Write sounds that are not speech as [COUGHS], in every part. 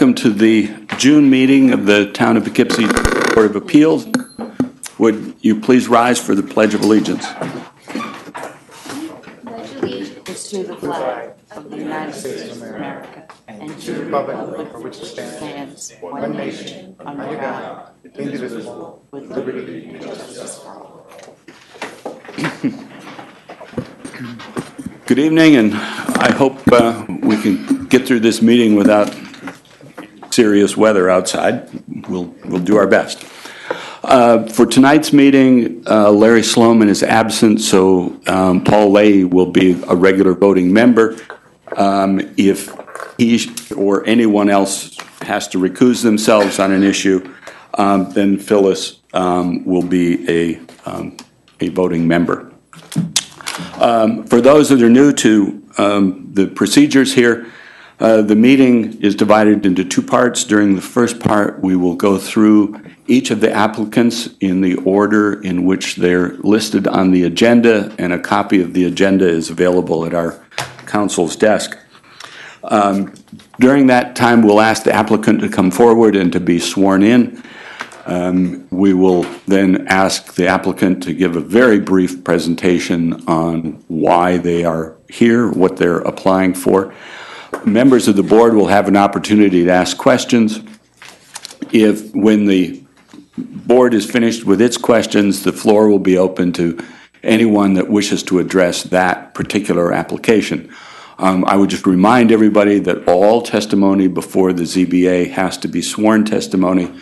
Welcome to the June meeting of the Town of Poughkeepsie Board of Appeals. Would you please rise for the Pledge of Allegiance? pledge allegiance to the flag of the United States of America and to the republic for which it stands, one nation, under God, indivisible, with liberty and justice for all. Good evening, and I hope uh, we can get through this meeting without serious weather outside. We'll, we'll do our best. Uh, For tonight's meeting, uh, Larry Sloman is absent, so um, Paul Lay will be a regular voting member. Um, If he or anyone else has to recuse themselves on an issue, um, then Phyllis um, will be a, um, a voting member. Um, For those that are new to the procedures here, uh, the meeting is divided into two parts. During the first part, we will go through each of the applicants in the order in which they're listed on the agenda, and a copy of the agenda is available at our council's desk. Um, During that time, we'll ask the applicant to come forward and to be sworn in. Um, We will then ask the applicant to give a very brief presentation on why they are here, what they're applying for. Members of the board will have an opportunity to ask questions. If, when the board is finished with its questions, the floor will be open to anyone that wishes to address that particular application. Um, I would just remind everybody that all testimony before the ZBA has to be sworn testimony.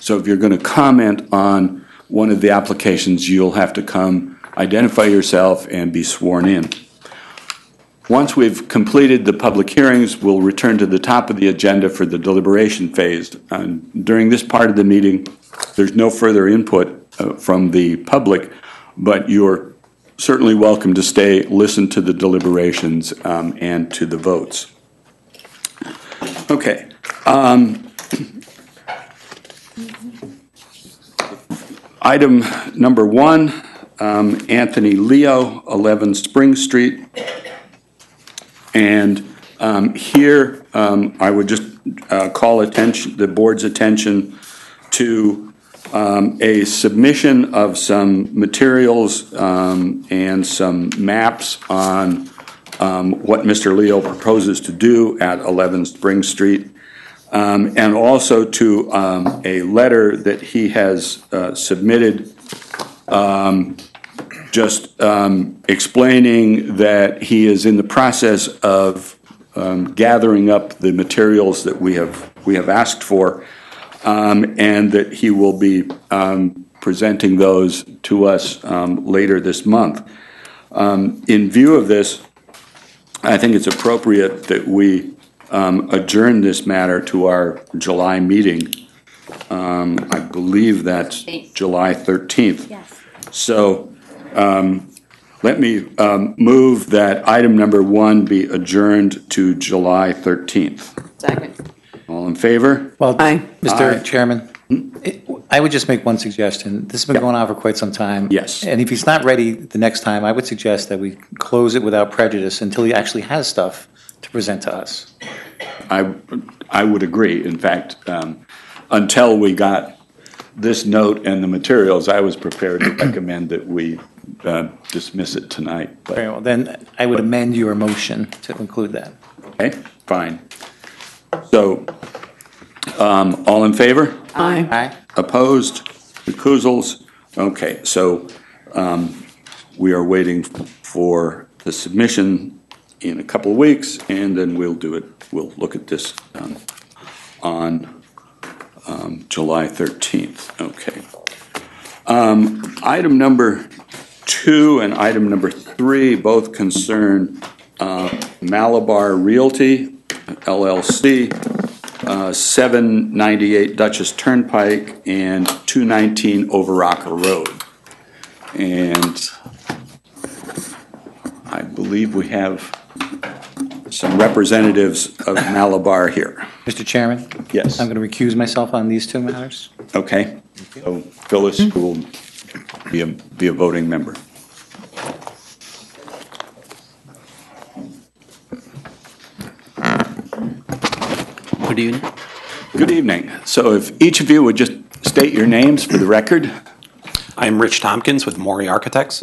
So if you're going to comment on one of the applications, you'll have to come, identify yourself, and be sworn in. Once we've completed the public hearings, we'll return to the top of the agenda for the deliberation phase. And During this part of the meeting, there's no further input uh, from the public, but you're certainly welcome to stay, listen to the deliberations um, and to the votes. Okay. um, Item number one, um, Anthony Leo, 11 Spring Street. And um, here, um, I would just uh, call attention, the board's attention to um, a submission of some materials um, and some maps on um, what Mr. Leo proposes to do at 11 Spring Street, um, and also to a letter that he has uh, submitted just um, explaining that he is in the process of um, gathering up the materials that we have, we have asked for, um, and that he will be um, presenting those to us um, later this month. Um, In view of this, I think it's appropriate that we um, adjourn this matter to our July meeting. Um, I believe that's. July 13th. Yes. So let me um, move that item number one be adjourned to July 13th. Second. All in favor? Well, Aye. Mr. Chairman, it- I would just make one suggestion. This has been going on for quite some time. Yes. And if he's not ready the next time, I would suggest that we close it without prejudice until he actually has stuff to present to us. I, I would agree. In fact, um, until we got this note and the materials, I was prepared to recommend that we uh, dismiss it tonight. But, Very well, then I would amend your motion to include that. okay, fine. So, um, all in favor? Aye. Opposed? Recusals? Okay, so um, we are waiting for the submission in a couple of weeks, and then we'll do it, we'll look at this um, on um, July 13th. Okay. Um, Item number two and item number three both concern uh, Malabar Realty LLC, uh, 798 Dutchess Turnpike and 219 Overocker Road. And I believe we have some representatives of Malabar here. Mr. Chairman? Yes. I'm going to recuse myself on these two matters. Okay? So Phyllis will be a, be a voting member. What do you need? Good evening. So if each of you would just state your names for the record. I'm Rich Tompkins with Maury Architects.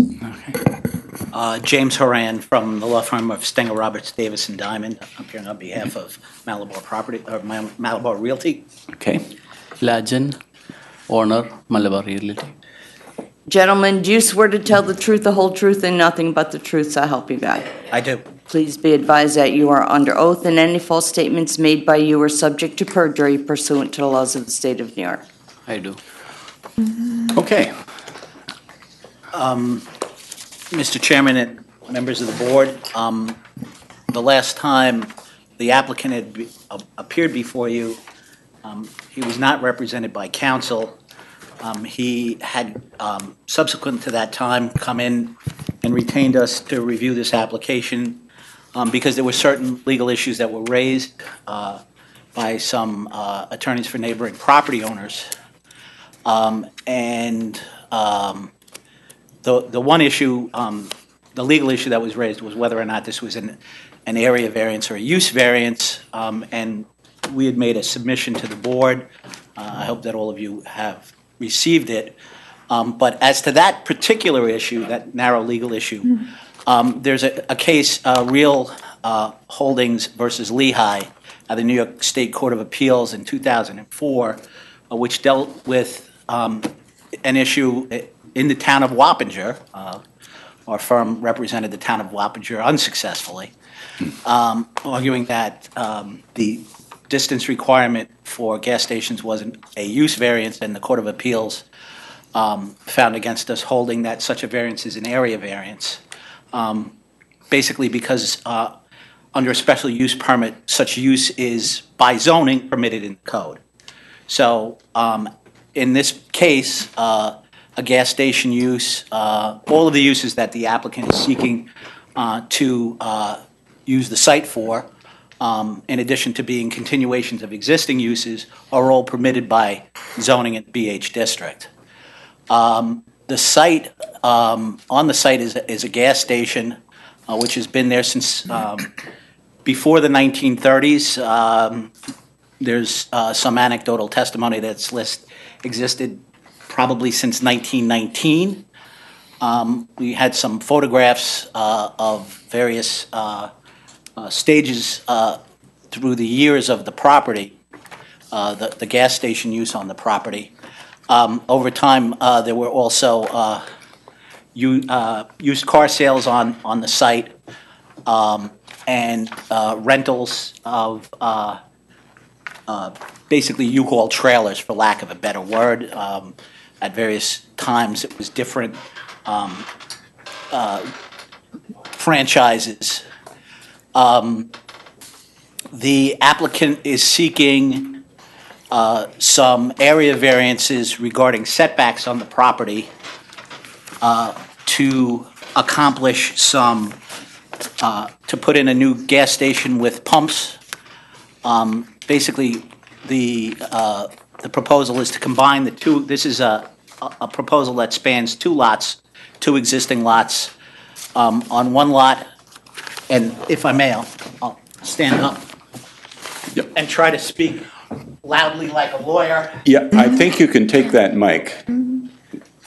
Uh, James Horan from the law firm of Stenger Roberts Davis and Diamond, appearing on behalf of Malabar Property, or Mal- Malabar Realty. Okay. Legend, owner, Malabar Realty. Gentlemen, do you swear to tell the truth, the whole truth, and nothing but the truth, so help you God? I do. Please be advised that you are under oath, and any false statements made by you are subject to perjury pursuant to the laws of the state of New York. I do. Okay. Mr. Chairman and members of the board, um, the last time the applicant had be- a- appeared before you, um, he was not represented by counsel. Um, He had um, subsequent to that time come in and retained us to review this application um, because there were certain legal issues that were raised uh, by some uh, attorneys for neighboring property owners. Um, And um, the, the one issue, um, the legal issue that was raised was whether or not this was an, an area variance or a use variance. Um, and we had made a submission to the board. Uh, I hope that all of you have received it. Um, but as to that particular issue, that narrow legal issue, um, there's a, a case, uh, Real, uh, Holdings versus Lehigh, at the New York State Court of Appeals in 2004, uh, which dealt with, um, an issue in the town of Wappinger. Uh, Our firm represented the town of Wappinger unsuccessfully, um, arguing that um, the distance requirement for gas stations wasn't a use variance, and the Court of Appeals um, found against us holding that such a variance is an area variance. Um, Basically because uh, under a special use permit, such use is by zoning permitted in the code. So um, in this case, uh, a gas station use, uh, all of the uses that the applicant is seeking uh, to uh, use the site for, um, in addition to being continuations of existing uses, are all permitted by zoning in BH District. Um, The site, um, on the site is, is a gas station, uh, which has been there since um, before the 1930s. Um, There's uh, some anecdotal testimony that's list, existed probably since 1919. Um, We had some photographs uh, of various uh, uh, stages uh, through the years of the property, uh, the, the gas station use on the property. Um, Over time, uh, there were also uh, u- uh, used car sales on, on the site um, and uh, rentals of uh, uh, basically U-Haul trailers, for lack of a better word. Um, At various times, it was different um, uh, franchises. Um, The applicant is seeking uh, some area variances regarding setbacks on the property uh, to accomplish some, uh, to put in a new gas station with pumps. Um, Basically, the, uh, the proposal is to combine the two, this is a, a proposal that spans two lots, two existing lots. Um, On one lot, and if I may, I'll, I'll stand up Yep. and try to speak loudly like a lawyer. Yeah, I think you can take that mic.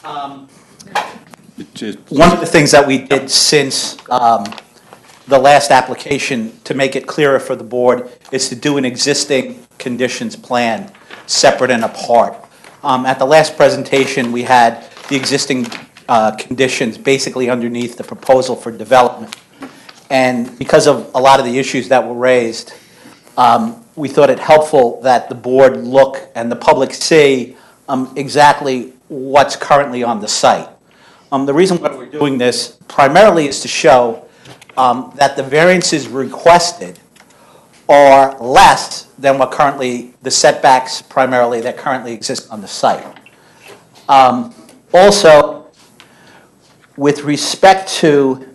Um, It just- One of the things that we did since um, the last application, to make it clearer for the board, is to do an existing conditions plan, separate and apart. Um, At the last presentation, we had the existing uh, conditions basically underneath the proposal for development. And because of a lot of the issues that were raised, um, we thought it helpful that the board look and the public see um, exactly what's currently on the site. Um, The reason why we're doing this primarily is to show um, that the variances requested are less than what currently, the setbacks primarily that currently exist on the site. Um, Also, with respect to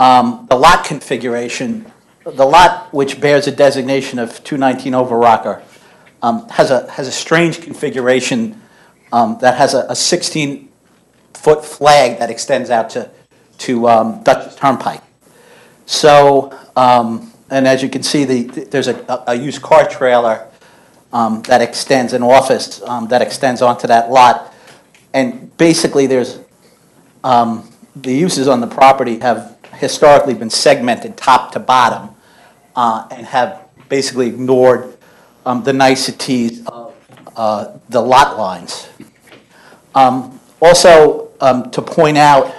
um, the lot configuration, the lot which bears a designation of 219 Overocker um, has a, has a strange configuration um, that has a 16-foot flag that extends out to, to um, Turnpike. So, um, and as you can see, the, there's a, a used car trailer um, that extends, an office that extends onto that lot. And basically, there's, the uses on the property have historically been segmented top to bottom uh, and have basically ignored um, the niceties of uh, the lot lines. Um, Also, um, to point out,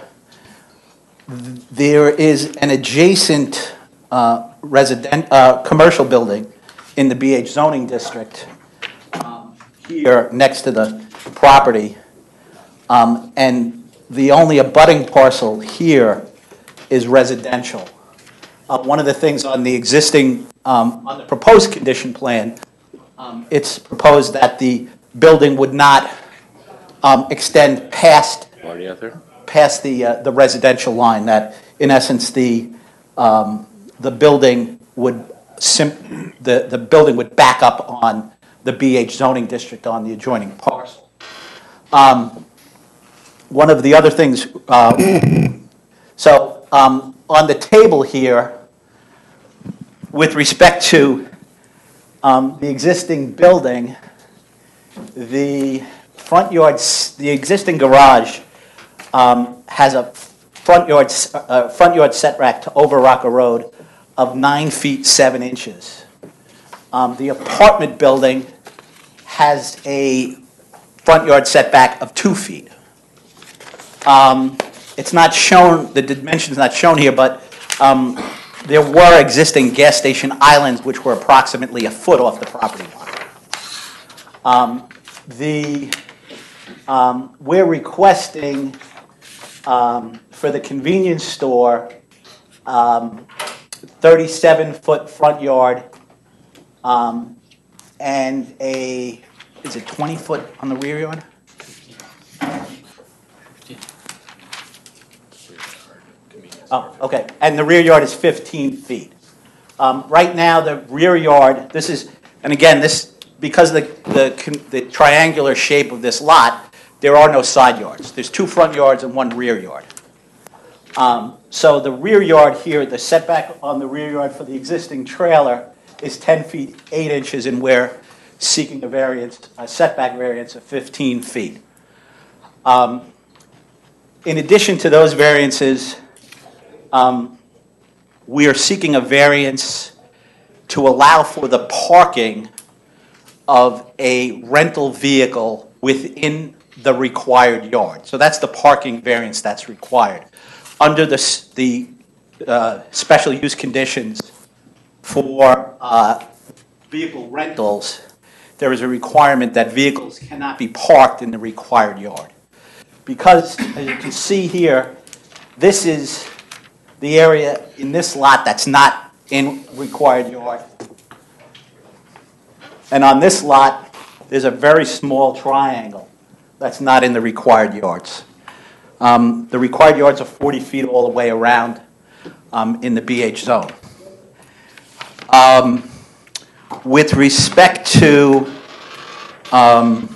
there is an adjacent uh, resident, uh, commercial building in the BH zoning district um, here next to the property. Um, And the only abutting parcel here is residential. Uh, One of the things on the existing, um, on the proposed condition plan, um, it's proposed that the building would not um, extend past, past the uh, the residential line, that in essence, the, um, the building would sim, the, the building would back up on the BH zoning district on the adjoining parcel. Um, One of the other things, uh, so um, on the table here, with respect to um, the existing building, the front yard, the existing garage um, has a front yard, uh, front yard setback to Overocker Road of nine feet, seven inches. Um, The apartment building has a front yard setback of two feet. Um, It's not shown, the dimension's not shown here, but um, there were existing gas station islands which were approximately a foot off the property line. Um, The, um, we're requesting um, for the convenience store, 37-foot front yard um, and a, is it 20-foot on the rear yard? Oh, okay, and the rear yard is 15 feet. Um, Right now, the rear yard, this is, and again, this, because of the, the the triangular shape of this lot, there are no side yards. There's two front yards and one rear yard. Um, So the rear yard here, the setback on the rear yard for the existing trailer is 10 feet 8 inches, and we're seeking a variance, a setback variance of 15 feet. Um, In addition to those variances, um, we are seeking a variance to allow for the parking of a rental vehicle within the required yard. So that's the parking variance that's required. Under the, the uh, special use conditions for uh, vehicle rentals, there is a requirement that vehicles cannot be parked in the required yard. Because, as you can see here, this is the area in this lot that's not in required yard. And on this lot, there's a very small triangle that's not in the required yards. Um, The required yards are 40 feet all the way around um, in the BH zone. Um, With respect to um,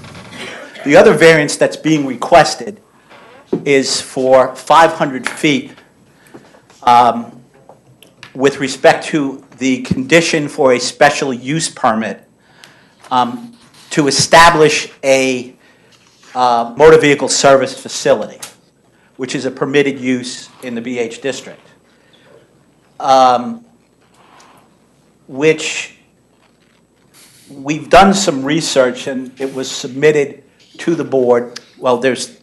the other variance that's being requested is for 500 feet um, with respect to the condition for a special use permit um, to establish a uh, motor vehicle service facility, which is a permitted use in the BH district, um, which we've done some research, and it was submitted to the board. Well, there's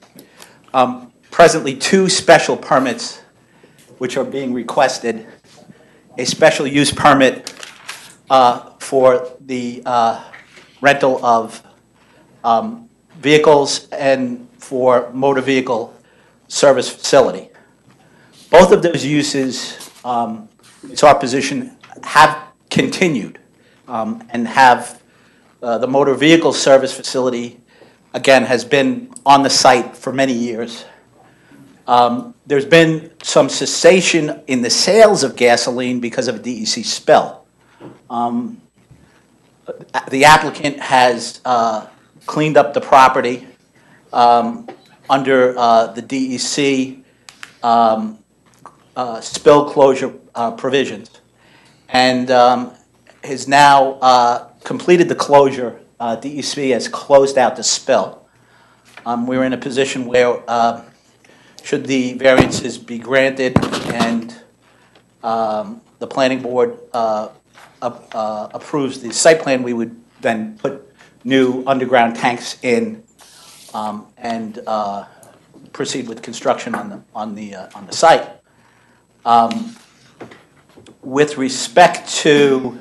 um, presently two special permits which are being requested. A special use permit uh, for the uh, rental of um, vehicles and for motor vehicle service facility. Both of those uses, um, it's our position, have continued um, and have, uh, the motor vehicle service facility, again, has been on the site for many years. Um, There's been some cessation in the sales of gasoline because of a DEC spill. Um, The applicant has uh, cleaned up the property um, under uh, the DEC um, uh, spill closure uh, provisions, and um, has now uh, completed the closure. Uh, DEC has closed out the spill. Um, We're in a position where, should the variances be granted and um, the planning board uh, ap- uh, approves the site plan, we would then put new underground tanks in um, and uh, proceed with construction on the, on the, uh, on the site. Um, With respect to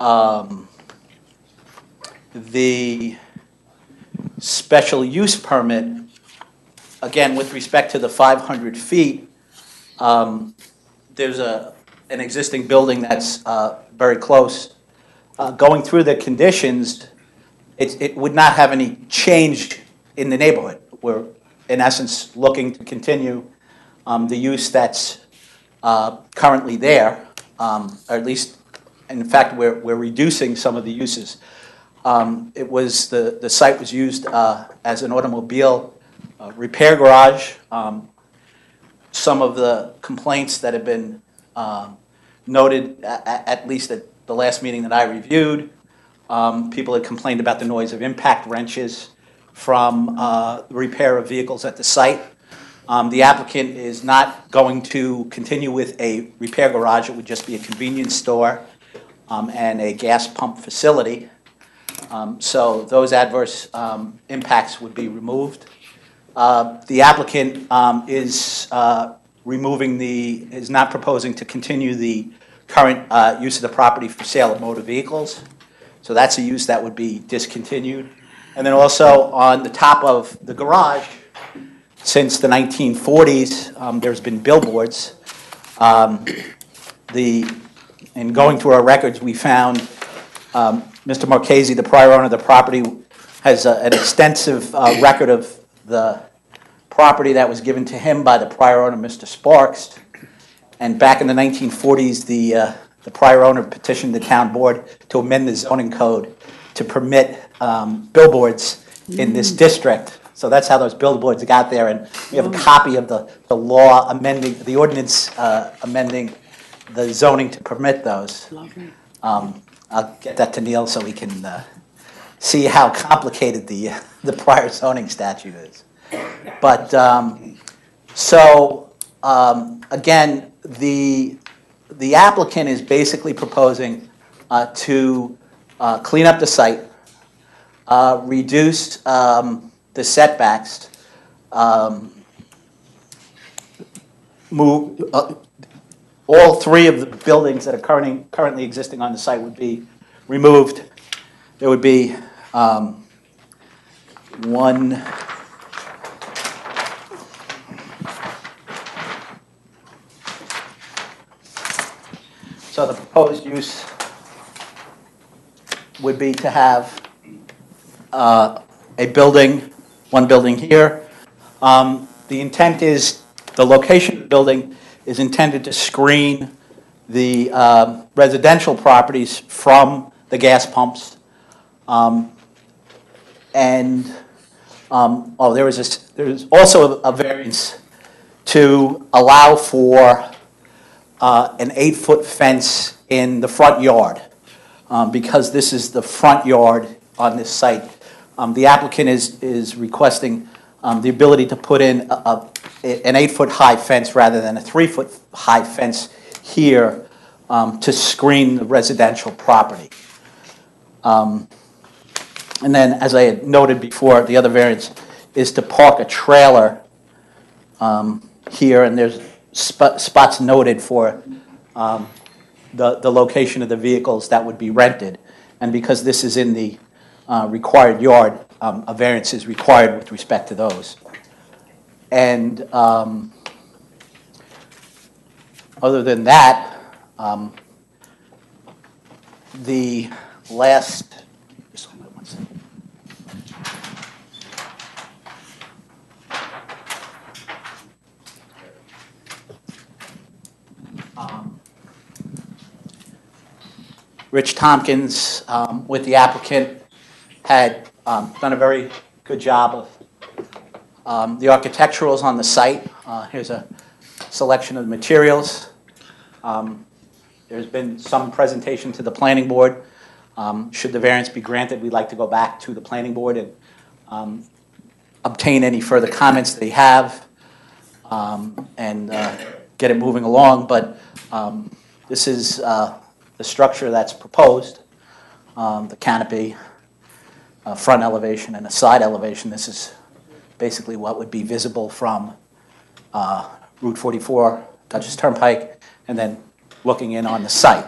um, the special use permit, again, with respect to the 500 feet, um, there's a, an existing building that's uh, very close. Uh, Going through the conditions, it, it would not have any change in the neighborhood. We're, in essence, looking to continue um, the use that's uh, currently there, um, or at least, in fact, we're, we're reducing some of the uses. Um, It was, the, the site was used uh, as an automobile uh, repair garage. Um, Some of the complaints that have been um, noted, a- a- at least at the last meeting that I reviewed, um, people had complained about the noise of impact wrenches from uh, repair of vehicles at the site. Um, The applicant is not going to continue with a repair garage. It would just be a convenience store um, and a gas pump facility. Um, So those adverse um, impacts would be removed. Uh, The applicant um, is uh, removing the, is not proposing to continue the current uh, use of the property for sale of motor vehicles. So that's a use that would be discontinued. And then also on the top of the garage, since the 1940s, um, there's been billboards. Um, The, in going through our records, we found um, Mr. Marchese, the prior owner of the property, has a- an extensive uh, record of the property that was given to him by the prior owner, Mr. Sparks. And back in the 1940s, the, uh, the prior owner petitioned the town board to amend the zoning code to permit um, billboards in this district. So that's how those billboards got there, and we have a copy of the, the law amending, the ordinance uh, amending the zoning to permit those. Um, I'll get that to Neil so we can uh, see how complicated the, the prior zoning statute is. But, um, so, um, again, the, the applicant is basically proposing uh, to uh, clean up the site, uh, reduce um, the setbacks, um, move, uh, all three of the buildings that are currently, currently existing on the site would be removed. There would be um, one, so the proposed use would be to have uh, a building, one building here. Um, The intent is, the location of the building is intended to screen the um, residential properties from the gas pumps. Um, And, um, oh, there is, a there is also a variance to allow for uh, an eight-foot fence in the front yard, um, because this is the front yard on this site. Um, The applicant is, is requesting um, the ability to put in a- a- an eight-foot-high fence rather than a three-foot-high fence here um, to screen the residential property. Um, And then, as I had noted before, the other variance is to park a trailer um, here, and there's sp- spots noted for um, the, the location of the vehicles that would be rented. And because this is in the uh, required yard, um, a variance is required with respect to those. And um, other than that, um, the last, just hold on one second. Um, Rich Tompkins um, with the applicant had um, done a very good job of um, the architecturals on the site. Uh, Here's a selection of the materials. Um, There's been some presentation to the planning board Um, Should the variance be granted, we'd like to go back to the planning board and obtain any further comments they have and uh, get it moving along. But this is uh, the structure that's proposed, um, the canopy, front elevation and a side elevation. This is basically what would be visible from uh, Route 44, Dutchess Turnpike, and then looking in on the site.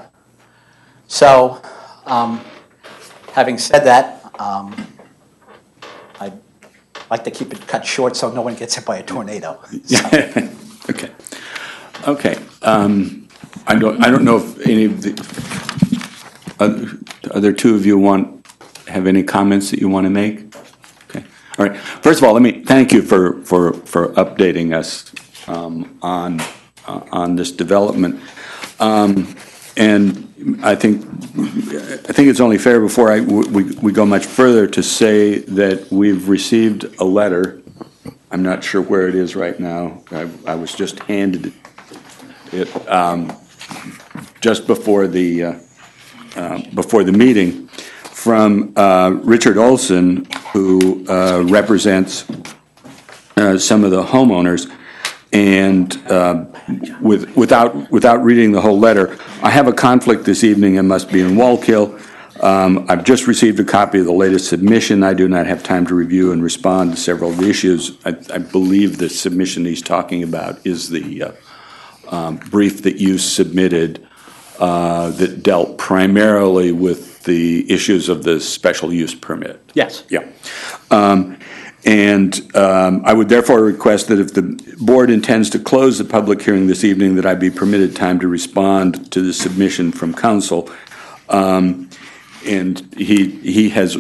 So, um, having said that, um, I'd like to keep it cut short so no one gets hit by a tornado. So- [LAUGHS] Okay. Okay. um, I don't, I don't know if any of the, other other two of you want, have any comments that you want to make? Okay. All right. First of all, let me thank you for, for, for updating us um, on, uh, on this development. Um, And I think, I think it's only fair before I, we, we go much further to say that we've received a letter I'm not sure where it is right now. I, I was just handed it um, just before the, uh, uh, before the meeting from uh, Richard Olson, who uh, represents uh, some of the homeowners. And uh, with, without, without reading the whole letter, I have a conflict this evening and must be in Wallkill. Um, I've just received a copy of the latest submission. I do not have time to review and respond to several of the issues. I, I believe the submission he's talking about is the uh, brief that you submitted uh, that dealt primarily with the issues of the special use permit. Yes. Yeah. Um, And um, I would therefore request that if the board intends to close the public hearing this evening, that I be permitted time to respond to the submission from counsel. Um, And he, he has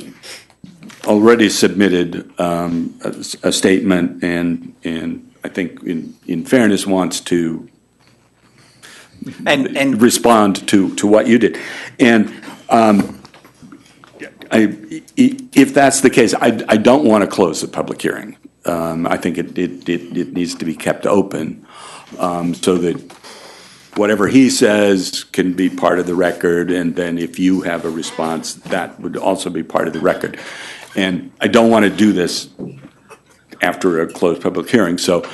already submitted um, a a statement and, and I think in, in fairness wants to And, and respond to, to what you did. And um, I, if that's the case, I, I don't want to close the public hearing. Um, I think it, it, it it needs to be kept open um, so that whatever he says can be part of the record, and then if you have a response, that would also be part of the record. And I don't want to do this after a closed public hearing. So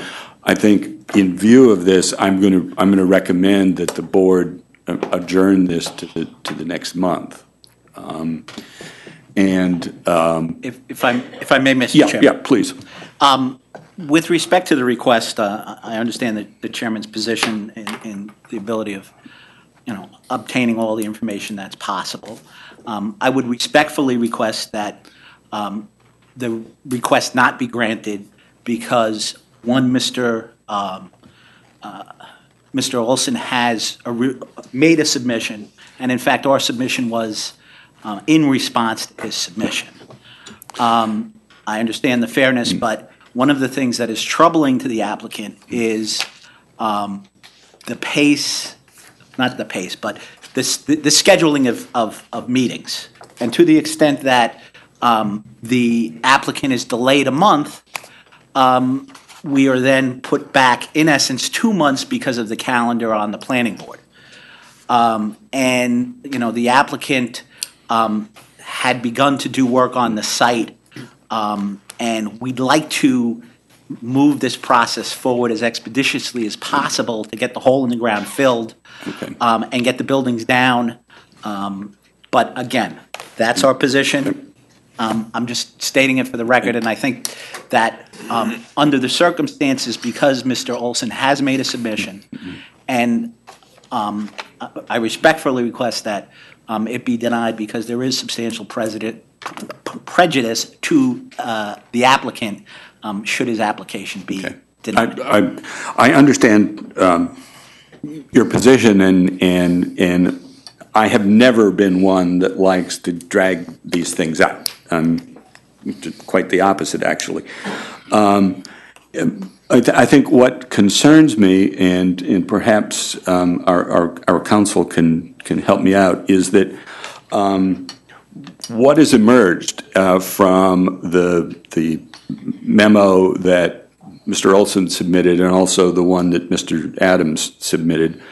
I think in view of this, I'm going to, I'm going to recommend that the board adjourn this to the, to the next month. Um, And, um, if, if I, if I may, Mr. yeah, Chairman. yeah, please. With respect to the request, uh, I understand that the chairman's position and in the ability of, you know, obtaining all the information that's possible. Um, I would respectfully request that um, the request not be granted because, one, Mr. um, uh, Mr. Olson has a re- made a submission, and in fact, our submission was uh, in response to his submission. Um, I understand the fairness, but one of the things that is troubling to the applicant is um, the pace, not the pace, but this, the the scheduling of, of, of meetings. And to the extent that um, the applicant is delayed a month, um, we are then put back, in essence, two months because of the calendar on the planning board. Um, And, you know, the applicant um, had begun to do work on the site, um, and we'd like to move this process forward as expeditiously as possible to get the hole in the ground filled Okay. um, and get the buildings down. Um, But again, that's our position. Um, I'm just stating it for the record, and I think that um, under the circumstances, because Mr. Olson has made a submission, and um, I I respectfully request that um, it be denied because there is substantial president- prejudice to uh, the applicant um, should his application be denied. I, I, I understand um, your position, and, and, and I have never been one that likes to drag these things out. I'm quite the opposite, actually. Um, I, th- I think what concerns me, and, and perhaps um, our, our, our counsel can, can help me out, is that um, what has emerged uh, from the, the memo that Mr. Olson submitted and also the one that Mr. Adams submitted,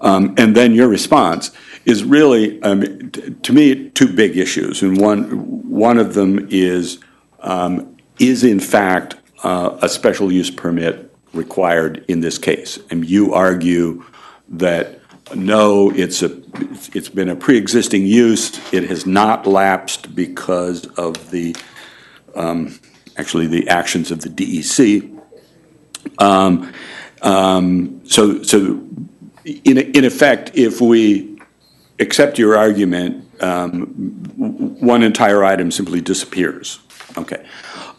um, and then your response, is really, um, t- to me, two big issues. And one, one of them is, um, is in fact uh, a special use permit required in this case? And you argue that, no, it's a, it's been a pre-existing use, it has not lapsed because of the, um, actually, the actions of the DEC. Um, um, So, so in, in effect, if we accept your argument, um, one entire item simply disappears. Okay.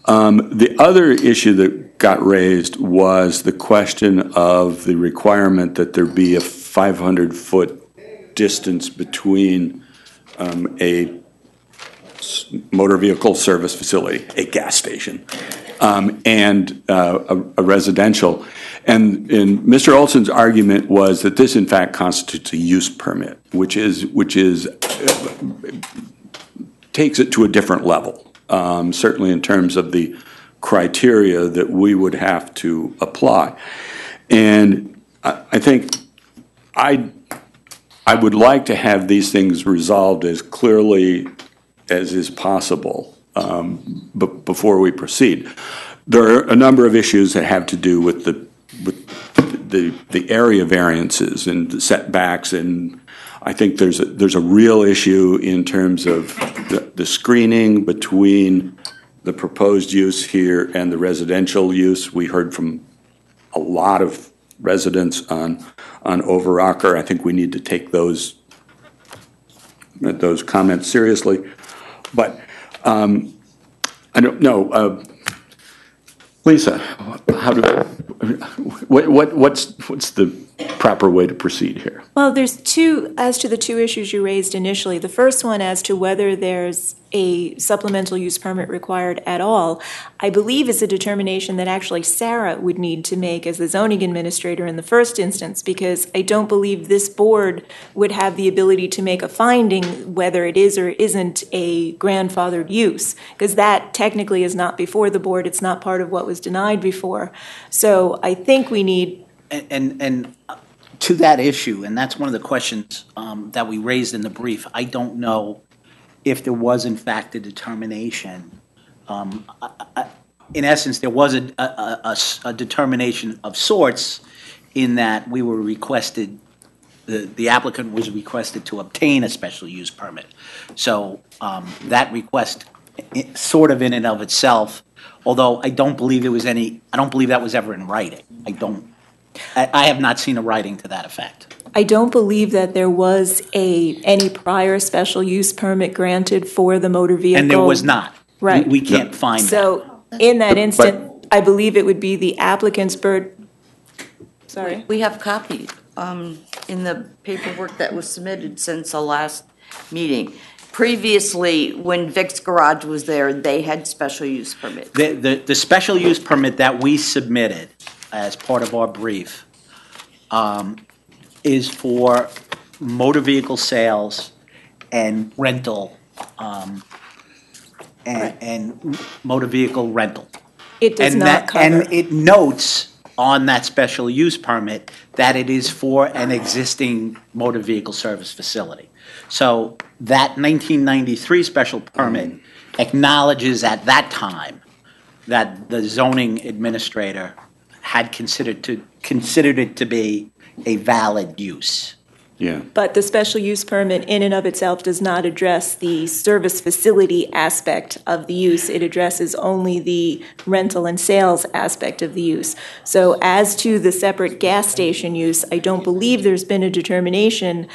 Um, The other issue that got raised was the question of the requirement that there be a 500-foot distance between um, a motor vehicle service facility, a gas station, um, and uh, a a residential. And, Mr. Olson's argument was that this in fact constitutes a use permit, which is, which is, takes it to a different level, um, certainly in terms of the criteria that we would have to apply. And I, I think I, I would like to have these things resolved as clearly as is possible um, b- before we proceed. There are a number of issues that have to do with the, the, the area variances and the setbacks, and I think there's a, there's a real issue in terms of the, the screening between the proposed use here and the residential use. We heard from a lot of residents on, on Overocker. I think we need to take those, those comments seriously. But um, I don't know, uh, Lisa, how do, what, what, what's, what's the proper way to proceed here? Well, there's two, as to the two issues you raised initially. The first one as to whether there's a supplemental use permit required at all, I believe is a determination that actually Sarah would need to make as the zoning administrator in the first instance, because I don't believe this board would have the ability to make a finding whether it is or isn't a grandfathered use, because that technically is not before the board, it's not part of what was denied before. So I think we need And, and, and to that issue, and that's one of the questions um, that we raised in the brief, I don't know if there was in fact a determination. Um, I- I- In essence, there was a, determination of sorts in that we were requested, the the applicant was requested to obtain a special use permit. So um, that request, sort of in and of itself, although I don't believe there was any, I don't believe that was ever in writing. I don't, I, I have not seen a writing to that effect. I don't believe that there was a, any prior special use permit granted for the motor vehicle. And there was not. We- Right. We can't find that. So in that instant, I believe it would be the applicant's bird, sorry. We have copies um, in the paperwork that was submitted since the last meeting. Previously, when Vic's Garage was there, they had special use permits. The, the, the special use permit that we submitted as part of our brief um, is for motor vehicle sales and rental, um, and, and motor vehicle rental. It does And not that, cover. and it notes on that special use permit that it is for an existing motor vehicle service facility. So that 1993 special permit acknowledges at that time that the zoning administrator had considered to, considered it to be a valid use. Yeah. But the special use permit in and of itself does not address the service facility aspect of the use. It addresses only the rental and sales aspect of the use. So as to the separate gas station use, I don't believe there's been a determination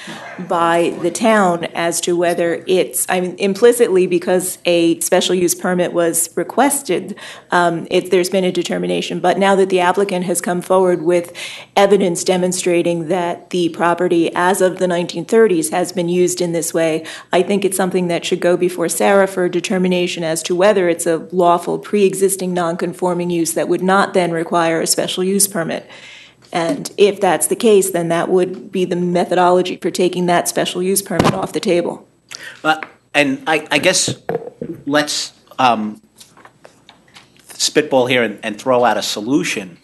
by the town as to whether it's, I mean implicitly because a special use permit was requested, um, it, there's been a determination. But now that the applicant has come forward with evidence demonstrating that the property as of the 1930s has been used in this way, I think it's something that should go before Sarah for determination as to whether it's a lawful, pre-existing, non-conforming use that would not then require a special use permit. And if that's the case, then that would be the methodology for taking that special use permit off the table. Uh, And I, I guess, let's um, spitball here and, and throw out a solution,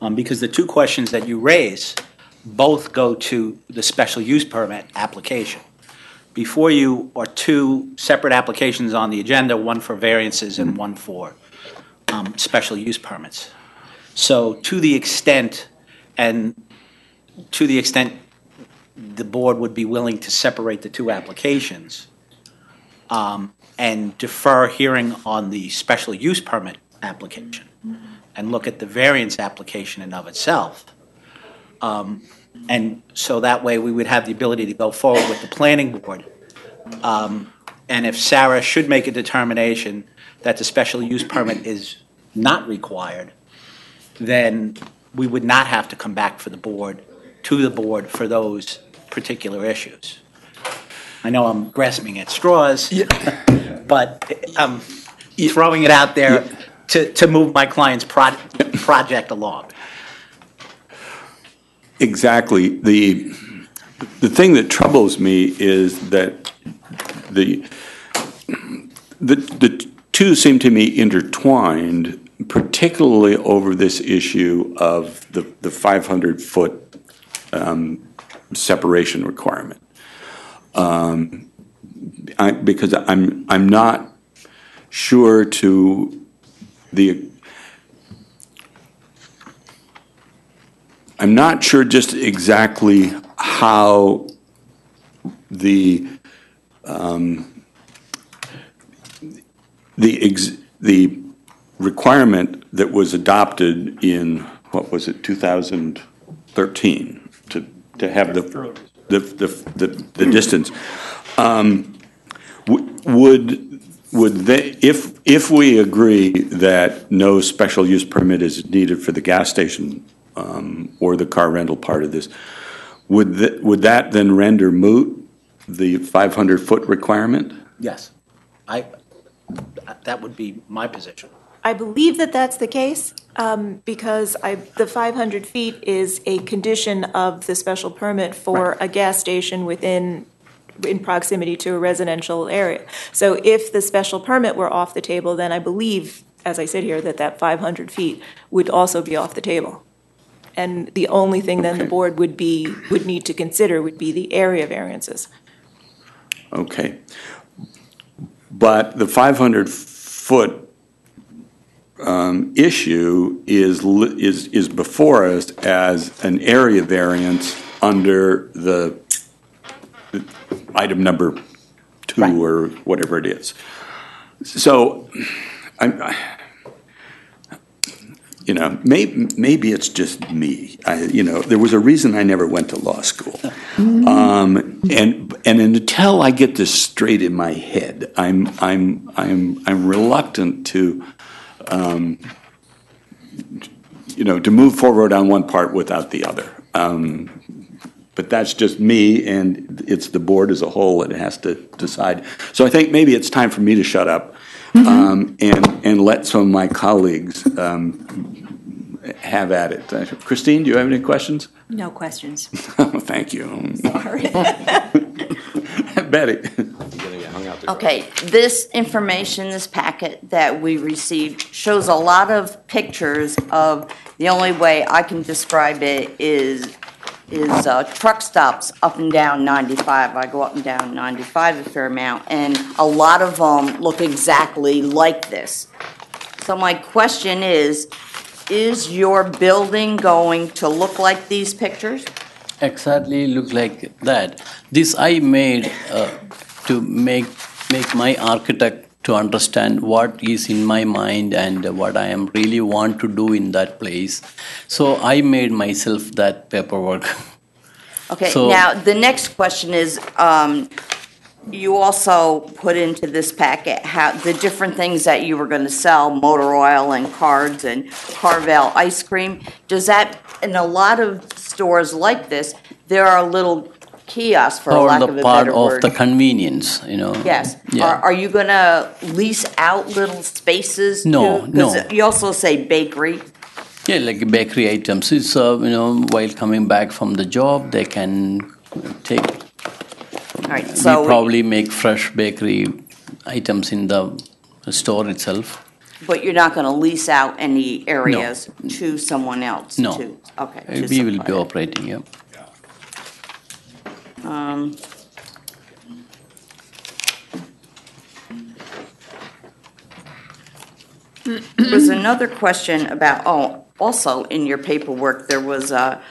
um, because the two questions that you raise both go to the special use permit application. Before you are two separate applications on the agenda, one for variances and one for um, special use permits. So to the extent, and to the extent the board would be willing to separate the two applications um, and defer hearing on the special use permit application and look at the variance application in of itself. Um, And so that way, we would have the ability to go forward with the planning board. Um, And if Sarah should make a determination that the special use permit is not required, then we would not have to come back for the board, to the board for those particular issues. I know I'm grasping at straws, [LAUGHS] but I'm throwing it out there to, to move my client's proj- project along. Exactly. The, the thing that troubles me is that the, the, the two seem to me intertwined, particularly over this issue of the, the 500-foot separation requirement. Um, I, because I'm, I'm not sure to the, I'm not sure just exactly how the, um, the, ex- the requirement that was adopted in, what was it, 2013, to, to have the, the, the, the the distance. Um, Would, would they, if, if we agree that no special use permit is needed for the gas station or the car rental part of this, would, that would that then render moot the 500-foot requirement? Yes. I, that would be my position. I believe that that's the case, um, because I, the 500 feet is a condition of the special permit for a gas station within, in proximity to a residential area. So if the special permit were off the table, then I believe, as I sit here, that that 500 feet would also be off the table. And the only thing then the board would be, would need to consider would be the area variances. Okay. But the 500-foot um, issue is, is, is before us as an area variance under the the item number two Right. or whatever it is. So, I'm, I- you know, maybe, maybe it's just me. I, you know, there was a reason I never went to law school. Um, and, and until I get this straight in my head, I'm, I'm, I'm, I'm reluctant to, um, you know, to move forward on one part without the other. Um, but that's just me, and it's the board as a whole that has to decide. So I think maybe it's time for me to shut up um, and, and let some of my colleagues um, have at it. Uh, Christine, do you have any questions? No questions. [LAUGHS] Thank you. Sorry, [LAUGHS] [LAUGHS] Betty? Okay, this information, this packet that we received shows a lot of pictures of, the only way I can describe it is, is uh, truck stops up and down 95. I go up and down 95 a fair amount, and a lot of them look exactly like this. So my question is, is your building going to look like these pictures? Exactly look like that. This I made uh, to make make my architect to understand what is in my mind and what I am really want to do in that place. So I made myself that paperwork. [LAUGHS] Okay, So- now, the next question is, um, you also put into this packet how, the different things that you were gonna sell, motor oil and cards and Carvel ice cream. Does that, in a lot of stores like this, there are little kiosks, for Or lack of the a part better of the convenience, you know. Yes, are, Yeah. are you gonna lease out little spaces? No, to- no. You also say bakery. Yeah, like bakery items. It's uh, you know while coming back from the job, they can take. All right, so we probably make fresh bakery items in the store itself. But you're not gonna lease out any areas to someone else? No. to- Okay. To we will be operating. Yeah. Um, There was another question about, oh, also in your paperwork, there was a,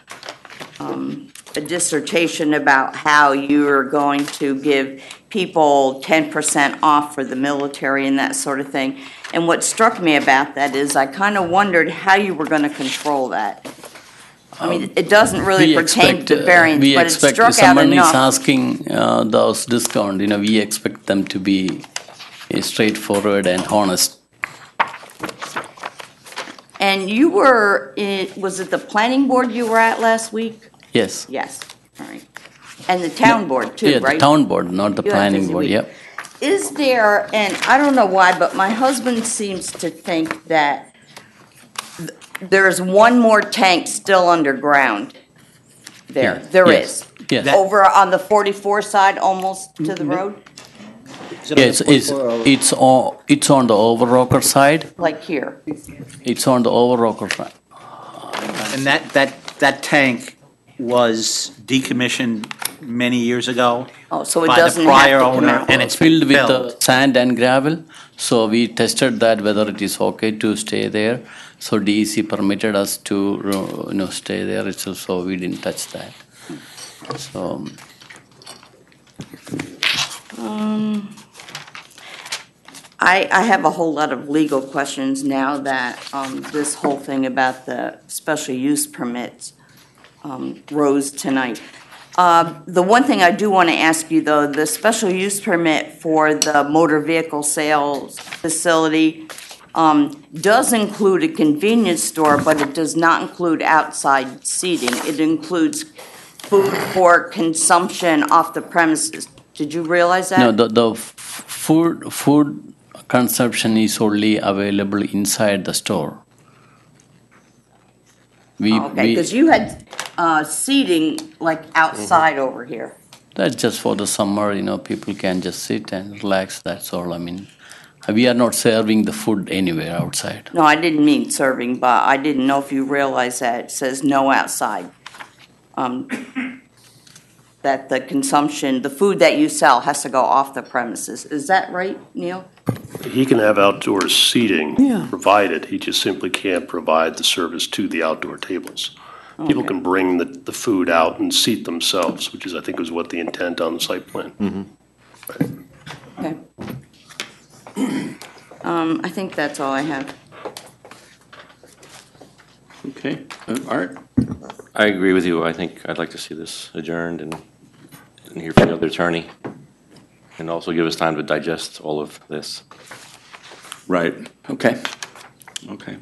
um, a dissertation about how you are going to give people 10% off for the military and that sort of thing. And what struck me about that is I kind of wondered how you were going to control that. I mean, it doesn't really We pertain expect, to uh, variance, we but it expect struck if out someone is asking uh, those discount, you know, we expect them to be uh, straightforward and honest. And you were, in- was it the planning board you were at last week? Yes. Yes, all right. And the town board too, Yeah, right? the town board, not the You had a planning busy board, week. yep. Is there, and I don't know why, but my husband seems to think that th- there's one more tank still underground there. Yeah, There yes, is. yes. Over on the 44 side, almost to the mm-hmm. road, Is on Yes, the it's, 44 it's on, it's on the Overocker side, like here. it's on the Overocker side. And that, that, that tank was decommissioned many years ago. Oh, so it by the doesn't prior have to come owner, out. And it's Filled with the filled. sand and gravel, so we tested that whether it is okay to stay there. So DEC permitted us to, you know, stay there itself, so we didn't touch that. So, I, I have a whole lot of legal questions now that um, this whole thing about the special use permits um, rose tonight. Uh, The one thing I do want to ask you, though, the special use permit for the motor vehicle sales facility um, does include a convenience store, but it does not include outside seating. It includes food for consumption off the premises. Did you realize that? no, the, the f- food, food consumption is only available inside the store. We, Okay, because you had uh, seating like outside over here. that's just for the summer, you know, people can just sit and relax, that's all, I mean. We are not serving the food anywhere outside. No, I didn't mean serving, but I didn't know if you realize that it says no outside. Um, That the consumption, the food that you sell has to go off the premises. Is that right, Neil? He can have outdoor seating Yeah. provided, he just simply can't provide the service to the outdoor tables. People can bring the, the food out and seat themselves, which is, I think, was what the intent on the site plan. Okay. Um, I think that's all I have. Okay, Uh, Art? I agree with you. I think I'd like to see this adjourned and, and hear from the other attorney. And also give us time to digest all of this. Right, okay, okay.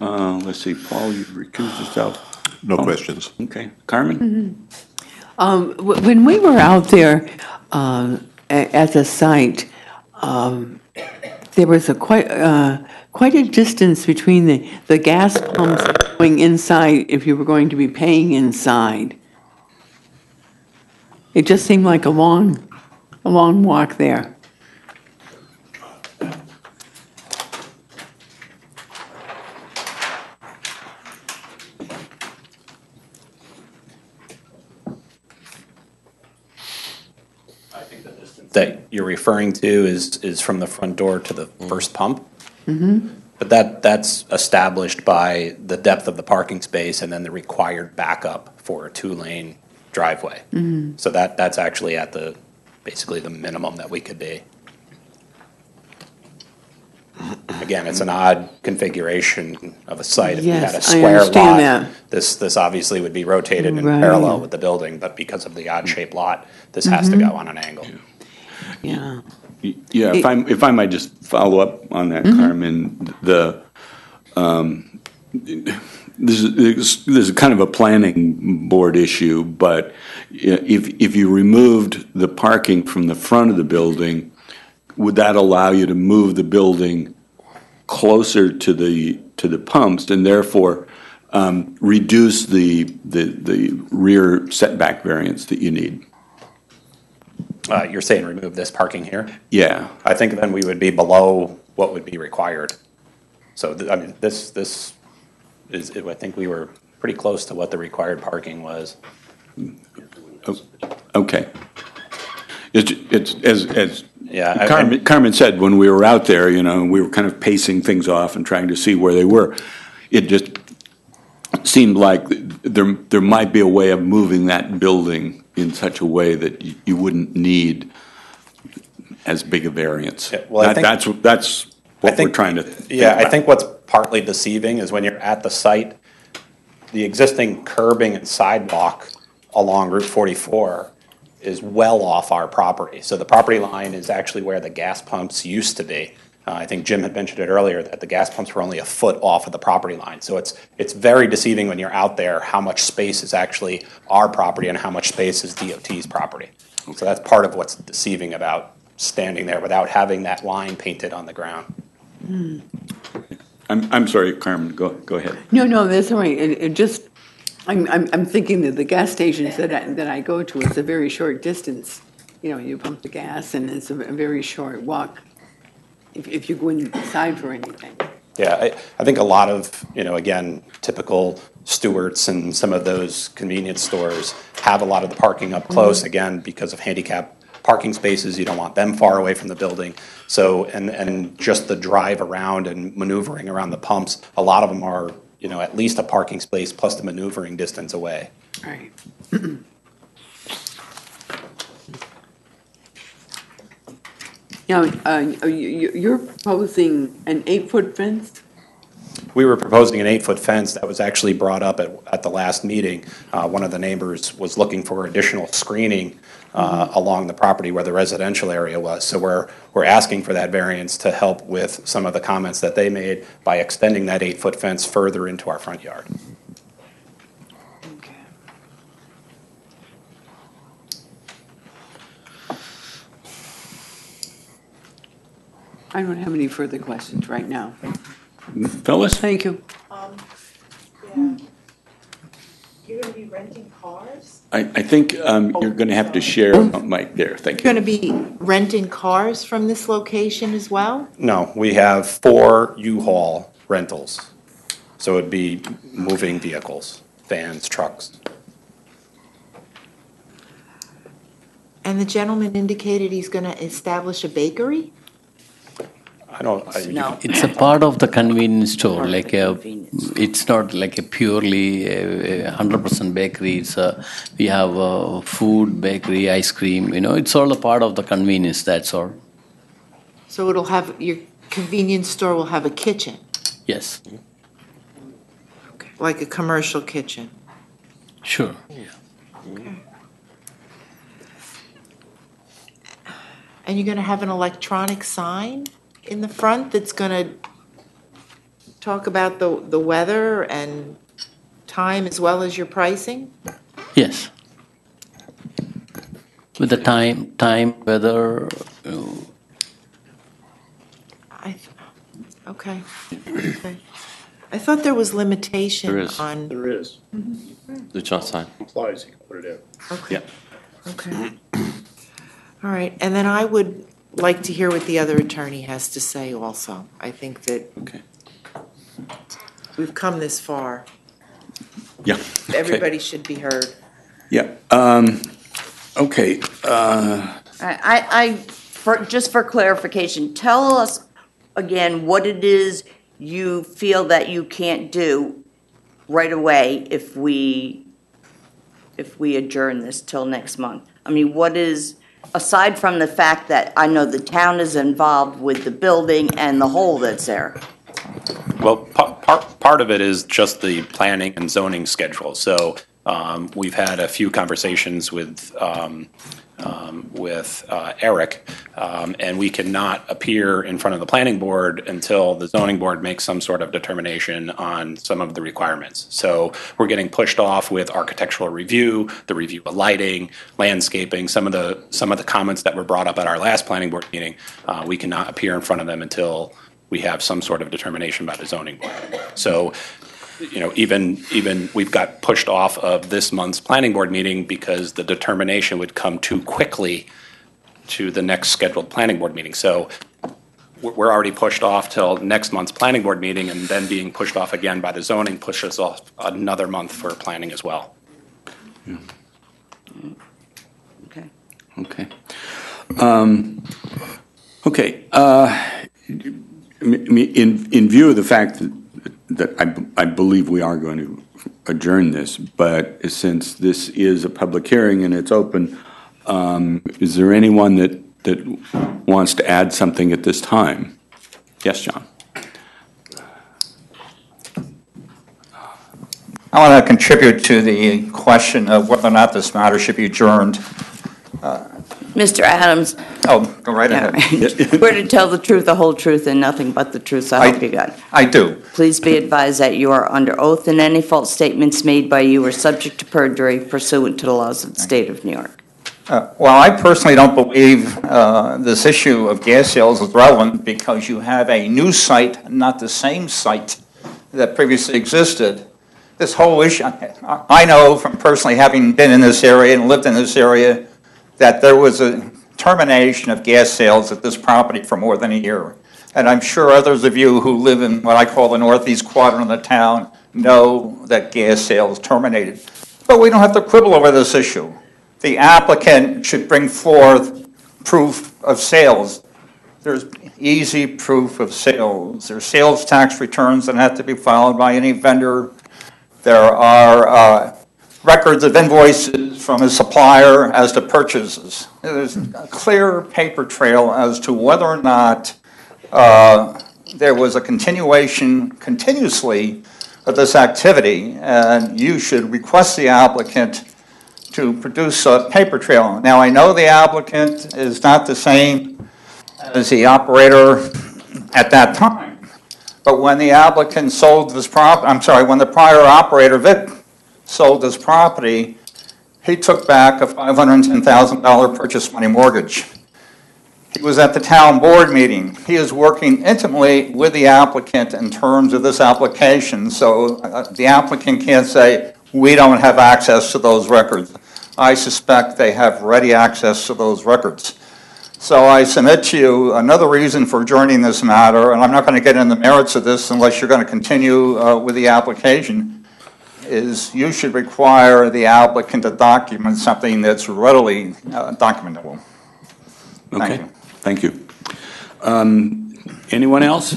Uh, Let's see, Paul, you've recused yourself. No questions. Okay, Carmen? Um, wh- When we were out there um, a- at the site, um, there was a quite, uh, quite a distance between the, the gas pumps going inside if you were going to be paying inside. It just seemed like a long, a long walk there. That you're referring to is, is from the front door to the mm-hmm. first pump. Mm-hmm. But that, that's established by the depth of the parking space and then the required backup for a two-lane driveway. Mm-hmm. So that, that's actually at the, basically the minimum that we could be. Again, it's an odd configuration of a site. If we had a Yes, I square understand lot, that. This, this obviously would be rotated in Right. parallel with the building, but because of the odd-shaped mm. lot, this has to go on an angle. Yeah. Yeah, if I, if I might just follow up on that, Carmen, the, um, this is, this is kind of a planning board issue, but if, if you removed the parking from the front of the building, would that allow you to move the building closer to the, to the pumps and therefore um, reduce the, the, the rear setback variance that you need? Uh, you're saying remove this parking here? Yeah. I think then we would be below what would be required. So, th- I mean, this, this is, I think we were pretty close to what the required parking was. Okay. It's, it's, as, as, Yeah, I- Carmen, Carmen said when we were out there, you know, we were kind of pacing things off and trying to see where they were. It just seemed like there, there might be a way of moving that building in such a way that you- you wouldn't need as big a variance. Yeah, well, I That- think- That's, that's I what we're think- trying to. think Yeah, I about. think what's partly deceiving is when you're at the site, the existing curbing and sidewalk along Route 44 is well off our property. So the property line is actually where the gas pumps used to be. Uh, I think Jim had mentioned it earlier, that the gas pumps were only a foot off of the property line. So it's, it's very deceiving when you're out there, how much space is actually our property and how much space is DOT's property. So that's part of what's deceiving about standing there without having that line painted on the ground. I'm, I'm sorry, Carmen, go, go ahead. No, no, that's all right. It, it just, I'm, I'm, I'm thinking that the gas stations that I, that I go to, it's a very short distance. You know, you pump the gas and it's a a very short walk if, if you go inside for anything. Yeah, I, I think a lot of, you know, again, typical Stewart's and some of those convenience stores have a lot of the parking up mm-hmm. close, again, because of handicap parking spaces, you don't want them far away from the building. So, and, and just the drive around and maneuvering around the pumps, a lot of them are, you know, at least a parking space plus the maneuvering distance away. Right. [CLEARS THROAT] Now, uh, you- you- you're proposing an eight-foot fence? We were proposing an eight-foot fence that was actually brought up at, at the last meeting. Uh, one of the neighbors was looking for additional screening, uh, along the property where the residential area was. So we're, we're asking for that variance to help with some of the comments that they made by extending that eight-foot fence further into our front yard. I don't have any further questions right now. Phyllis? Thank you. Um, yeah. You're gonna be renting cars? I, I think um, you're going to have to share, oh, Mike, there, thank You're you. gonna be renting cars from this location as well? No, we have four U-Haul rentals. So it'd be moving vehicles, vans, trucks. And the gentleman indicated he's gonna establish a bakery? I don't, I, you No. It's a part of the convenience store, Part like the a, it's not like a purely hundred percent bakery. It's a, we have a food, bakery, ice cream, you know, it's all a part of the convenience, that's all. So it'll have, your convenience store will have a kitchen, Yes, like a commercial kitchen? sure. And you're gonna have an electronic sign in the front that's gonna talk about the, the weather and time as well as your pricing? Yes. With the time, time, weather, uh, I, th- okay, okay. I thought there was limitation There is. on. There is. It's outside. Applies, you can put it in. Okay. Okay. All right, and then I would like to hear what the other attorney has to say also. I think that Okay. we've come this far. Yeah. okay. Everybody should be heard. Yeah, um, okay, uh, I, I, I- for, just for clarification, tell us again what it is you feel that you can't do right away if we, if we adjourn this till next month. I mean, what is, aside from the fact that I know the town is involved with the building and the hole that's there. Well, pa- part, part of it is just the planning and zoning schedule. So um, we've had a few conversations with, um, with uh, Eric, um, and we cannot appear in front of the planning board until the zoning board makes some sort of determination on some of the requirements. So we're getting pushed off with architectural review, the review of lighting, landscaping, some of the, some of the comments that were brought up at our last planning board meeting. uh, We cannot appear in front of them until we have some sort of determination by the zoning board. So, you know, even, even, we've got pushed off of this month's planning board meeting because the determination would come too quickly to the next scheduled planning board meeting. So we're, we're already pushed off till next month's planning board meeting, and then being pushed off again by the zoning pushes off another month for planning as well. Okay. okay. Um, Okay, uh, in, in view of the fact that, that I, I believe we are going to adjourn this, but since this is a public hearing and it's open, um, is there anyone that, that wants to add something at this time? Yes, John? I want to contribute to the question of whether or not this matter should be adjourned. Mr. Adams, Oh, go right yeah, ahead. swear [LAUGHS] to tell the truth, the whole truth, and nothing but the truth, so help you God. I do. Please be advised that you are under oath and any false statements made by you are subject to perjury pursuant to the laws of the state of New York. Uh, Well, I personally don't believe uh, this issue of gas sales is relevant because you have a new site, not the same site that previously existed. This whole issue, I I know from personally having been in this area and lived in this area, that there was a termination of gas sales at this property for more than a year. And I'm sure others of you who live in what I call the northeast quadrant of the town know that gas sales terminated. But we don't have to quibble over this issue. The applicant should bring forth proof of sales. There's easy proof of sales. There's sales tax returns that have to be filed by any vendor. There are uh, records of invoices from a supplier as to purchases. There's a clear paper trail as to whether or not uh, there was a continuation continuously of this activity, and you should request the applicant to produce a paper trail. Now, I know the applicant is not the same as the operator at that time, but when the applicant sold this prop, I'm sorry, when the prior operator, Vic, sold this property, he took back a $510,000 purchase money mortgage. He was at the town board meeting. He is working intimately with the applicant in terms of this application, so uh, the applicant can't say, "We don't have access to those records." I suspect they have ready access to those records. So I submit to you another reason for adjourning this matter, and I'm not going to get into the merits of this unless you're going to continue uh, with the application, is you should require the applicant to document something that's readily uh, documentable. Thank Okay, you. thank you. Um, Anyone else?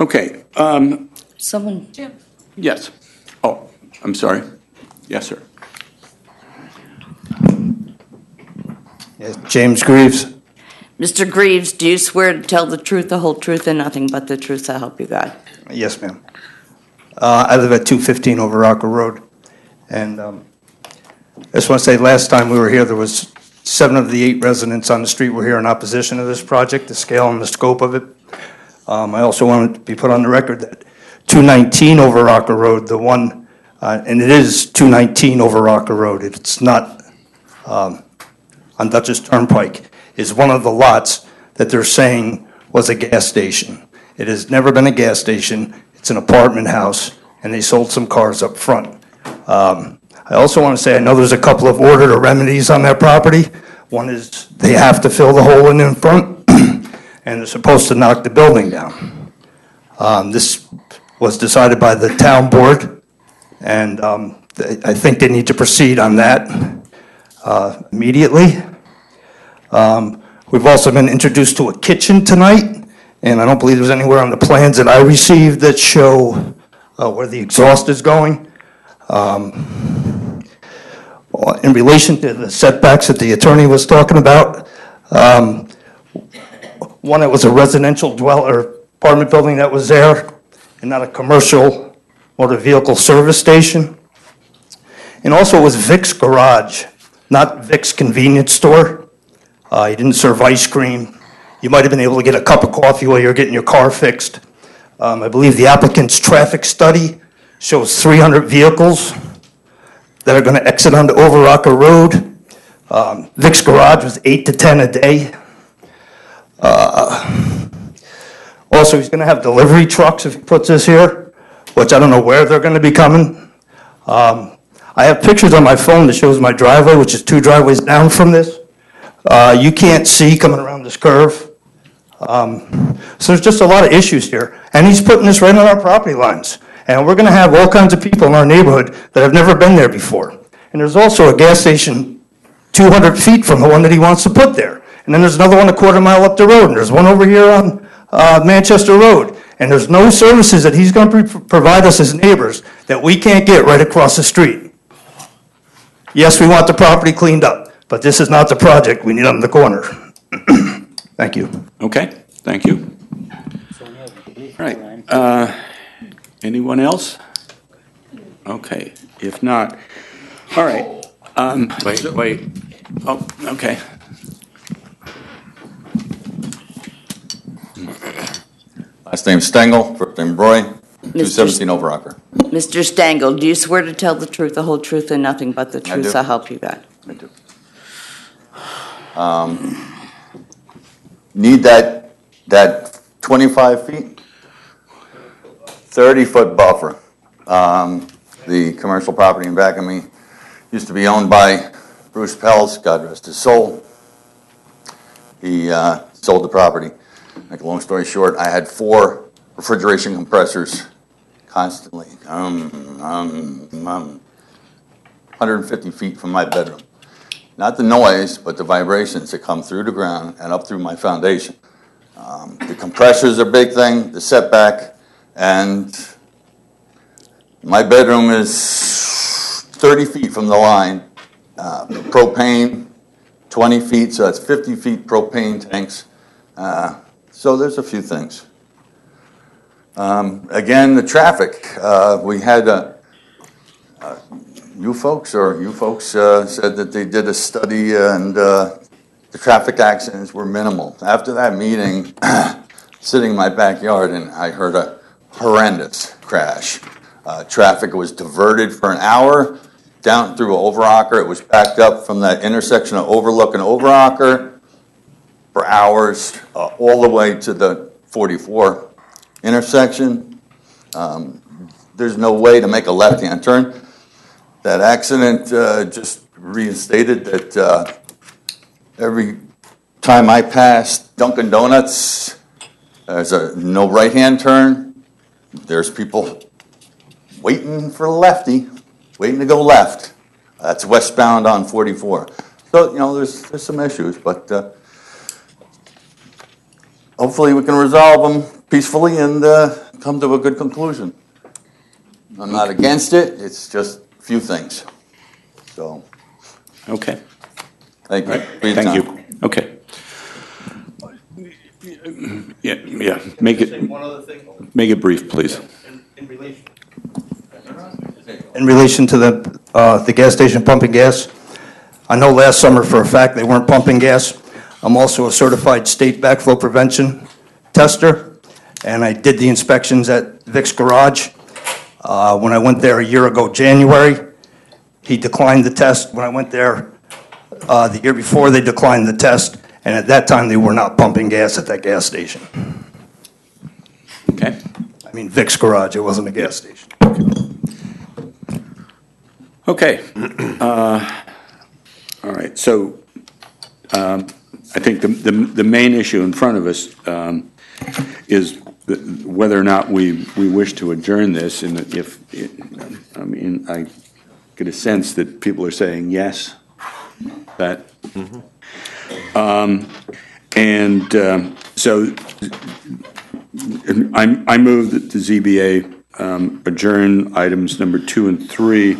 Okay, um, Someone, yes. Oh, I'm sorry. Yes, sir. Yes, James Greaves. Mr. Greaves, do you swear to tell the truth, the whole truth, and nothing but the truth, so help you God? Yes, ma'am. Uh, I live at 215 Overocker Road. And um, I just want to say, last time we were here, there was seven of the eight residents on the street were here in opposition to this project, the scale and the scope of it. Um, I also wanted to be put on the record that 219 Overocker Road, the one, uh, and it is 219 Overocker Road, it's not um, on Dutchess Turnpike, is one of the lots that they're saying was a gas station. It has never been a gas station, it's an apartment house, and they sold some cars up front. Um, I also want to say, I know there's a couple of ordered or remedies on that property. One is they have to fill the hole in in front, [CLEARS THROAT] and they're supposed to knock the building down. Um, This was decided by the town board, and um, they- I think they need to proceed on that uh, immediately. Um, We've also been introduced to a kitchen tonight, and I don't believe there's anywhere on the plans that I received that show uh, where the exhaust is going. Um, In relation to the setbacks that the attorney was talking about, um, one, it was a residential dweller, apartment building that was there, and not a commercial motor vehicle service station. And also it was Vic's Garage, not Vic's Convenience Store. Uh, He didn't serve ice cream. You might have been able to get a cup of coffee while you're getting your car fixed. Um, I believe the applicant's traffic study shows 300 vehicles that are going to exit onto Overocker Road. Um, Vic's Garage was 8 to 10 a day. Uh, Also, he's going to have delivery trucks if he puts this here, which I don't know where they're going to be coming. Um, I have pictures on my phone that shows my driveway, which is two driveways down from this. Uh, You can't see coming around this curve. Um, So there's just a lot of issues here. And he's putting this right on our property lines. And we're going to have all kinds of people in our neighborhood that have never been there before. And there's also a gas station 200 feet from the one that he wants to put there. And then there's another one a quarter mile up the road, and there's one over here on uh, Manchester Road. And there's no services that he's going to provide us as neighbors that we can't get right across the street. Yes, we want the property cleaned up, but this is not the project we need on the corner. [CLEARS THROAT] Thank you. Okay, thank you. All right, uh, anyone else? Okay, if not, all right. um, Wait, wait. Oh, okay. Last name Stengel, first name Roy, 217 Overocker. Mr. Stengel, do you swear to tell the truth, the whole truth, and nothing but the I truth, do. so help you God? I do. Um, Need that, that 25 feet, 30-foot buffer. Um, The commercial property in back of me used to be owned by Bruce Pels, God rest his soul. He uh, sold the property. Make a long story short, I had four refrigeration compressors constantly, um, um, um, 150 feet from my bedroom. Not the noise, but the vibrations that come through the ground and up through my foundation. Um, The compressors are a big thing, the setback, and my bedroom is 30 feet from the line. Uh, Propane, 20 feet, so that's 50 feet propane tanks. Uh, So there's a few things. Um, Again, the traffic, uh, we had, uh, uh, you folks, or you folks uh, said that they did a study and uh, the traffic accidents were minimal. After that meeting, [CLEARS THROAT] sitting in my backyard and I heard a horrendous crash. Uh, Traffic was diverted for an hour down through Overocker. It was backed up from that intersection of Overlook and Overocker for hours, uh, all the way to the 44 intersection. Um, There's no way to make a left-hand turn. That accident uh, just reinstated that uh, every time I pass Dunkin' Donuts, there's a no right-hand turn. There's people waiting for the lefty, waiting to go left. That's westbound on 44. So, you know, there's, there's some issues, but uh, hopefully we can resolve them peacefully and uh, come to a good conclusion. I'm not against it, it's just few things. So, Okay. thank you. for your Thank time. you. Okay. Yeah, yeah, make it, One other thing. make it brief, please. In relation to the, uh, the gas station pumping gas, I know last summer for a fact they weren't pumping gas. I'm also a certified state backflow prevention tester, and I did the inspections at Vic's Garage. Uh, When I went there a year ago, January, he declined the test. When I went there uh, the year before, they declined the test, and at that time, they were not pumping gas at that gas station. Okay. I mean, Vic's Garage, it wasn't a gas station. Okay. Uh, All right, so um, I think the, the the main issue in front of us um, is whether or not we, we wish to adjourn this, and if, it- I mean, I get a sense that people are saying yes, that, um, and um, so I, I move that the ZBA um, adjourn items number two and three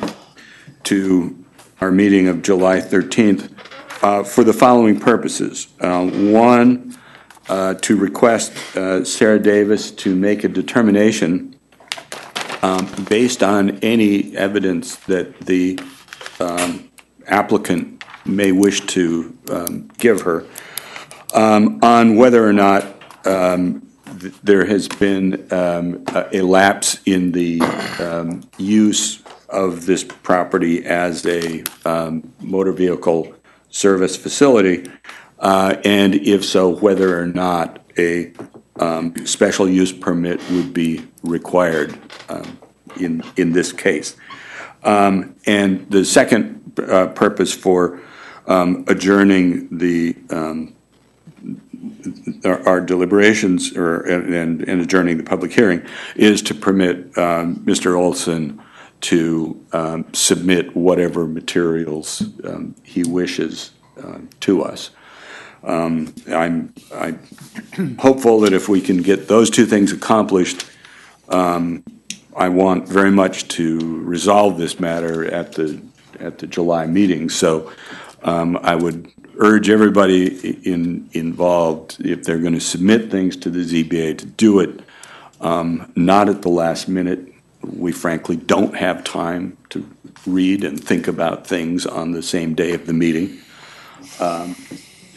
to our meeting of July 13th uh, for the following purposes. Uh, One, uh, to request uh, Sarah Davis to make a determination um, based on any evidence that the um, applicant may wish to um, give her um, on whether or not um, th- there has been um, a lapse in the use of this property as a motor vehicle service facility, and if so, whether or not a um, special use permit would be required um, in, in this case. Um, And the second uh, purpose for um, adjourning the um, our our deliberations or, and and adjourning the public hearing is to permit um, Mr. Olson to um, submit whatever materials um, he wishes um, to us. Um, I'm, I'm hopeful that if we can get those two things accomplished, um, I want very much to resolve this matter at the, at the July meeting. So um, I would urge everybody in, involved, if they're going to submit things to the ZBA, to do it um, not at the last minute. We frankly don't have time to read and think about things on the same day of the meeting. Um,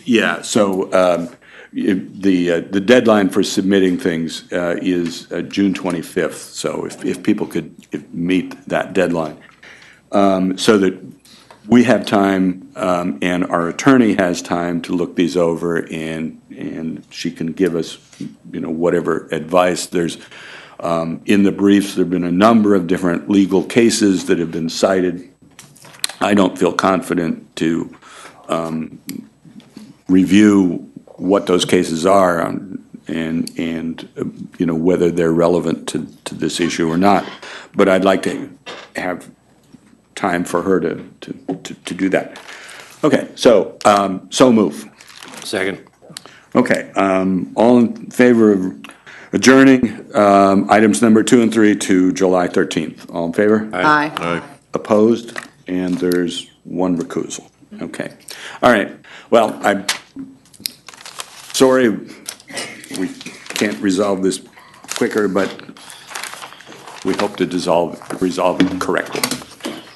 Yeah, so um, the, uh, the deadline for submitting things uh, is uh, June 25th, so if, if people could if- meet that deadline, um, so that we have time um, and our attorney has time to look these over and, and she can give us, you know, whatever advice. There's, um, in the briefs, there've been a number of different legal cases that have been cited. I don't feel confident to um, review what those cases are and, and, uh, you know, whether they're relevant to, to this issue or not. But I'd like to have time for her to, to, to to do that. Okay, so, um, so move. Second. Okay, um, all in favor of adjourning, um, items number two and three to July 13th? All in favor? Aye. Opposed? And there's one recusal. Okay. All right. Well, I'm sorry we can't resolve this quicker, but we hope to dissolve, resolve it correctly.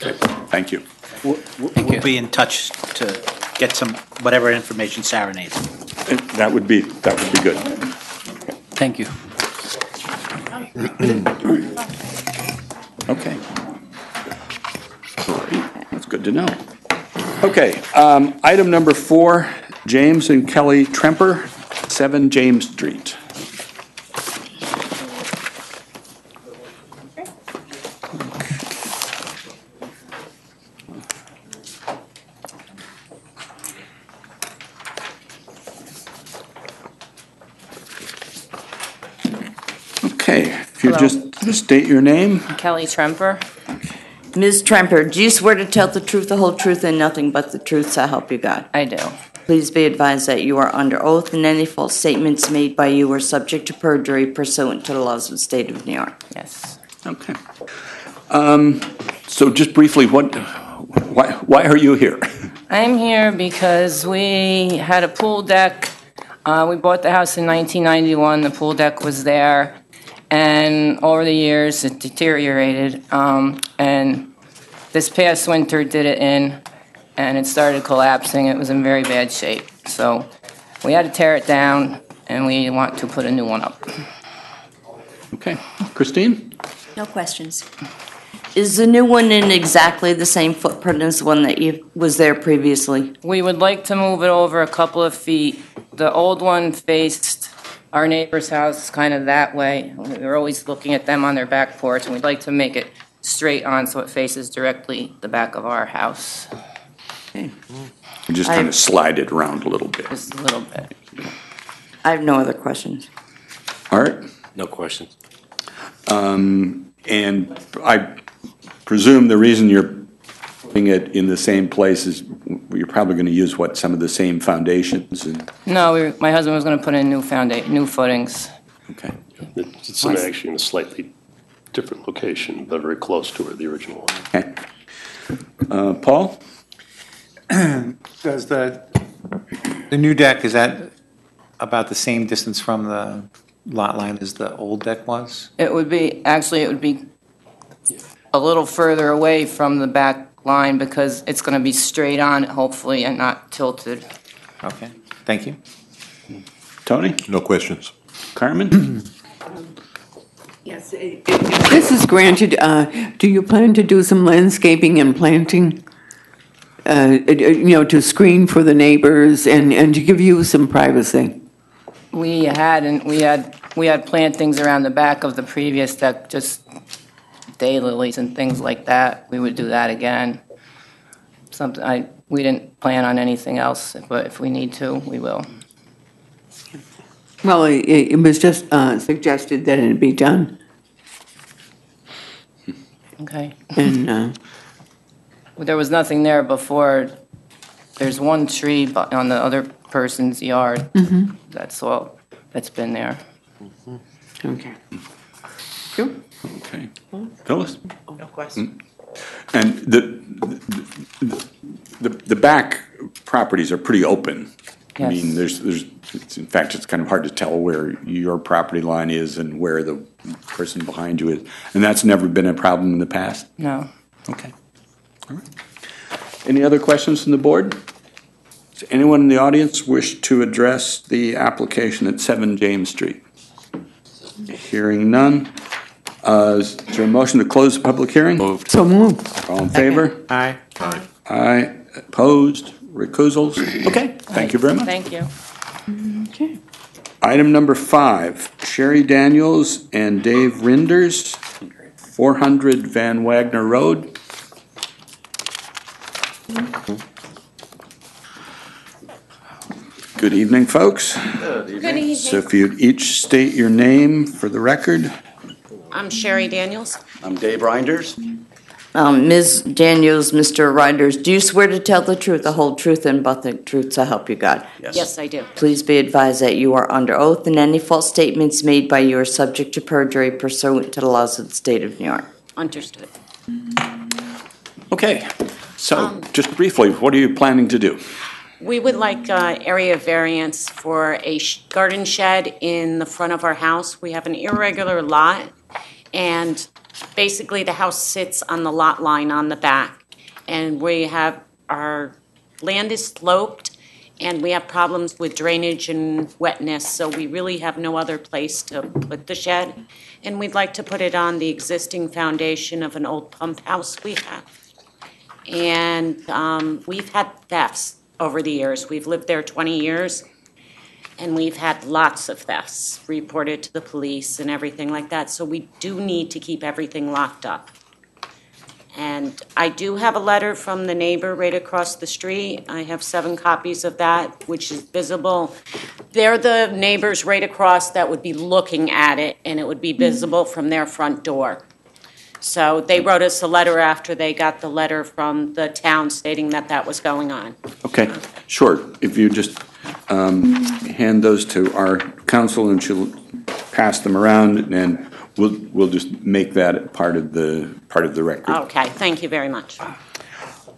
Okay. Thank you. We'll we'll be in touch to get some, whatever information Sarah needs. That would be, that would be good. Thank you. Okay. That's good to know. Okay, um, item number four, James and Kelly Tremper, 7 James Street. Okay, if you Hello. just state your name. Kelly Tremper. Ms. Tremper, do you swear to tell the truth, the whole truth, and nothing but the truth, so help you God? I do. Please be advised that you are under oath and any false statements made by you are subject to perjury pursuant to the laws of the state of New York. Yes. Okay. Um, So just briefly, what, why, why are you here? [LAUGHS] I'm here because we had a pool deck. Uh, we bought the house in 1991. The pool deck was there. And over the years, it deteriorated. Um, and this past winter did it in, and it started collapsing. It was in very bad shape. So we had to tear it down, and we want to put a new one up. Okay. Christine? No questions. Is the new one in exactly the same footprint as the one that you, was there previously? We would like to move it over a couple of feet. The old one faced our neighbor's house kind of that way. We were always looking at them on their back porch, and we'd like to make it straight on so it faces directly the back of our house, You just kind I- of slide it around a little bit. just a little bit. I have no other questions. Art? No questions. Um, And I presume the reason you're putting it in the same place is you're probably going to use, what, some of the same foundations and, No, we, my husband was gonna put in new founda, new footings. okay. It's actually in a slightly different location, but very close to where the original one. Okay. Uh, Paul? Does the, the new deck, is that about the same distance from the lot line as the old deck was? It would be, actually, it would be a little further away from the back line because it's gonna be straight on, hopefully, and not tilted. Okay, thank you. Tony? No questions. Carmen? [CLEARS THROAT] Yes. If this is granted, uh, do you plan to do some landscaping and planting? Uh, You know, to screen for the neighbors and, and to give you some privacy? We had, and we had, we had plantings around the back of the previous deck, just daylilies and things like that. We would do that again. Something, I, we didn't plan on anything else, but if we need to, we will. Well, it, it was just uh, suggested that it be done. Okay. And, uh, There was nothing there before. There's one tree bu- on the other person's yard. Mhm. That's all that's been there. Okay. Okay. Phyllis? No question. And the, the, the back properties are pretty open. I mean, there's, there's, it's- in fact, it's kind of hard to tell where your property line is and where the person behind you is. And that's never been a problem in the past? No. Okay. All right. Any other questions from the board? Does anyone in the audience wish to address the application at 7 James Street? Hearing none. Uh, Is there a motion to close the public hearing? Moved. So moved. All in favor? Aye. Aye. Opposed? Recusals? [CLEARS THROAT] Okay, thank you very much. Thank you. Okay. Item number five, Sherry Daniels and Dave Rinders, 400 Van Wagner Road. Good evening, folks. Good evening. So if you'd each state your name for the record. I'm Sherry Daniels. I'm Dave Reinders. Um, Ms. Daniels, Mr. Riders, do you swear to tell the truth, the whole truth, and but the truth so help you God? Yes, I do. Please be advised that you are under oath and any false statements made by you are subject to perjury pursuant to the laws of the state of New York. Understood. Okay, so just briefly, what are you planning to do? We would like uh, area variance for a sh- garden shed in the front of our house. We have an irregular lot, and basically the house sits on the lot line on the back. And we have, our land is sloped, and we have problems with drainage and wetness, so we really have no other place to put the shed. And we'd like to put it on the existing foundation of an old pump house we have. And um, we've had thefts over the years. We've lived there 20 years, and we've had lots of thefts reported to the police and everything like that. So we do need to keep everything locked up. And I do have a letter from the neighbor right across the street. I have seven copies of that, which is visible. They're the neighbors right across that would be looking at it, and it would be mm-hmm. visible from their front door. So they wrote us a letter after they got the letter from the town stating that that was going on. Okay, sure. If you just um, hand those to our counsel and she'll pass them around and we'll, we'll just make that part of the, part of the record. Okay, thank you very much.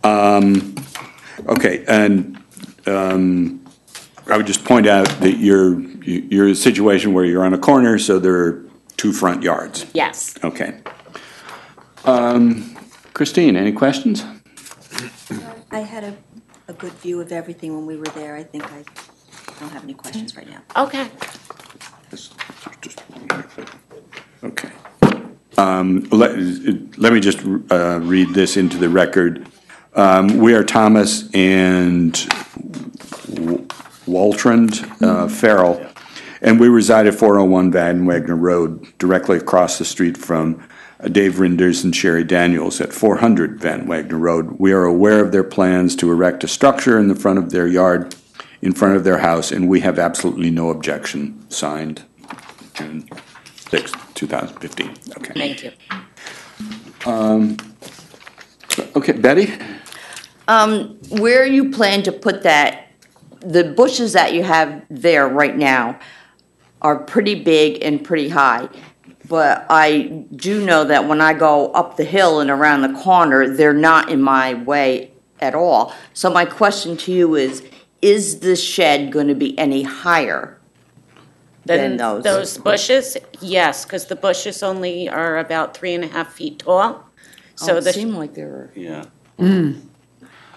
Um, Okay, and um, I would just point out that you're, you're in a situation where you're on a corner, so there are two front yards. Yes. Okay. Um, Christine, any questions? I had a, a good view of everything when we were there. I think I don't have any questions right now. Okay. Okay. Um, Let let me just uh, read this into the record. Um, We are Thomas and W- Waltraud uh, Farrell, and we reside at 401 Van Wagner Road, directly across the street from Dave Rinders and Sherry Daniels at 400 Van Wagner Road. We are aware of their plans to erect a structure in the front of their yard, in front of their house, and we have absolutely no objection. Signed, June 6, 2015. Okay. Thank you. Um, Okay, Betty? Um, where you plan to put that, the bushes that you have there right now are pretty big and pretty high. But I do know that when I go up the hill and around the corner, they're not in my way at all. So my question to you is, is the shed gonna be any higher than Then those? those bushes, yes, because the bushes only are about three and a half feet tall. Oh, so Oh, it the seemed like they were. Yeah. Mm.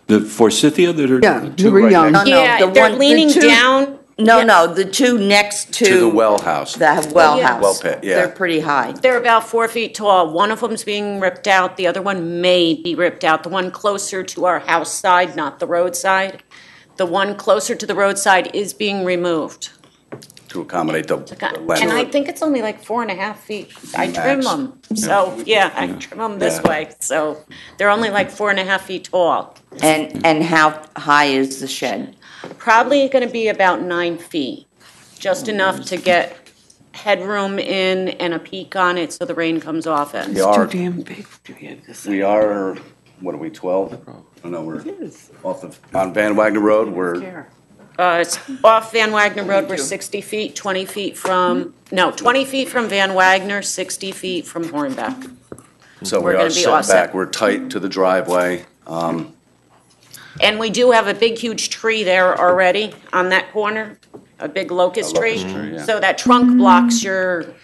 The forsythia that are? Yeah, two were right young. next- No, no, Yeah, the they're one- the leaning two- down. No, no, the two next to. To the well house. The well Yeah. house. Well pit, yeah. They're pretty high. They're about four feet tall. One of them's being ripped out. The other one may be ripped out. The one closer to our house side, not the roadside. The one closer to the roadside is being removed. To accommodate the the And I landlord. think it's only like four and a half feet. I trim Max. them. So, yeah, I trim them this Yeah. way. So they're only like four and a half feet tall. And, and how high is the shed? Probably going to be about nine feet, just enough to get headroom in and a peak on it so the rain comes off it. We are, Too damn big to get this. we are, what are we, 12? Oh, no, we're off of, on Van Wagner Road, we're Uh, it's off Van Wagner Road, we're 60 feet, 20 feet from, no, 20 feet from Van Wagner, 60 feet from Hornbeck. So We're we are gonna be set offset. back, we're tight to the driveway. Um, And we do have a big, huge tree there already on that corner, a big locust A tree. locust tree, yeah. So that trunk blocks your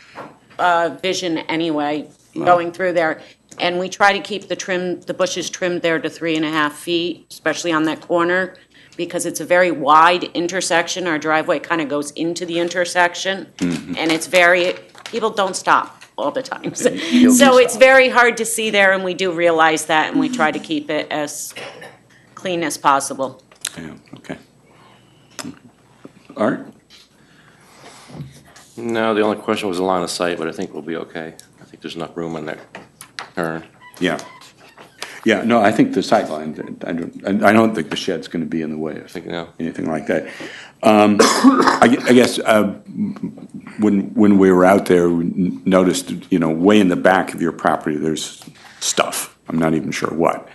uh, vision anyway, going through there. And we try to keep the trim, the bushes trimmed there to three and a half feet, especially on that corner, because it's a very wide intersection. Our driveway kind of goes into the intersection, Mm-hmm. and it's very, people don't stop all the time. [LAUGHS] So it's very hard to see there, and we do realize that, and we try to keep it as clean as possible. Yeah, okay. Art? No, the only question was the line of sight, but I think we'll be okay. I think there's enough room on that turn. Yeah. Yeah, no, I think the sightline, I don't, I don't think the shed's going to be in the way of anything like that. Um, I I guess, uh, when, when we were out there, we noticed, you know, way in the back of your property, there's stuff. I'm not even sure what.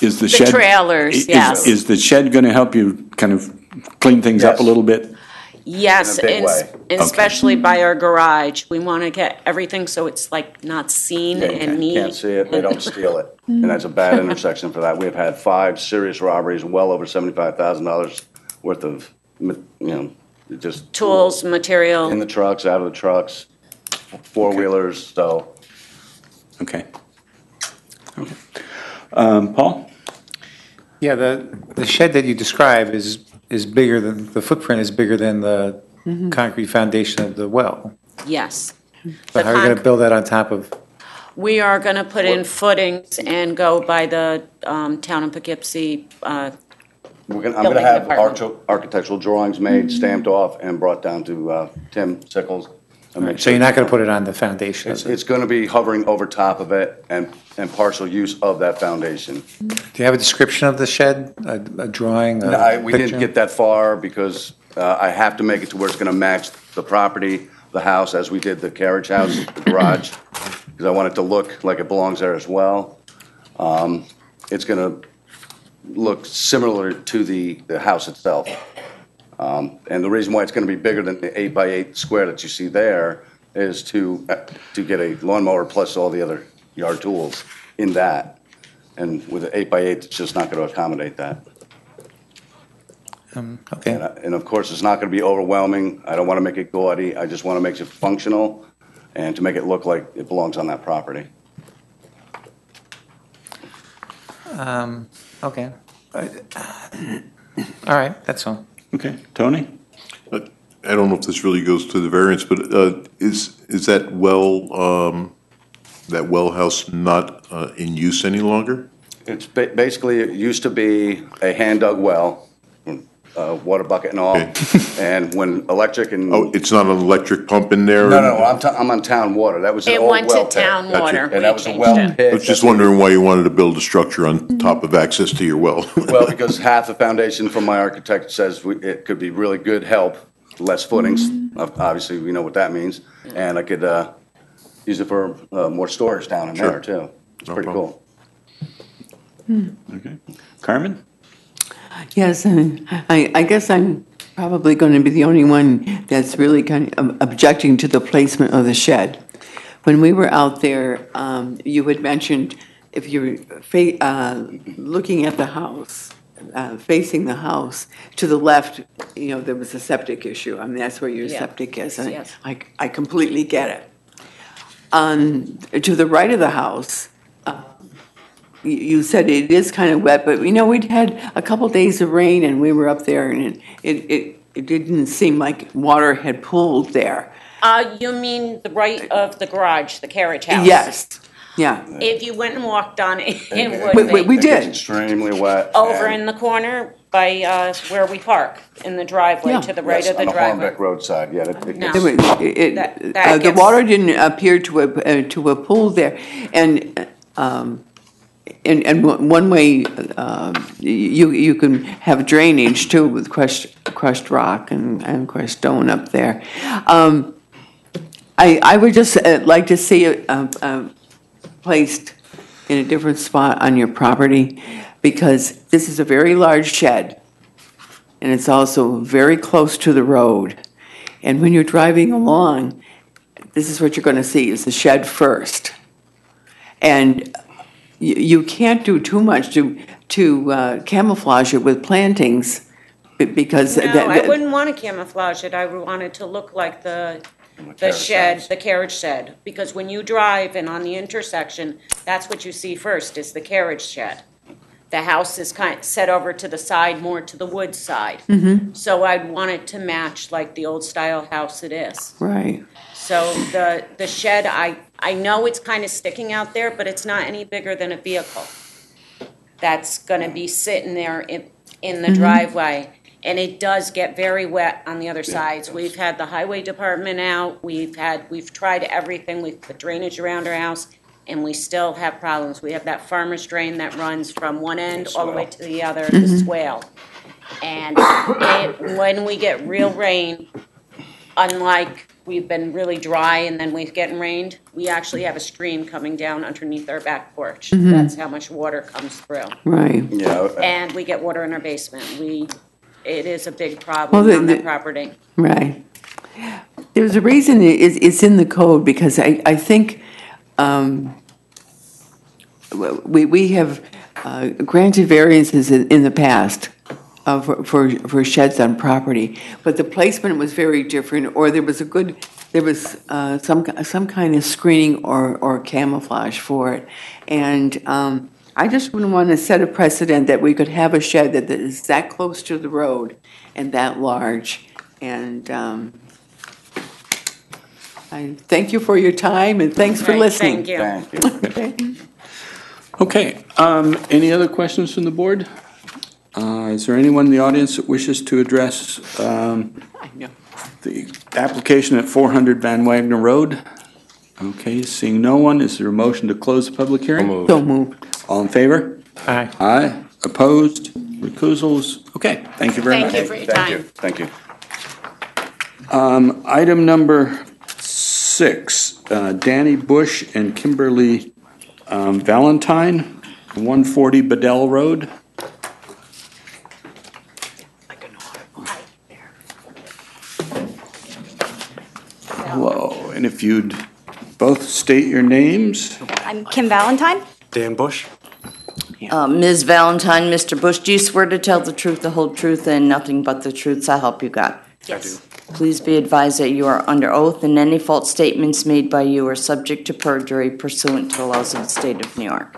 Is the The shed? trailers, is- yes. Is the shed going to help you kind of clean things up a little bit? Yes, In a big and way. and especially by our garage. We want to get everything so it's like not seen and neat. Can't see it, they don't steal it. [LAUGHS] And that's a bad intersection for that. We've had five serious robberies, well over seventy-five thousand dollars worth of, ma- you know, just Tools, material. in the trucks, out of the trucks, four-wheelers, so. Okay. Okay. Um, Paul? Yeah, the, the shed that you describe is, is bigger than, the footprint is bigger than the Mhm. concrete foundation of the well. Yes. So how are you going to build that on top of? We are going to put in footings and go by the um, town of Poughkeepsie. uh, We're gonna, I'm gonna have department. arch- architectural drawings made, stamped off, and brought down to uh, Tim Sickles. So you're not going to put it on the foundation? It's, it's gonna be hovering over top of it and, and partial use of that foundation. Do you have a description of the shed, a, a drawing, a No, I, we didn't picture? get that far because uh, I have to make it to where it's gonna match the property, the house, as we did the carriage house, the garage, because I want it to look like it belongs there as well. Um, It's gonna look similar to the, the house itself. Um, And the reason why it's gonna be bigger than the eight by eight square that you see there is to, uh, to get a lawnmower plus all the other yard tools in that. And with an eight by eight, it's just not gonna accommodate that. Um, Okay. And, I- and of course, it's not going to be overwhelming. I don't want to make it gaudy. I just want to make it functional and to make it look like it belongs on that property. Um, Okay. [COUGHS] All right, that's all. Okay, Tony? I don't know if this really goes to the variance, but uh, is, is that well, um, that well house not uh, in use any longer? It's ba- basically, it used to be a hand dug well, uh, water bucket and all. [LAUGHS] And when electric and. Oh, it's not an electric pump in there? No, no, I'm, ta- I'm on town water. That was an It old went to pit. town Gotcha. water. And that was a changed well it. pit. I was just wondering why you wanted to build a structure on top of access to your well. [LAUGHS] Well, because half the foundation from my architect says we- it could be really good help, less footings, ob- obviously, we know what that means. And I could uh, use it for uh, more storage down in there, too. It's No pretty problem. cool. Okay. Carmen? Yes, and I, I guess I'm probably going to be the only one that's really kind of objecting to the placement of the shed. When we were out there, um, you had mentioned if you're fa- uh, looking at the house, uh, facing the house, to the left, you know, there was a septic issue. I mean, that's where your Yeah. septic is, and Yes. I, I completely get it. On, to the right of the house, you- you said it is kind of wet, but you know, we'd had a couple days of rain and we were up there and it, it, it- it didn't seem like water had pooled there. Uh, You mean the right of the garage, the carriage house? Yes, yeah. If you went and walked on it, it We- would we- be. we did. Extremely wet. Over in the corner by uh, where we park, in the driveway, Yeah. to the right Yes, of the On the driveway. Hornbeck Road side, yeah. it- it No. gets- It was- it- That- that uh, The gets- water didn't appear to have, uh, to have pooled there. And, um, and, and one way, um, you, you can have drainage too with crushed, crushed rock and, and crushed stone up there. Um, I, I would just uh, like to see it uh, uh, placed in a different spot on your property because this is a very large shed. and it's also very close to the road. And when you're driving along, this is what you're going to see, is the shed first. And you, you can't do too much to, to uh, camouflage it with plantings be- because. No, that- I that- wouldn't want to camouflage it. I would want it to look like the, the carriage shed, house. the carriage shed. Because when you drive and on the intersection, that's what you see first, is the carriage shed. The house is kind, of set over to the side, more to the wood side. Mhm. So I'd want it to match like the old style house it is. Right. So the, the shed, I, I know it's kind of sticking out there, but it's not any bigger than a vehicle. That's gonna be sitting there in, in the Mhm. driveway. And it does get very wet on the other sides. We've had the highway department out, we've had, we've tried everything, we've put drainage around our house, and we still have problems. We have that farmer's drain that runs from one end all the way to the other, the Mhm. swale. And it, when we get real rain, unlike we've been really dry and then we've getting rained, we actually have a stream coming down underneath our back porch. Mhm. That's how much water comes through. Right. Yeah. And we get water in our basement. We, it is a big Well, problem the- on the- that property. Right. There's a reason it's, it's in the code, because I, I think, um, we, we have uh, granted variances in, in the past uh, for, for for sheds on property, but the placement was very different, or there was a good, there was uh, some, some kind of screening or, or camouflage for it. And um, I just wouldn't want to set a precedent that we could have a shed that is that close to the road and that large. And um, I thank you for your time, and thanks for Right, listening. Thank you. Thank you. [LAUGHS] Okay, um, any other questions from the board? Uh, Is there anyone in the audience that wishes to address um, the application at 400 Van Wagner Road? Okay, seeing no one, is there a motion to close the public hearing? So moved. All in favor? Aye. Aye, opposed, recusals? Okay, thank you very much. Thank you for your Thank you, time. thank you. Um, Item number six, uh, Danny Bush and Kimberly um, Valentine, 140 Bedell Road. Hello, and if you'd both state your names? I'm Kim Valentine. Dan Bush? Uh, Ms. Valentine, Mr. Bush, do you swear to tell the truth, the whole truth, and nothing but the truth, so help you God? Yes. Please be advised that you are under oath, and any false statements made by you are subject to perjury pursuant to the laws of the state of New York.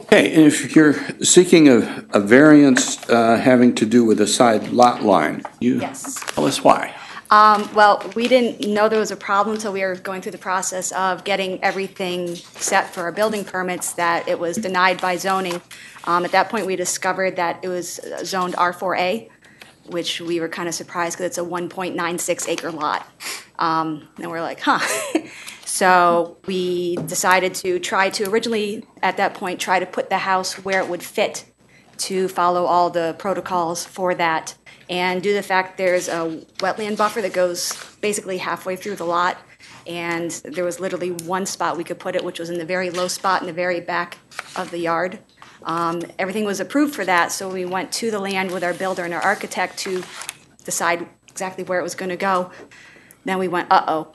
Okay, and if you're seeking a, a variance uh, having to do with a side lot line, you Yes. tell us why. Um, Well, we didn't know there was a problem until we were going through the process of getting everything set for our building permits, that it was denied by zoning. Um, At that point, we discovered that it was zoned R4A, which we were kind of surprised because it's a 1.96 acre lot. Um, And we're like, huh. [LAUGHS] So we decided to try to originally, at that point, try to put the house where it would fit to follow all the protocols for that. And due to the fact there's a wetland buffer that goes basically halfway through the lot, and there was literally one spot we could put it, which was in the very low spot in the very back of the yard. Um, Everything was approved for that, so we went to the land with our builder and our architect to decide exactly where it was gonna go. Then we went, uh-oh,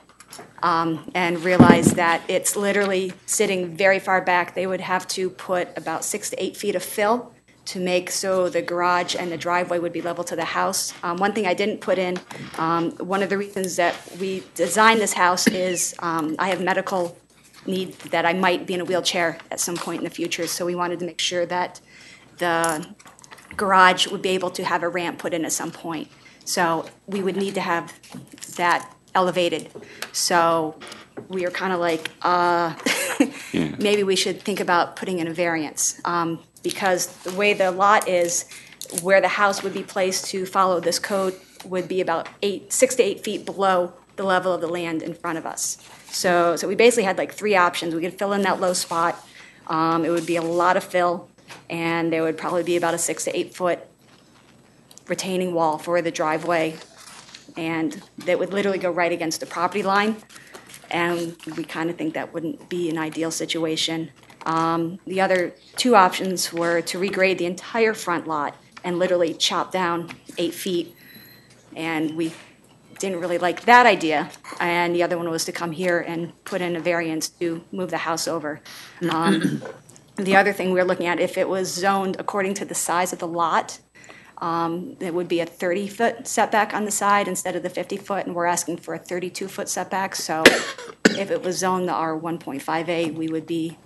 um, and realized that it's literally sitting very far back. They would have to put about six to eight feet of fill to make so the garage and the driveway would be level to the house. Um, one thing I didn't put in, um, one of the reasons that we designed this house is um, I have medical need that I might be in a wheelchair at some point in the future, so we wanted to make sure that the garage would be able to have a ramp put in at some point. So we would need to have that elevated. So we are kind of like, uh, [LAUGHS] maybe we should think about putting in a variance. Um, Because the way the lot is, where the house would be placed to follow this code would be about eight, six to eight feet below the level of the land in front of us. So, so we basically had like three options. We could fill in that low spot. Um, It would be a lot of fill, and there would probably be about a six to eight foot retaining wall for the driveway, and that would literally go right against the property line. And we kind of think that wouldn't be an ideal situation. Um, The other two options were to regrade the entire front lot and literally chop down eight feet. And we didn't really like that idea. And the other one was to come here and put in a variance to move the house over. Um, [CLEARS THROAT] The other thing we're looking at, if it was zoned according to the size of the lot, um, it would be a 30-foot setback on the side instead of the 50-foot, and we're asking for a 32-foot setback. So if it was zoned the R1.5A, we would be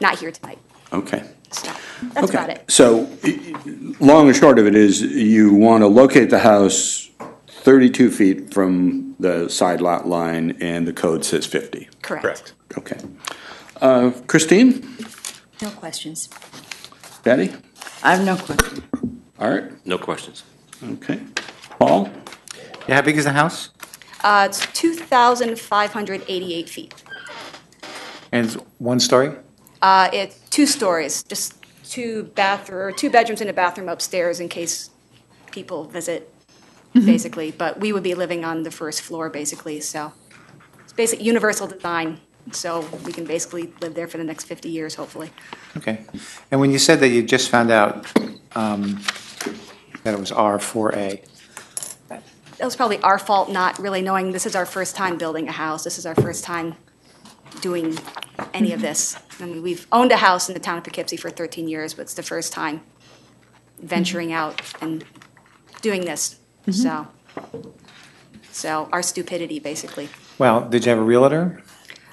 not here tonight. Okay. So that's about it. So, i- i- long and short of it is, you want to locate the house 32 feet from the side lot line, and the code says 50? Correct. Okay. Uh, Christine? No questions. Betty? I have no question. Art? No questions. Okay. Paul? Yeah, how big is the house? Uh, It's 2,588 feet. And it's one story? Uh, It's two stories, just two bathroom, or two bedrooms and a bathroom upstairs in case people visit, basically. But we would be living on the first floor, basically, so it's basic universal design, so we can basically live there for the next 50 years, hopefully. Okay. And when you said that you just found out um, that it was R4A, That was probably our fault, not really knowing this is our first time building a house. This is our first time doing any of this. I mean, we've owned a house in the town of Poughkeepsie for 13 years, but it's the first time venturing out and doing this. So, so our stupidity, basically. well, did you have a realtor?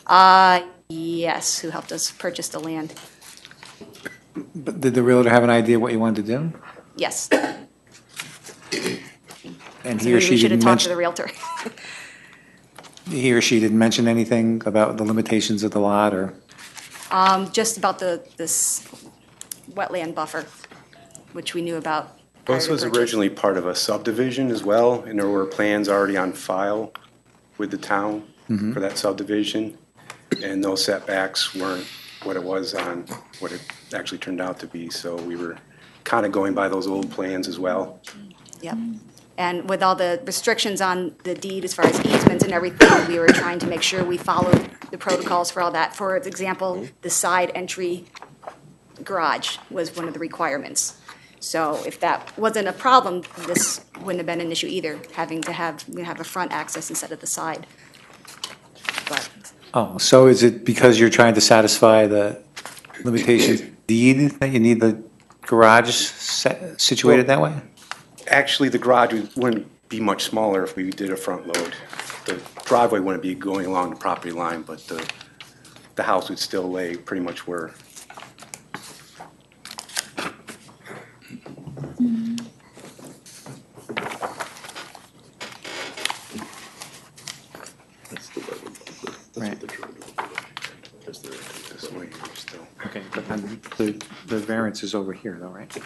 Uh, yes, who helped us purchase the land? But Did the realtor have an idea what you wanted to do? Yes. And he or she should have didn't talked to the mention, realtor. [LAUGHS] he or she didn't mention anything about the limitations of the lot or? Um, just about the, this wetland buffer, which we knew about. prior This to was purchase. originally part of a subdivision as well, and there were plans already on file with the town Mhm. for that subdivision. And those setbacks weren't what it was on, what it actually turned out to be, so we were kind of going by those old plans as well. Yep. And with all the restrictions on the deed as far as easements and everything, we were trying to make sure we followed the protocols for all that. For example, the side entry garage was one of the requirements. So if that wasn't a problem, this wouldn't have been an issue either, having to have, you know, have a front access instead of the side. But Oh, so is it because you're trying to satisfy the limitations deed that you need the garage set- situated that way? Actually, the garage would- wouldn't be much smaller if we did a front load. The driveway wouldn't be going along the property line, but the, the house would still lay pretty much where Right. this way, still. Okay, but then the, the variance is over here though, right?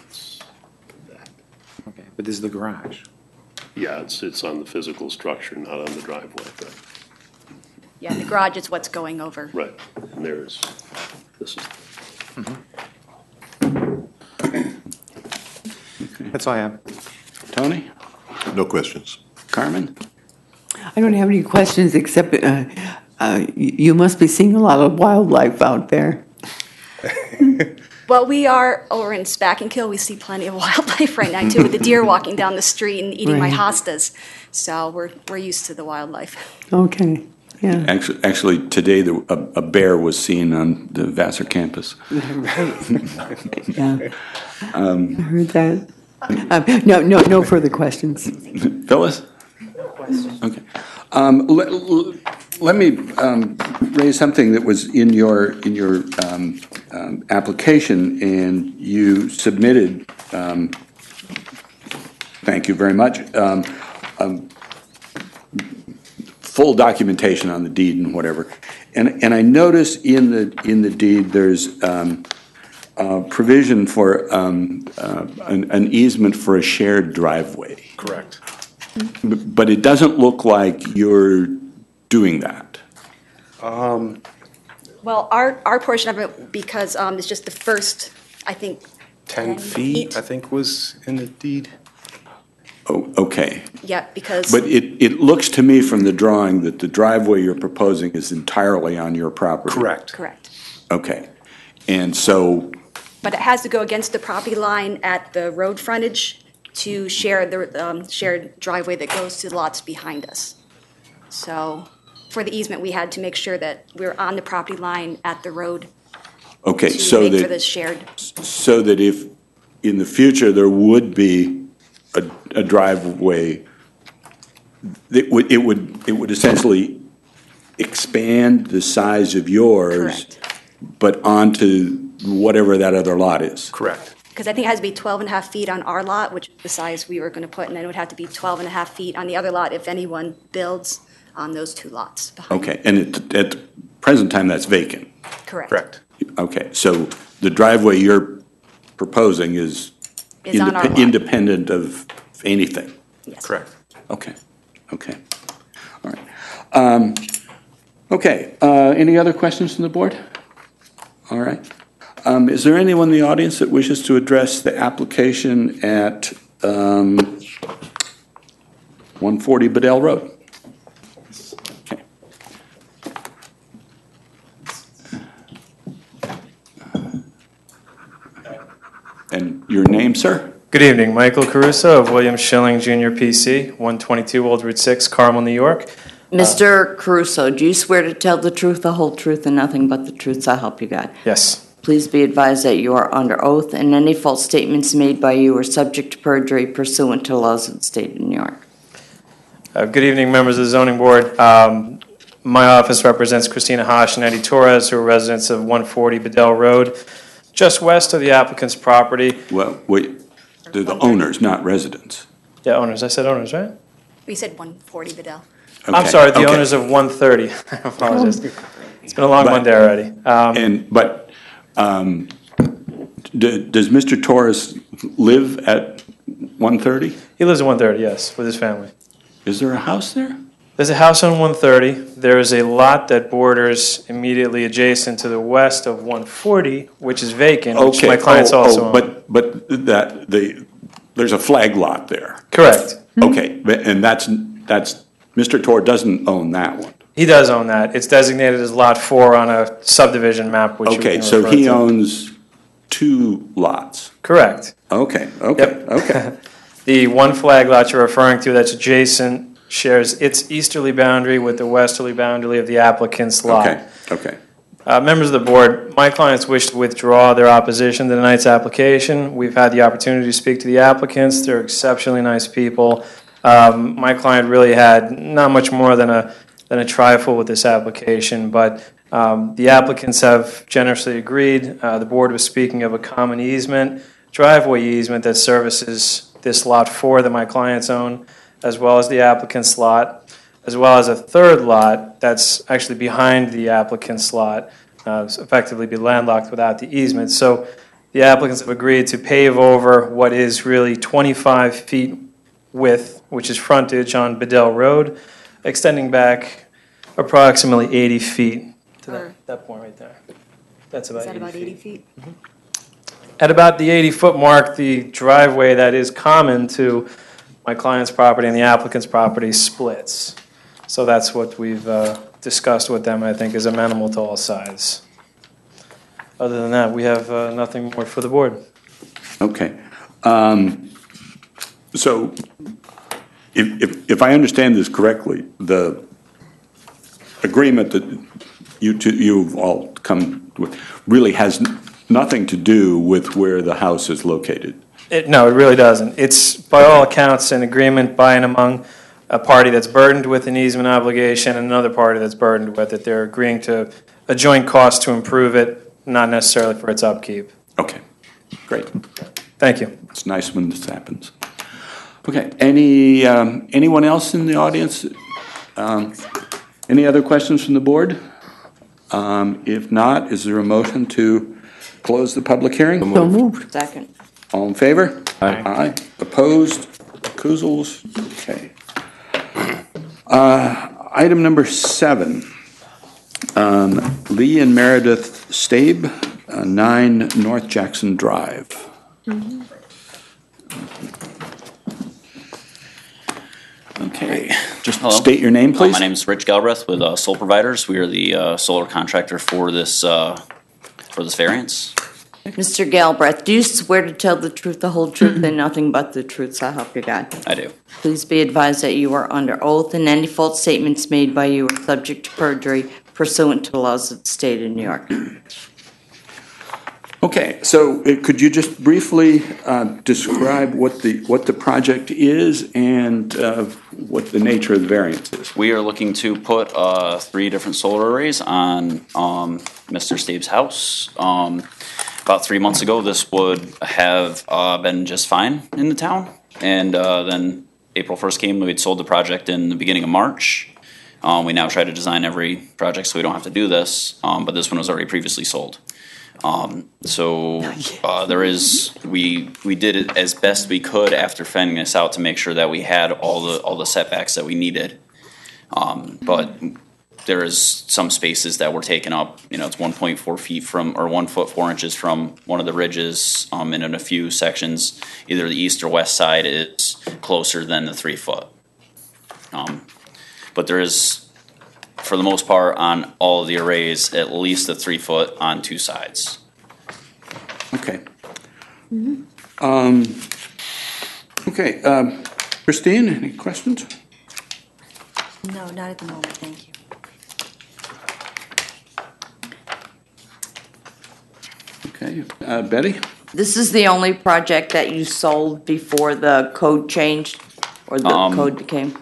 Okay, but this is the garage. Yeah, it's, it's on the physical structure, not on the driveway. yeah, the garage is what's going over. Right, and there's, this is, That's all I have. Tony? No questions. Carmen? I don't have any questions except uh, uh, you you must be seeing a lot of wildlife out there. [LAUGHS] Well, we are over in Spackenkill. We see plenty of [LAUGHS] wildlife right now too, with the deer walking down the street and eating my Right. hostas. So we're, we're used to the wildlife. Okay, yeah. Actually, actually, today, the- a a bear was seen on the Vassar campus. [LAUGHS] Yeah, [LAUGHS] Um, I heard that. Um, No, no, no further questions. Phyllis? No questions. Okay. Um, Let let me um, raise something that was in your, in your um, um, application, and you submitted, um, thank you very much, um, um, full documentation on the deed and whatever. And, and I notice in the, in the deed, there's um, uh, provision for um, uh, an an easement for a shared driveway. Correct. B- But it doesn't look like you're doing that. Um, Well, our, our portion of it, because um, it's just the first, I think, 10 10 feet, feet. I think, was in the deed. Oh, okay. yeah, because. But it, it looks to me from the drawing that the driveway you're proposing is entirely on your property. Correct. Correct. Okay. And so but it has to go against the property line at the road frontage to share the um, shared driveway that goes to the lots behind us. So for the easement, we had to make sure that we're on the property line at the road Okay, to so make for that, this shared. so that if, in the future, there would be a, a driveway, it would, it would, it would essentially expand the size of yours, but onto whatever that other lot is. Correct. Because I think it has to be 12 and a half feet on our lot, which is the size we were going to put, and then it would have to be 12 and a half feet on the other lot if anyone builds on those two lots. Okay, and at, at the present time, that's vacant. Correct. Correct. Okay, so the driveway you're proposing is Is on our indep- lot. independent of anything? Yes. Correct. Okay, okay. All right. Um, Okay, uh, any other questions from the board? All right. Um, Is there anyone in the audience that wishes to address the application at um, 140 Bedell Road? And your name, sir? Good evening, Michael Caruso of William Schilling Jr. PC, 122 Old Route 6, Carmel, New York. Mr. Caruso, do you swear to tell the truth, the whole truth, and nothing but the truth, so help you God? Yes. Please be advised that you are under oath, and any false statements made by you are subject to perjury pursuant to laws of the state of New York. Uh, Good evening, members of the zoning board. Um, My office represents Christina Hosh and Eddie Torres, who are residents of 140 Bedell Road, just west of the applicant's property. Well, wait, they're the owners, not residents. Yeah, owners, I said owners, right? We said 140 Bedell. I'm Okay, sorry, the okay. owners of 130. [LAUGHS] I apologize. It's been a long But- day already. Um, And, but, um, d- does Mr. Torres live at 130? He lives at 130, yes, with his family. Is there a house there? There's a house on 130. There is a lot that borders immediately adjacent to the west of 140, which is vacant, which my clients oh, oh also oh, own. But, but that, the, there's a flag lot there. Correct. Hmm. Okay, but- and that's, that's, Mr. Tor doesn't own that one. He does own that. It's designated as Lot 4 on a subdivision map, which we Okay, can so refer he to. owns two lots. Correct. Okay, okay, okay. [LAUGHS] The one flag lot you're referring to that's adjacent shares its easterly boundary with the westerly boundary of the applicant's lot. Okay, okay. Uh, Members of the board, my clients wish to withdraw their opposition to tonight's application. We've had the opportunity to speak to the applicants. They're exceptionally nice people. Um, My client really had not much more than a, than a trifle with this application, but um, the applicants have generously agreed. Uh, The board was speaking of a common easement, driveway easement that services this Lot 4 that my clients own, as well as the applicant's lot, as well as a third lot that's actually behind the applicant's lot, uh, so effectively be landlocked without the easement. So the applicants have agreed to pave over what is really 25 feet width, which is frontage on Bedell Road, extending back approximately 80 feet to that, that point right there. That's about Is that 80 about feet. 80 feet? At about the 80-foot mark, the driveway that is common to my client's property and the applicant's property splits. So that's what we've uh, discussed with them, I think is amenable to all sides. Other than that, we have uh, nothing more for the board. Okay. Um, So if, if, if I understand this correctly, the agreement that you two, you've all come with really has nothing to do with where the house is located. It, no, it really doesn't. It's, by all accounts, an agreement by and among a party that's burdened with an easement obligation and another party that's burdened with it. They're agreeing to a joint cost to improve it, not necessarily for its upkeep. Okay, great. Thank you. It's nice when this happens. Okay, any, um, anyone else in the audience? Um, Any other questions from the board? Um, If not, is there a motion to close the public hearing? So moved. Second. All in favor? Aye. Aye. Opposed? Recusals? Okay. Uh, Item number seven. Um, Lee and Meredith Stabe, uh, 9 North Jackson Drive. Okay, just Hello. state your name, Uh, please. My name is Rich Galbraith with uh, Soul Providers. We are the uh, solar contractor for this, uh, for this variance. Mr. Galbraith, do you swear to tell the truth, the whole truth, and nothing but the truth, so help you God? I do. Please be advised that you are under oath and any false statements made by you are subject to perjury pursuant to the laws of the state of New York. Okay, so uh, could you just briefly uh, describe what the, what the project is and uh, what the nature of the variance is? We are looking to put uh, three different solar arrays on um, Mr. Stabe's house. Um, About three months ago, this would have uh, been just fine in the town. And uh, then April 1st came, we had sold the project in the beginning of March. Um, We now try to design every project so we don't have to do this, um, but this one was already previously sold. Um, So [LAUGHS] uh, there is, we, we did it as best we could after finding this out to make sure that we had all the, all the setbacks that we needed. Um, But there is some spaces that were taken up, you know, it's one point four feet from, or one foot four inches from one of the ridges, um, and in a few sections, either the east or west side is closer than the three foot. Um, But there is, for the most part, on all of the arrays, at least a three foot on two sides. Okay. Um, Okay, um, Christine, any questions? No, not at the moment, thank you. Okay, uh, Betty? This is the only project that you sold before the code changed, or the Um, code became?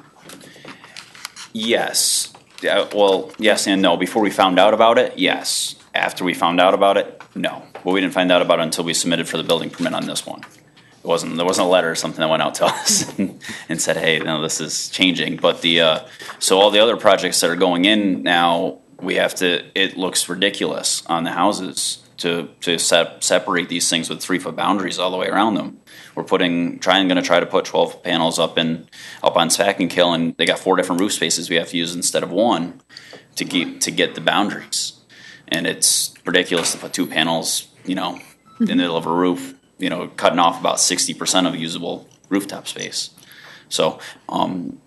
Yes. Yeah, well, yes and no. Before we found out about it, yes. After we found out about it, no. Well, we didn't find out about it until we submitted for the building permit on this one. It wasn't, there wasn't a letter or something that went out to [LAUGHS] us and said, hey, no, this is changing. But the, uh, so all the other projects that are going in now, we have to, it looks ridiculous on the houses to, to sep- separate these things with three-foot boundaries all the way around them. We're putting, trying, gonna try to put twelve panels up in, up on Spackenkill, and they got four different roof spaces we have to use instead of one to keep, to get the boundaries. And it's ridiculous to put two panels, you know, in the middle of a roof, you know, cutting off about sixty percent of usable rooftop space. So, um,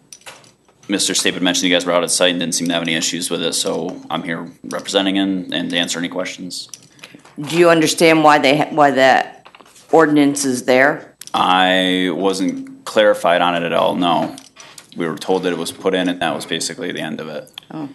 Mr. Stape had mentioned you guys were out at site and didn't seem to have any issues with it, so I'm here representing him and to answer any questions. Do you understand why they, ha- why that ordinance is there? I wasn't clarified on it at all, no. We were told that it was put in and that was basically the end of it. Oh.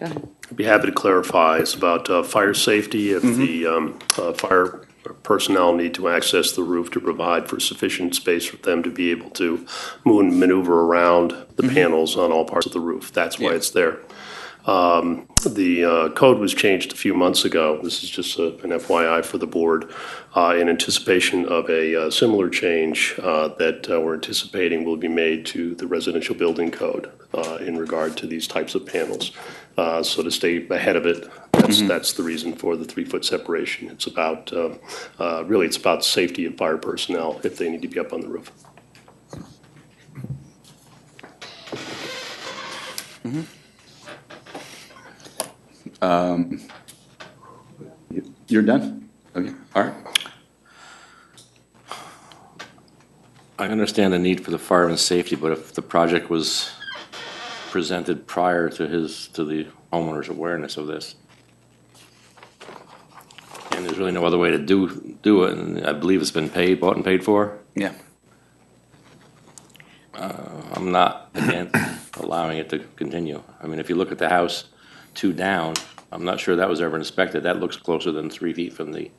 I'd be happy to clarify. It's about uh, fire safety. If the um, uh, fire personnel need to access the roof to provide for sufficient space for them to be able to move and maneuver around the panels on all parts of the roof. That's why it's there. Um, The uh, code was changed a few months ago. This is just a- an FYI for the board, uh, in anticipation of a uh, similar change uh, that uh, we're anticipating will be made to the residential building code uh, in regard to these types of panels. Uh, So to stay ahead of it, that's, that's the reason for the three-foot separation. It's about, uh, uh, really, it's about safety of fire personnel if they need to be up on the roof. Um, you- You're done? Okay, all right. I understand the need for the fire and safety, but if the project was presented prior to his, to the homeowner's awareness of this, and there's really no other way to do, do it, and I believe it's been paid, bought and paid for, Yeah. uh, I'm not against allowing it to continue. I mean, if you look at the house two down, I'm not sure that was ever inspected. That looks closer than three feet from the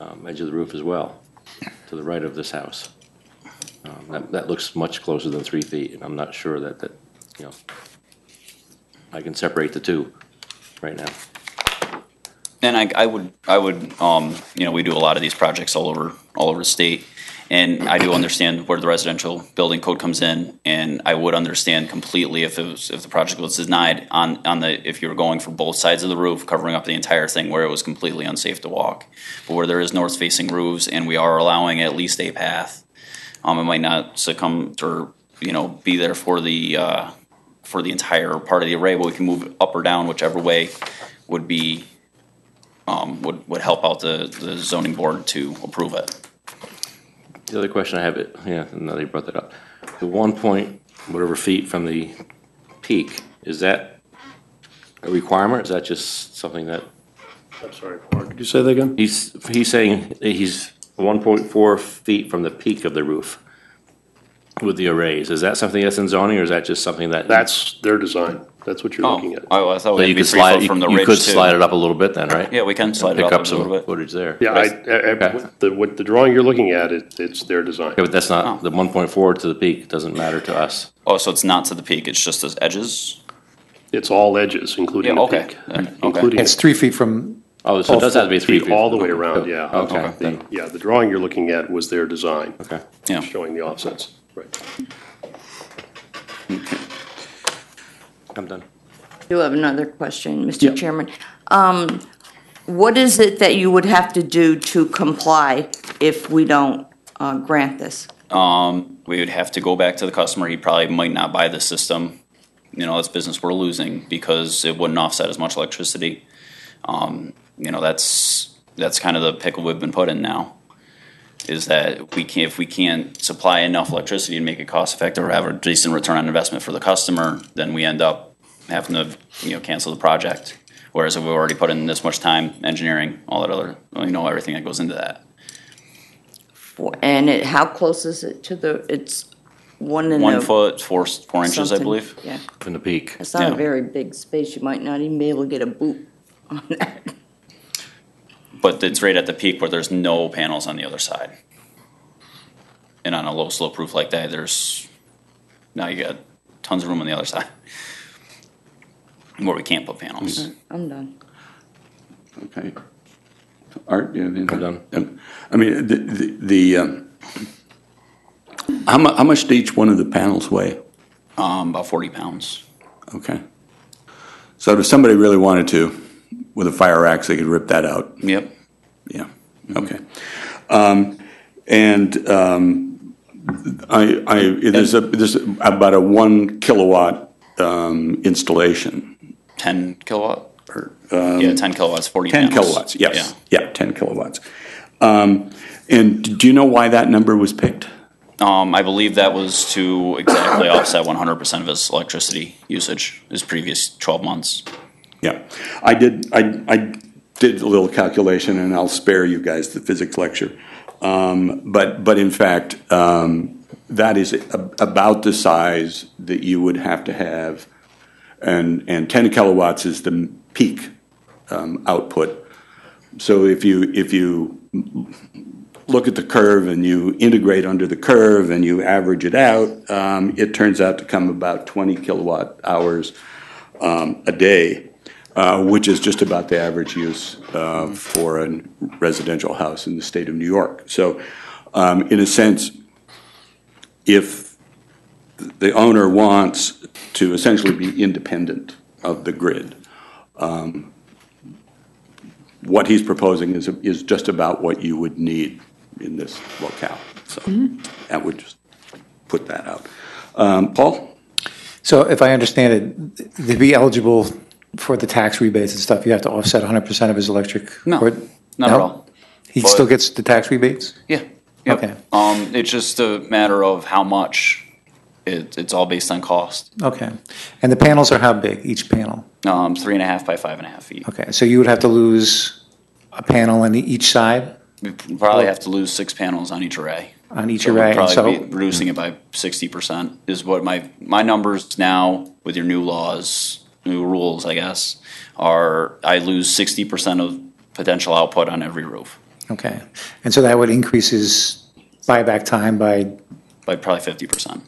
um, edge of the roof as well, to the right of this house. Um, That, that looks much closer than three feet, and I'm not sure that, that, you know, I can separate the two right now. And I, I would, I would, um, you know, we do a lot of these projects all over, all over the state. And I do understand where the residential building code comes in, and I would understand completely if it was, if the project was denied on, on the, if you were going for both sides of the roof, covering up the entire thing where it was completely unsafe to walk. But where there is north-facing roofs and we are allowing at least a path, um, it might not succumb or, you know, be there for the, uh, for the entire part of the array, but we can move up or down whichever way would be um, would, would help out the, the zoning board to approve it. The other question I have, it yeah, now that you brought that up, the one point whatever feet from the peak, is that a requirement? Is that just something that I'm sorry, Mark, could you say that again? He's, he's saying he's 1.4 feet from the peak of the roof with the arrays. Is that something that's in zoning, or is that just something that? That's their design. That's what you're oh, looking at. Oh, I thought So we had you be could three slide, foot from the you ridge could too. slide it up a little bit then, right? Yeah, we can slide it Pick up up a some little bit. footage there. Yeah, I, I- I- the, what the drawing you're looking at, it, it's their design. Yeah, but that's not, oh. the 1.4 to the peak doesn't matter to us. Oh, so it's not to the peak, it's just those edges? It's all edges, including Yeah, the okay, peak. then, okay. Including It's three feet from. Oh, so it does have to be three feet. All the way around, oh, yeah. Okay, The- then. Yeah, the drawing you're looking at was their design. Okay. Yeah. Showing the offsets, right. I'm done. do have another question, Mr. Chairman. Um, What is it that you would have to do to comply if we don't uh, grant this? Um, we would have to go back to the customer, he probably might not buy the system. You know, it's business we're losing because it wouldn't offset as much electricity. Um, you know, that's, that's kind of the pickle we've been put in now. Is that we can't, if we can't supply enough electricity to make it cost effective or have a decent return on investment for the customer, then we end up having to, you know, cancel the project. Whereas if we've already put in this much time, engineering, all that other, you know, everything that goes into that. For- And it, how close is it to the, it's one and a... One foot, four, four inches, I something, believe. Yeah. From the peak. It's not a Yeah. very big space. You might not even be able to get a boot on that. But it's right at the peak where there's no panels on the other side. And on a low slope roof like that, there's, now you got tons of room on the other side. Where we can't put panels. I'm done. Okay. Art, do you have anything? I'm done. I mean, the, the- the, um, how mu, how much do each one of the panels weigh? Um, about forty pounds. Okay. So if somebody really wanted to, with a fire axe, they could rip that out? Yep. Yeah, okay. Um, And um, I, I, there's a, there's about a one kilowatt um, installation. Ten kilowatt? Um, Yeah, ten kilowatts, forty 10 panels. kilowatts, yes, yeah, 10 kilowatts. Um, And do you know why that number was picked? Um, I believe that was to exactly offset one hundred percent of his electricity usage, his previous twelve months. Yeah, I did, I, I did a little calculation, and I'll spare you guys the physics lecture. Um, But, but in fact, um, that is a- about the size that you would have to have, and, and 10 kilowatts is the peak um, output. So if you, if you look at the curve and you integrate under the curve and you average it out, um, it turns out to come about 20 kilowatt hours um, a day, uh, which is just about the average use uh, for a residential house in the state of New York. So, um, in a sense, if the owner wants to essentially be independent of the grid, um, what he's proposing is, is just about what you would need in this locale. So I would just put that out. Um, Paul? So if I understand it, to be eligible for the tax rebates and stuff, you have to offset 100% of his electric? No, or- not at all. He But- still gets the tax rebates? Yeah. Yep. Okay. Um, it's just a matter of how much. It, it's all based on cost. Okay. And the panels are how big, each panel? Um, three and a half by five and a half feet. Okay, so you would have to lose a panel on each side? We probably have to lose six panels on each array. On each So we'd array, and Probably so- be reducing it by sixty percent is what my, my numbers now with your new laws, new rules, I guess, are I lose sixty percent of potential output on every roof Okay. And so that would increase his buyback time by, by probably fifty percent.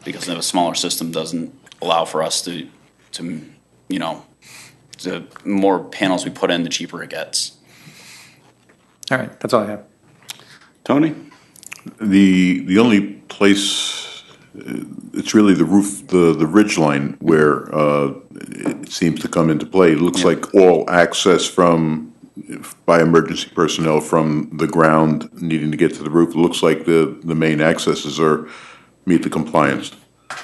Okay. Because a smaller system doesn't allow for us to, to, you know, the more panels we put in, the cheaper it gets. all right, that's all I have. Tony? The, the only place, uh, it's really the roof, the, the ridge line where uh, it seems to come into play. It looks like all access from, by emergency personnel from the ground needing to get to the roof. It looks like the, the main accesses are, meet the compliance.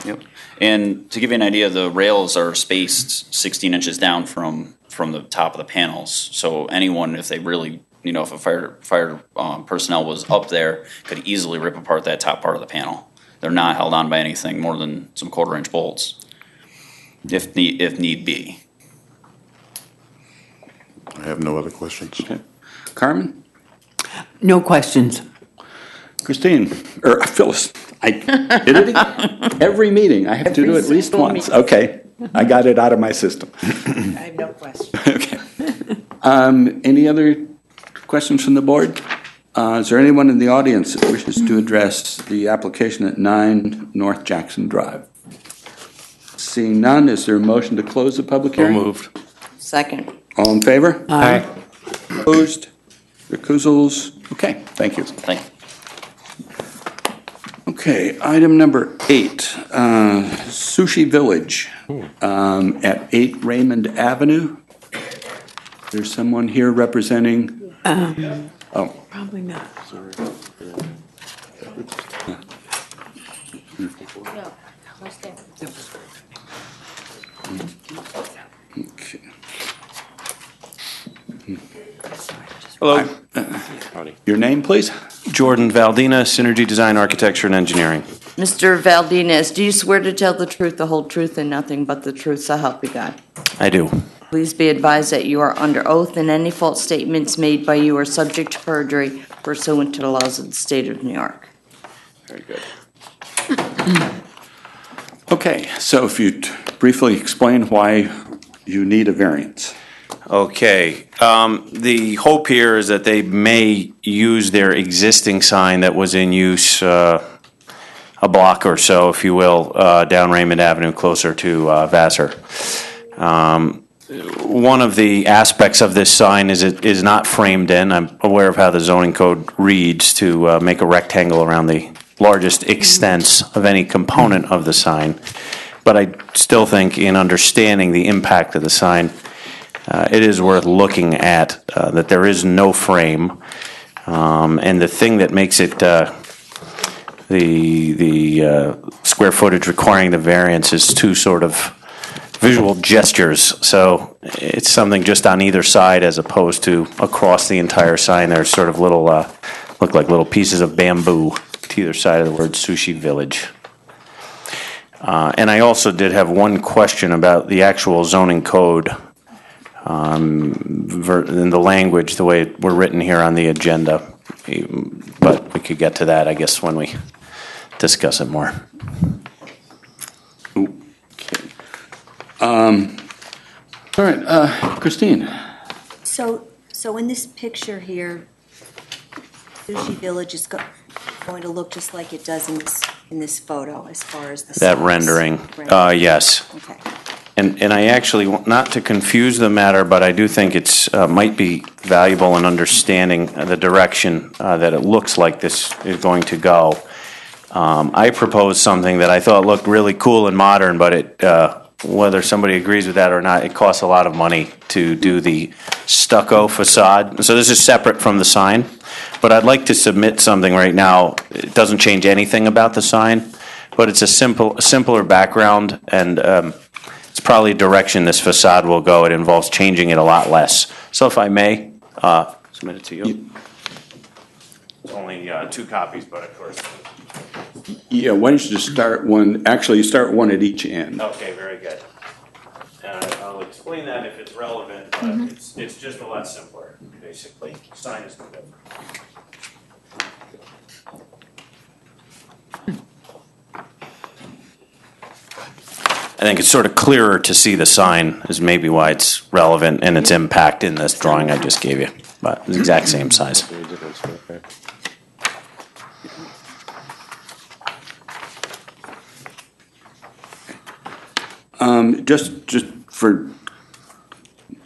Yep. And to give you an idea, the rails are spaced 16 inches down from, from the top of the panels. So anyone, if they really, you know, if a fire, fire um, personnel was up there, could easily rip apart that top part of the panel. They're not held on by anything more than some quarter inch bolts, if need, if need be. I have have no other questions. Carmen? No questions. Christine, or Phyllis, I did it again. Every meeting, I have to do it at least single once. meeting. Okay, I got it out of my system. I have no question. [LAUGHS] Okay. Um, Any other questions from the board? Uh, Is there anyone in the audience that wishes to address the application at 9 North Jackson Drive? Seeing none, is there a motion to close the public hearing? moved. Second. All in favor? Aye. Opposed? Recusals? Okay, thank you. Thank you. Okay, item number eight, uh, Sushi Village um, at 8 Raymond Avenue. There's someone here representing, Um, oh, Probably not. okay. Hello, Uh, Your name, please? Jordan Valdina, Synergy Design Architecture and Engineering. Mr. Valdez, do you swear to tell the truth, the whole truth, and nothing but the truth, so help you God? I do. Please be advised that you are under oath and any false statements made by you are subject to perjury pursuant to the laws of the state of New York. Very good. Okay, so if you'd briefly explain why you need a variance. Okay, um, the hope here is that they may use their existing sign that was in use, uh, a block or so, if you will, uh, down Raymond Avenue, closer to, uh, Vassar. Um, one of the aspects of this sign is it is not framed in. I'm aware of how the zoning code reads to, uh, make a rectangle around the largest extents of any component of the sign. But I still think in understanding the impact of the sign, uh, it is worth looking at, uh, that there is no frame. Um, And the thing that makes it, uh, the, the uh, square footage requiring the variance is two sort of visual gestures. So it's something just on either side as opposed to across the entire sign. There's sort of little, uh, look like little pieces of bamboo to either side of the word Sushi Village. Uh, And I also did have one question about the actual zoning code um, ver- in the language, the way we're written here on the agenda. But we could get to that, I guess, when we discuss it more. Um, All right, uh, Christine, So, so in this picture here, Sushi Village is go- going to look just like it does in this, in this photo as far as the. That size. rendering, Right. uh, yes. Okay. And, and I actually, not to confuse the matter, but I do think it's, uh, might be valuable in understanding the direction uh, that it looks like this is going to go. Um, I proposed something that I thought looked really cool and modern, but it, uh, whether somebody agrees with that or not, it costs a lot of money to do the stucco facade. So this is separate from the sign, but I'd like to submit something right now. It doesn't change anything about the sign, but it's a simple, simpler background, and um, probably a direction this facade will go. It involves changing it a lot less. So if I may, uh, submit it to you. It's only uh, two copies, but of course. yeah, why don't you just start one, actually, you start one at each end. Okay, very good. And I'll explain that if it's relevant, but it's, it's just a lot simpler, basically. Sign is no different. I think it's sort of clearer to see the sign is maybe why it's relevant and its impact in this drawing I just gave you, but it's the exact same size. Um, Just, just for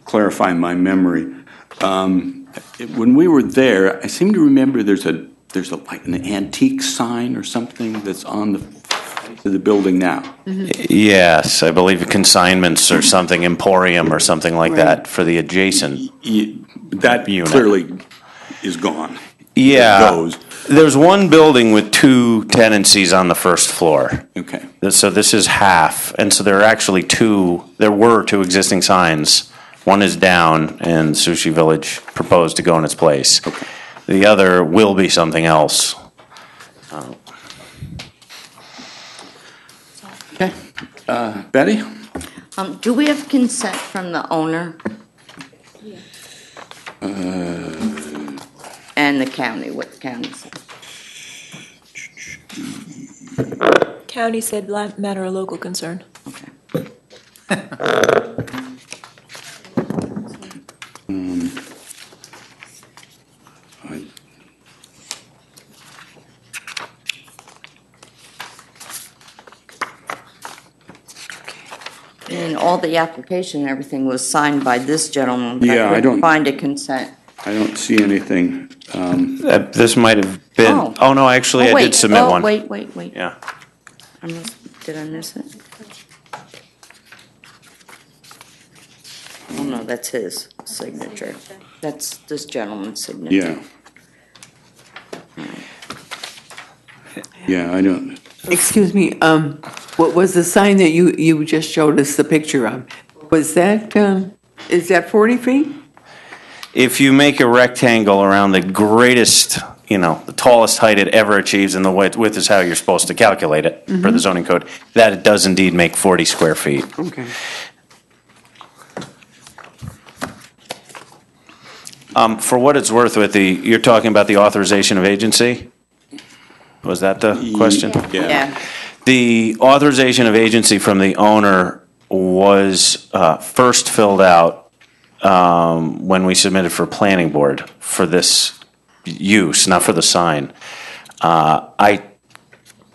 clarifying my memory, um, it- when we were there, I seem to remember there's a, there's a, like an antique sign or something that's on the, to the building now. Yes, I believe consignments or something, Emporium or something like that for the adjacent. That unit. clearly is gone. Yeah. Goes. There's one building with two tenancies on the first floor. Okay. So this is half, and so there are actually two, there were two existing signs. One is down, and Sushi Village proposed to go in its place. The other will be something else. Uh, Uh, Betty? Um, do we have consent from the owner? And the county, what the county said. County said la- matter of local concern. Um, [LAUGHS] And all the application, and everything was signed by this gentleman. but Yeah, I couldn't don't- Find a consent. I don't see anything. um, Uh, This might have been, Oh. oh, no, actually, Oh, I wait. did submit Oh, one. Wait, wait, wait. Yeah. I must, did I miss it? Oh, no, that's his signature. That's this gentleman's signature. Yeah. Yeah, I don't, Excuse me, um, what was the sign that you, you just showed us the picture of? Was that, um, is that 40 feet? If you make a rectangle around the greatest, you know, the tallest height it ever achieves, and the width width is how you're supposed to calculate it for the Mhm. zoning code, that it does indeed make 40 square feet. Okay. Um, For what it's worth with the, you're talking about the authorization of agency? Was that the question? Yeah. The authorization of agency from the owner was uh, first filled out um, when we submitted for planning board for this use, not for the sign. Uh, I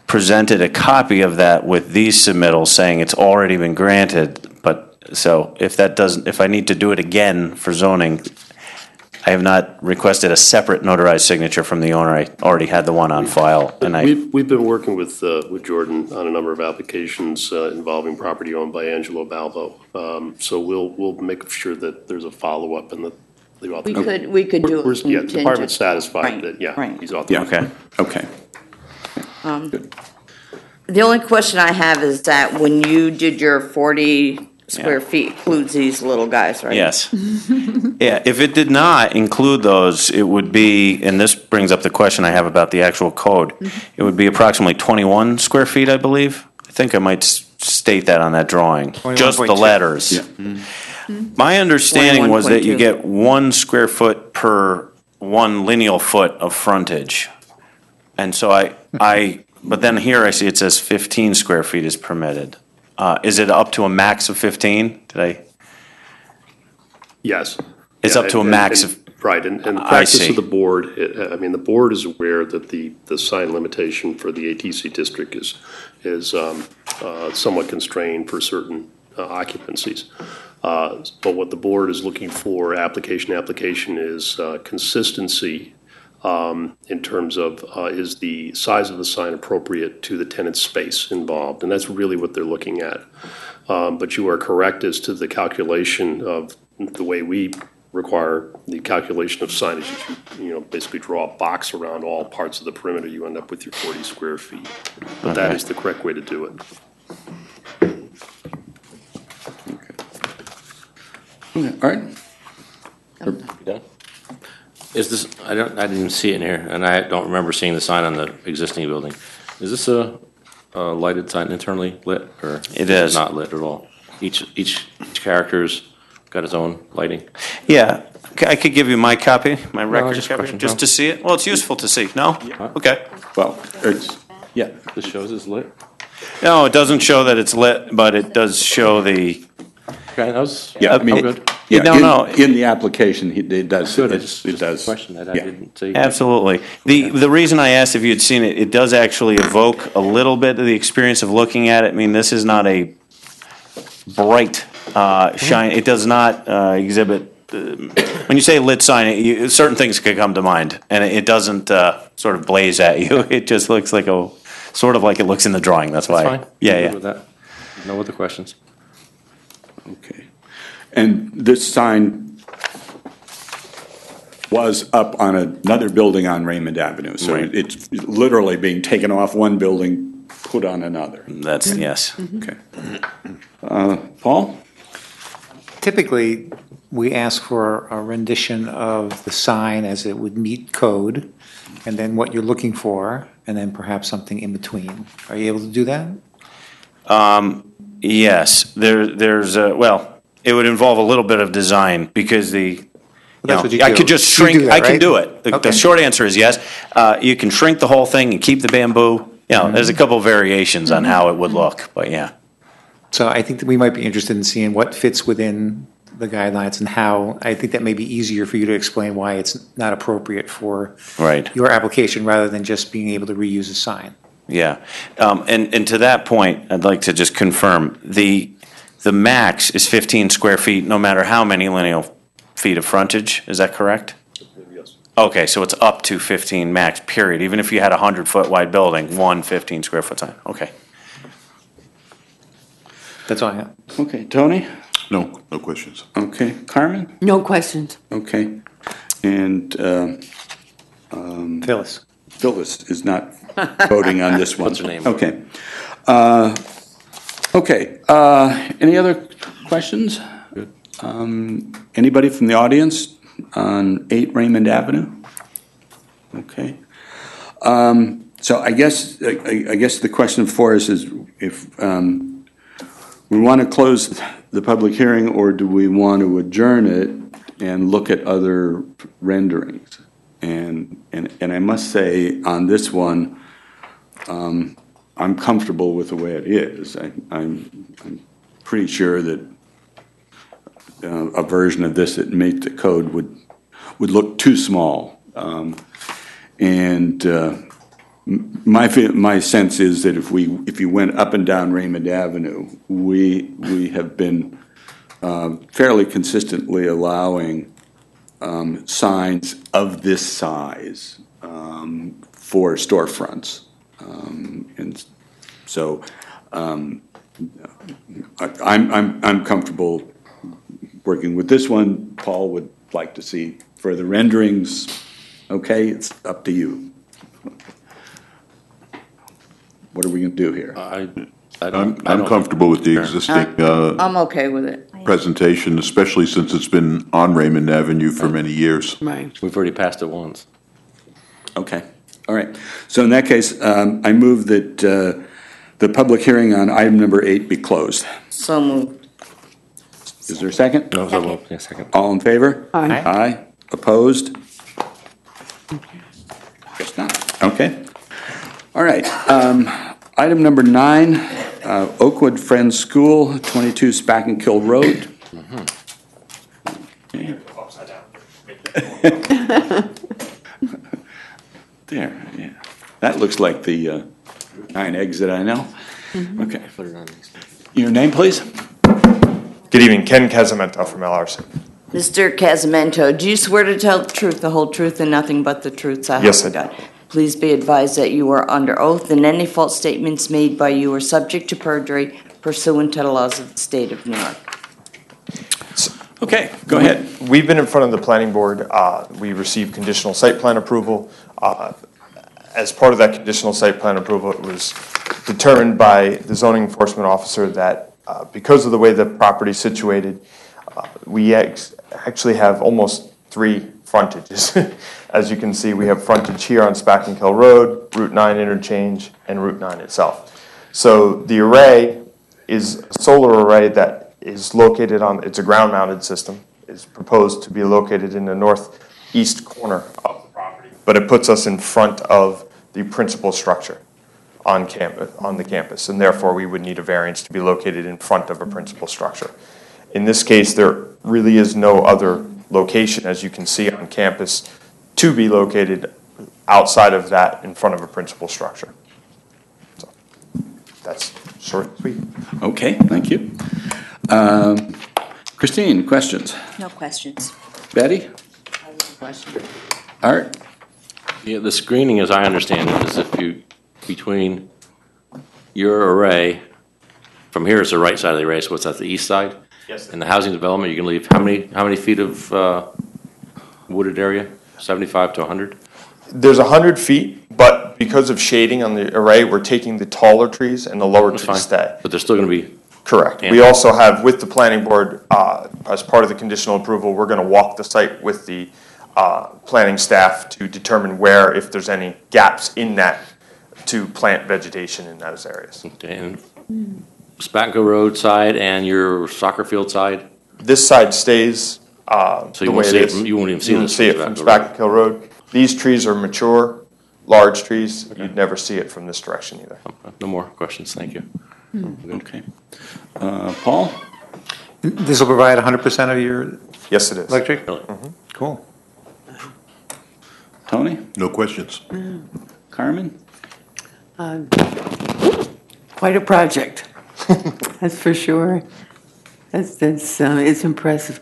presented a copy of that with these submittals saying it's already been granted, but, so if that doesn't, if I need to do it again for zoning, I have not requested a separate notarized signature from the owner. I already had the one on file, and I. We've, we've been working with, uh, with Jordan on a number of applications uh, involving property owned by Angelo Balbo. Um, So we'll, we'll make sure that there's a follow-up and that the author. We could, we could do We're- it Yeah, the department's contingent. satisfied Right, that, yeah, right. he's yeah, authorized. okay, okay. Um, The only question I have is that when you did your 40 square feet includes these little guys, right? Yes. [LAUGHS] Yeah, if it did not include those, it would be, and this brings up the question I have about the actual code. Mm-hmm. It would be approximately 21 square feet, I believe. I think I might s- state that on that drawing, just the 21.2. letters. Yeah. Mm-hmm. My understanding was that you 21.2. get one square foot per one lineal foot of frontage. And so I, I, but then here I see it says 15 square feet is permitted. Uh, Is it up to a max of 15? Did I? Yes. It's Yeah, up to a and- max and- of- Right, and, and the I practice see. of the board, uh, I mean, the board is aware that the, the sign limitation for the ATC district is, is um, uh, somewhat constrained for certain uh, occupancies. Uh, But what the board is looking for, application, application, is uh, consistency um, in terms of, uh, is the size of the sign appropriate to the tenant's space involved? And that's really what they're looking at. Um, But you are correct as to the calculation of the way we require the calculation of signage. is You you know, basically draw a box around all parts of the perimeter, you end up with your 40 square feet. But that Okay. is the correct way to do it. Okay, All right, done? Is this, I don't, I didn't see it in here, and I don't remember seeing the sign on the existing building. Is this a, a lighted sign internally lit, or? It is. Not lit at all? Each, each, each character's got its own lighting? Yeah, c- I could give you my copy, my record just copy, question, just Tom. to see it. Well, it's useful to see, no? Okay. well, it's, yeah, This shows it's lit? No, it doesn't show that it's lit, but it does show the, Okay, that was, yeah, I I'm mean, good. yeah, No, no. in, in the application, he- it does, Good, I it just, it just a does. question that I yeah. didn't see. absolutely. The, the reason I asked if you had seen it, it does actually evoke a little bit of the experience of looking at it. I mean, this is not a bright uh, shine, it does not uh, exhibit, um, when you say lit sign, it- you- certain things could come to mind, and it it doesn't uh, sort of blaze at you. [LAUGHS] It just looks like a, sort of like it looks in the drawing, that's why. That's fine. Yeah, good yeah. with that. No other questions? Okay. And this sign was up on another building on Raymond Avenue, so Right. it's literally being taken off one building, put on another. That's, mm-hmm. yes. Mm-hmm. Okay. Uh, Paul? Typically, we ask for a rendition of the sign as it would meet code, and then what you're looking for, and then perhaps something in between. Are you able to do that? Um, Yes, there, there's, a- well, it would involve a little bit of design because the, that's what you I do. could just You do shrink, that, I can right? do it. The- The short answer is yes. Uh, You can shrink the whole thing and keep the bamboo. You know, there's a mm-hmm. couple variations on mm-hmm. how it would mm-hmm. look, but yeah. So I think that we might be interested in seeing what fits within the guidelines and how, I think that may be easier for you to explain why it's not appropriate for Right. your application rather than just being able to reuse a sign. Yeah, um, and, and to that point, I'd like to just confirm, the, the max is 15 square feet, no matter how many lineal feet of frontage, is that correct? Yes. Okay, so it's up to 15 max, period, even if you had a 100-foot wide building, one 15 square foot sign, okay. That's all I have. Okay, Tony? No, no questions. Okay, Carmen? No questions. Okay. And um, um, Phyllis. Phyllis is not voting on this [LAUGHS] one. What's her name? Okay. Uh, Okay, uh, any other questions? Um, Anybody from the audience on 8 Raymond Avenue? Okay. Um, So I guess, I I- I guess the question for us is if um, we want to close the public hearing, or do we want to adjourn it and look at other renderings? And, and, and I must say, on this one, um, I'm comfortable with the way it is. I, I'm, I'm pretty sure that uh, a version of this that made the code would, would look too small. Um, And uh, my, my sense is that if we, if you went up and down Raymond Avenue, we, we have been um, fairly consistently allowing um, signs of this size um, for storefronts. Um, And so um, I- I'm, I'm, I'm comfortable working with this one. Paul would like to see further renderings. Okay, it's up to you. What are we going to do here? I, I I'm, don't. I I'm don't- comfortable with the existing uh, I'm okay with it. presentation, especially since it's been on Raymond Avenue for many years. Right. We've already passed it once. Okay, all right. So in that case, um, I move that uh, the public hearing on item number eight be closed. So moved. Is there a second? No, so, well, yeah, second. All in favor? Aye. Aye. Opposed? Guess not. Okay. All right. um, Item number nine, uh, Oakwood Friends School, 22 Spackenkill Road. [LAUGHS] There, yeah. That looks like the uh, nine eggs that I know. Okay. Your name, please? Good evening, Ken Casamento from LRC. Mr. Casamento, do you swear to tell the truth, the whole truth, and nothing but the truth, so help Yes, you I do. God? Please be advised that you are under oath, and any false statements made by you are subject to perjury pursuant to the laws of the state of New York. Okay, go ahead. We've been in front of the planning board. Uh, We received conditional site plan approval. Uh, As part of that conditional site plan approval, it was determined by the zoning enforcement officer that uh, because of the way the property is situated, we actually have almost three frontages. [LAUGHS] As you can see, we have frontage here on Spackenkill Road, Route 9 interchange, and Route 9 itself. So the array is a solar array that is located on, it's a ground-mounted system, is proposed to be located in the northeast corner of the property. But it puts us in front of the principal structure on campus, on the campus, and therefore we would need a variance to be located in front of a principal structure. In this case, there really is no other location, as you can see on campus, to be located outside of that in front of a principal structure. So, That's short and sweet. Okay, thank you. Um, Christine, questions? No questions. Betty? Art? Yeah, the screening, as I understand it, is if you, between your array, from here is the right side of the array, so what's that, the east side? Yes. And the housing development, you can leave, how many, how many feet of uh, wooded area? 75 to 100? There's 100 feet, but because of shading on the array, we're taking the taller trees and the lower That's trees fine. stay. But they're still going to be, Correct. Yeah. We also have, with the planning board, uh, as part of the conditional approval, we're going to walk the site with the uh, planning staff to determine where, if there's any gaps in that, to plant vegetation in those areas. and Spatco Road side and your soccer field side? This side stays uh, So you the won't way see it it is. from- you won't even see You won't this see it from from Spackenkill Road. These trees are mature, large trees. You'd never see it from this direction either. No more questions, thank you. Okay. Uh, Paul? This will provide 100% of your Yes, it is. electric? Mhm. Cool. Tony? No questions. Carmen? Uh, Quite a project, [LAUGHS] that's for sure. That's, that's, uh, it's impressive.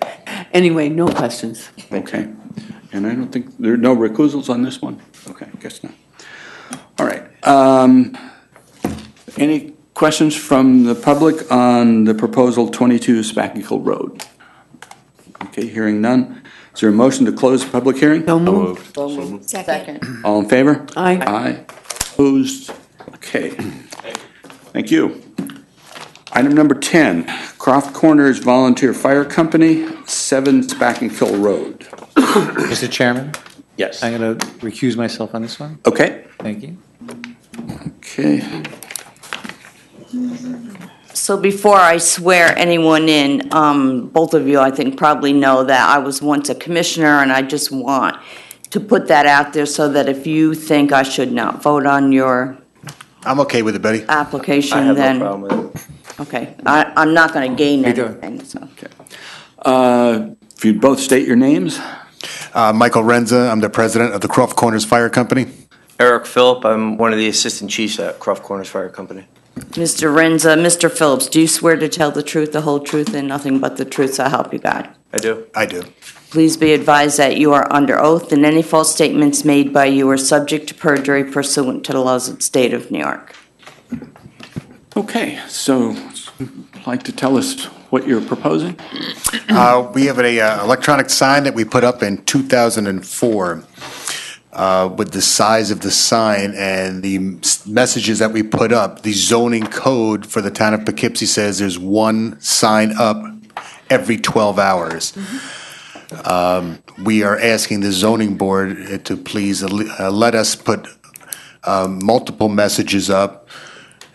Anyway, no questions. Okay. And I don't think, there are no recusals on this one? Okay, guess not. All right. Um, Any questions from the public on the proposal 22 Spackenkill Road? Okay, hearing none. Is there a motion to close the public hearing? So moved. Second. All in favor? Aye. Aye. Opposed? Okay. Thank you. Item number 10, Croft Corners Volunteer Fire Company, 7 Spackenkill Road. Mr. Chairman? Yes. I'm going to recuse myself on this one. Okay. Thank you. Okay. So before I swear anyone in, um, both of you, I think, probably know that I was once a commissioner, and I just want to put that out there so that if you think I should not vote on your I'm okay with it, Betty. application, then. with it. Okay, I, I'm not gonna gain Me too. anything, so. Uh, If you'd both state your names? Uh, Michael Renza, I'm the president of the Croft Corners Fire Company. Eric Phillip, I'm one of the assistant chiefs at Croft Corners Fire Company. Mr. Renza, Mr. Phillips, do you swear to tell the truth, the whole truth, and nothing but the truth, so help you God? I do. I do. Please be advised that you are under oath, and any false statements made by you are subject to perjury pursuant to the laws of the state of New York. Okay, so like to tell us what you're proposing? Uh, We have an uh, electronic sign that we put up in 2004 uh, with the size of the sign and the messages that we put up. The zoning code for the town of Poughkeepsie says there's one sign up every 12 hours. Um, We are asking the zoning board uh, to please uh, let us put um, multiple messages up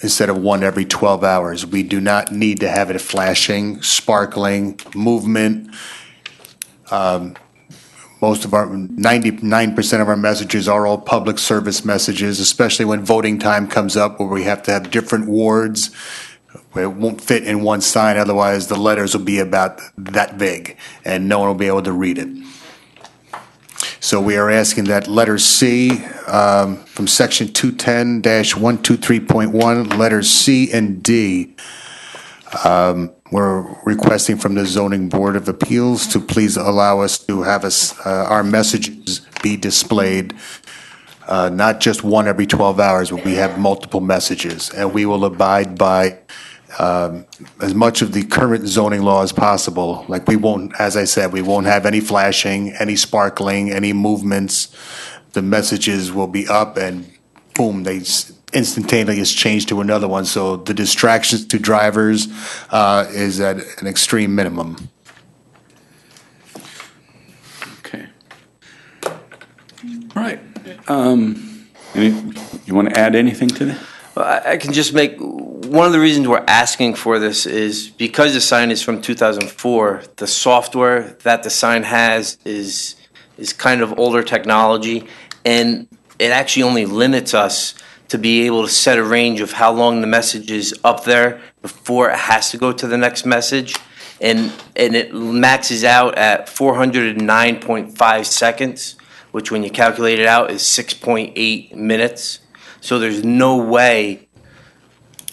instead of one every 12 hours. We do not need to have it flashing, sparkling, movement. Um, Most of our, 99% of our messages are all public service messages, especially when voting time comes up where we have to have different wards. It won't fit in one sign, otherwise the letters will be about that big, and no one will be able to read it. So we are asking that letter C um, from section 210-123.1, letters C and D. um, We're requesting from the zoning board of appeals to please allow us to have us, uh, our messages be displayed, uh, not just one every 12 hours, but we have multiple messages. And we will abide by um, as much of the current zoning law as possible. Like we won't, as I said, we won't have any flashing, any sparkling, any movements. The messages will be up and boom, they instantaneously is changed to another one. So the distractions to drivers uh, is at an extreme minimum. Okay. All right. Um, any- You want to add anything to that? I can just make, one of the reasons we're asking for this is because the sign is from 2004, the software that the sign has is, is kind of older technology, and it actually only limits us to be able to set a range of how long the message is up there before it has to go to the next message. And, and it maxes out at 409.5 seconds, which when you calculate it out is 6.8 minutes. So there's no way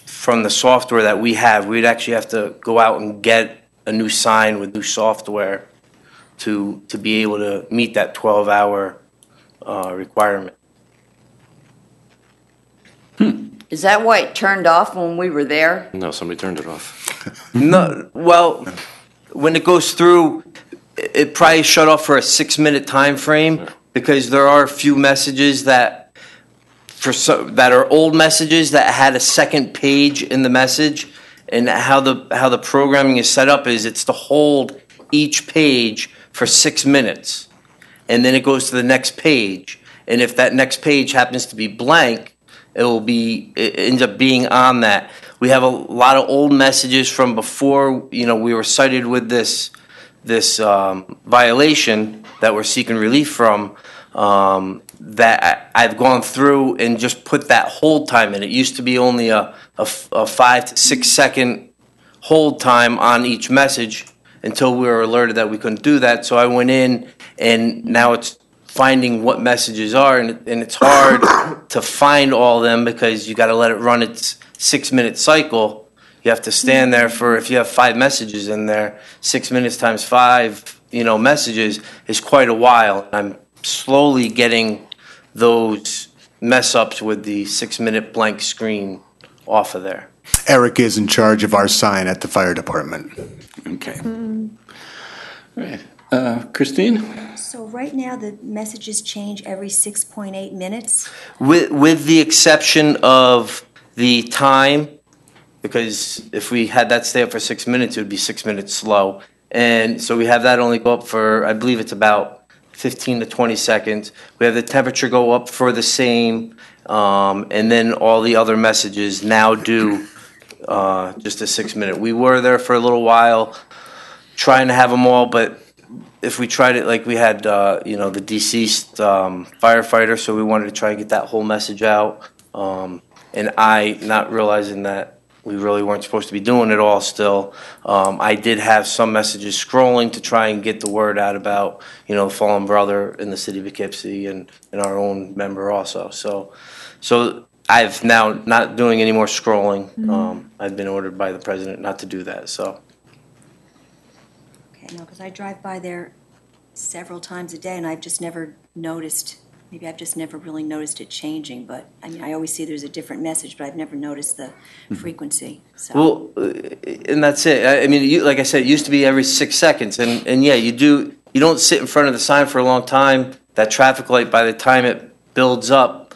from the software that we have, we'd actually have to go out and get a new sign with new software to, to be able to meet that 12-hour uh, requirement. Is that why it turned off when we were there? No, somebody turned it off. [LAUGHS] No, well, when it goes through, it it probably shut off for a six-minute time frame because there are a few messages that, for that are old messages that had a second page in the message. And how the, how the programming is set up is it's to hold each page for six minutes. And then it goes to the next page. And if that next page happens to be blank, it will be, it ends up being on that. We have a lot of old messages from before, you know, we were cited with this, this um, violation that we're seeking relief from, um, that I've gone through and just put that hold time in. It used to be only a, a f- a five to six second hold time on each message until we were alerted that we couldn't do that. So I went in and now it's finding what messages are and, and it's hard [COUGHS] to find all of them because you got to let it run its six minute cycle. You have to stand there for, if you have five messages in there, six minutes times five, you know, messages is quite a while. I'm slowly getting those mess ups with the six minute blank screen off of there. Eric is in charge of our sign at the fire department. Okay. Right. Uh, Christine? So right now, the messages change every 6.8 minutes? With, with the exception of the time, because if we had that stay up for six minutes, it would be six minutes slow. And so we have that only go up for, I believe it's about 15 to 20 seconds. We have the temperature go up for the same, um, and then all the other messages now do uh, just a six minute. We were there for a little while trying to have them all, but if we tried it, like we had, uh, you know, the deceased um, firefighter, so we wanted to try and get that whole message out. Um, and I, not realizing that we really weren't supposed to be doing it all still, um, I did have some messages scrolling to try and get the word out about, you know, the fallen brother in the city of Poughkeepsie and, and our own member also. So, so I've now not doing any more scrolling. Mhm. Um, I've been ordered by the president not to do that, so. Okay, no, because I drive by there several times a day, and I've just never noticed, maybe I've just never really noticed it changing, but, I mean, I always see there's a different message, but I've never noticed the frequency, so. Well, uh, and that's it. I, I mean, you, like I said, it used to be every six seconds, and, and yeah, you do. You don't sit in front of the sign for a long time. That traffic light, by the time it builds up,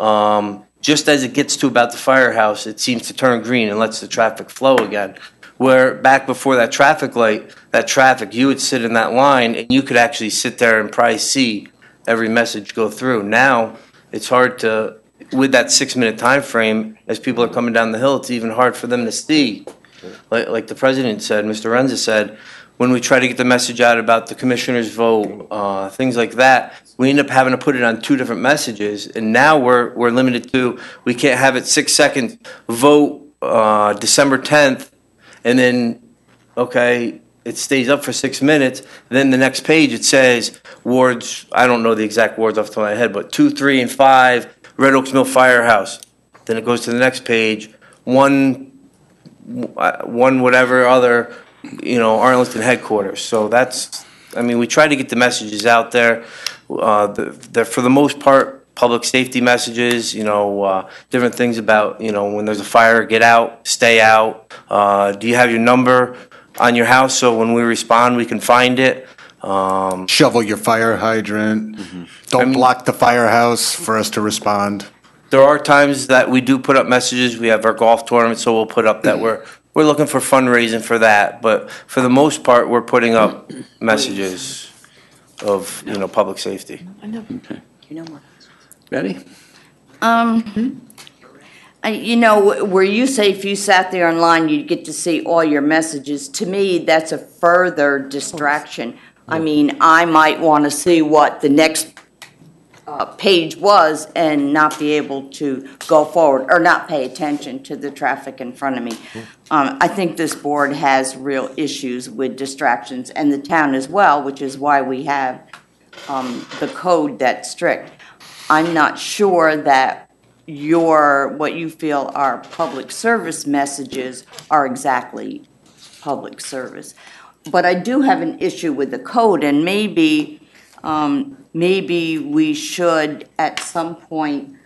um, just as it gets to about the firehouse, it seems to turn green and lets the traffic flow again. Where back before that traffic light, that traffic, you would sit in that line and you could actually sit there and probably see every message go through. Now, it's hard to, with that six minute time frame, as people are coming down the hill, it's even hard for them to see. Like, like the president said, Mr. Renza said, when we try to get the message out about the commissioner's vote, uh, things like that, we end up having to put it on two different messages. And now we're, we're limited to, we can't have it six seconds, vote, uh, December tenth, and then, okay, it stays up for six minutes. Then the next page, it says wards, I don't know the exact wards off the top of my head, but two, three, and five, Red Oaks Mill Firehouse. Then it goes to the next page, one, one whatever other, you know, Arlington headquarters. So that's, I mean, we try to get the messages out there. Uh, the- They're, for the most part, public safety messages, you know, uh, different things about, you know, when there's a fire, get out, stay out. Uh, Do you have your number on your house so when we respond, we can find it? Um, Shovel your fire hydrant. Don't block the firehouse for us to respond. There are times that we do put up messages. We have our golf tournament, so we'll put up that we're, we're looking for fundraising for that. But for the most part, we're putting up messages of, you know, public safety. You know more. Betty? Um, You know, where you say if you sat there online, you'd get to see all your messages, to me, that's a further distraction. I mean, I might want to see what the next uh, page was and not be able to go forward, or not pay attention to the traffic in front of me. Um, I think this board has real issues with distractions, and the town as well, which is why we have um, the code that's strict. I'm not sure that your, what you feel are public service messages are exactly public service. But I do have an issue with the code, and maybe, um, maybe we should, at some point,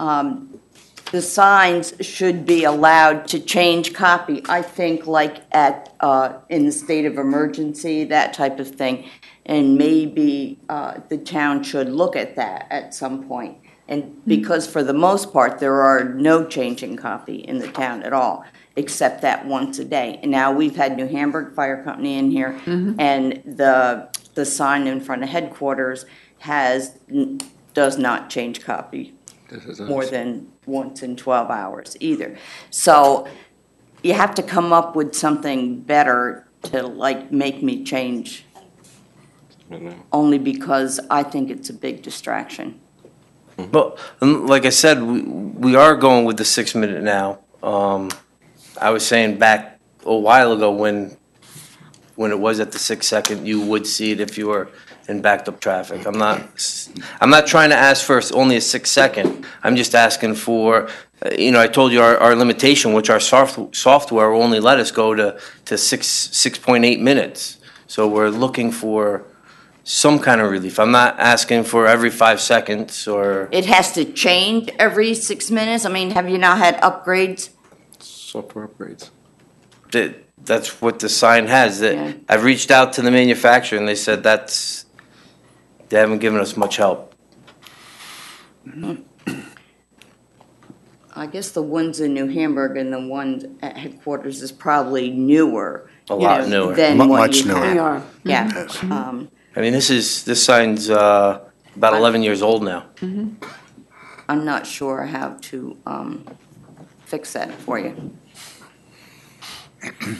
um, the signs should be allowed to change copy. I think like at, uh, in the state of emergency, that type of thing. And maybe, uh, the town should look at that at some point. And because for the most part, there are no changing copy in the town at all, except that once a day. And now we've had New Hamburg Fire Company in here, Mhm. and the, the sign in front of headquarters has, does not change copy more than once in 12 hours either. So you have to come up with something better to like make me change, only because I think it's a big distraction. Well, um, like I said, we, we are going with the six minute now. Um, I was saying back a while ago when, when it was at the six second, you would see it if you were in backed up traffic. I'm not, I'm not trying to ask for only a six second. I'm just asking for, you know, I told you our, our limitation, which our soft, software will only let us go to, to six, six point eight minutes. So we're looking for some kind of relief. I'm not asking for every five seconds or. It has to change every six minutes? I mean, have you not had upgrades? Software upgrades. that that's what the sign has. That I've reached out to the manufacturer and they said that's they haven't given us much help. [CLEARS THROAT] I guess the ones in New Hamburg and the ones at headquarters is probably newer. A lot know, newer. Than Mu- what much you newer. have. They are. Yeah. Um, I mean, this is this sign's uh, about 11 years old now. I'm not sure how to um, fix that for you. [CLEARS THROAT]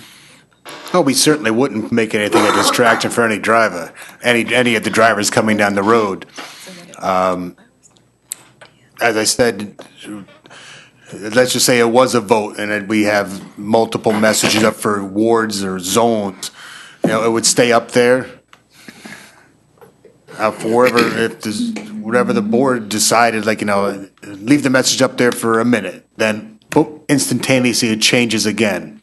Oh, we certainly wouldn't make anything a distraction for any driver, any, any of the drivers coming down the road. Um, As I said, let's just say it was a vote and then we have multiple messages up for wards or zones. You know, it would stay up there. Uh, for if there's, whatever the board decided, like, you know, leave the message up there for a minute, then boop, instantaneously it changes again.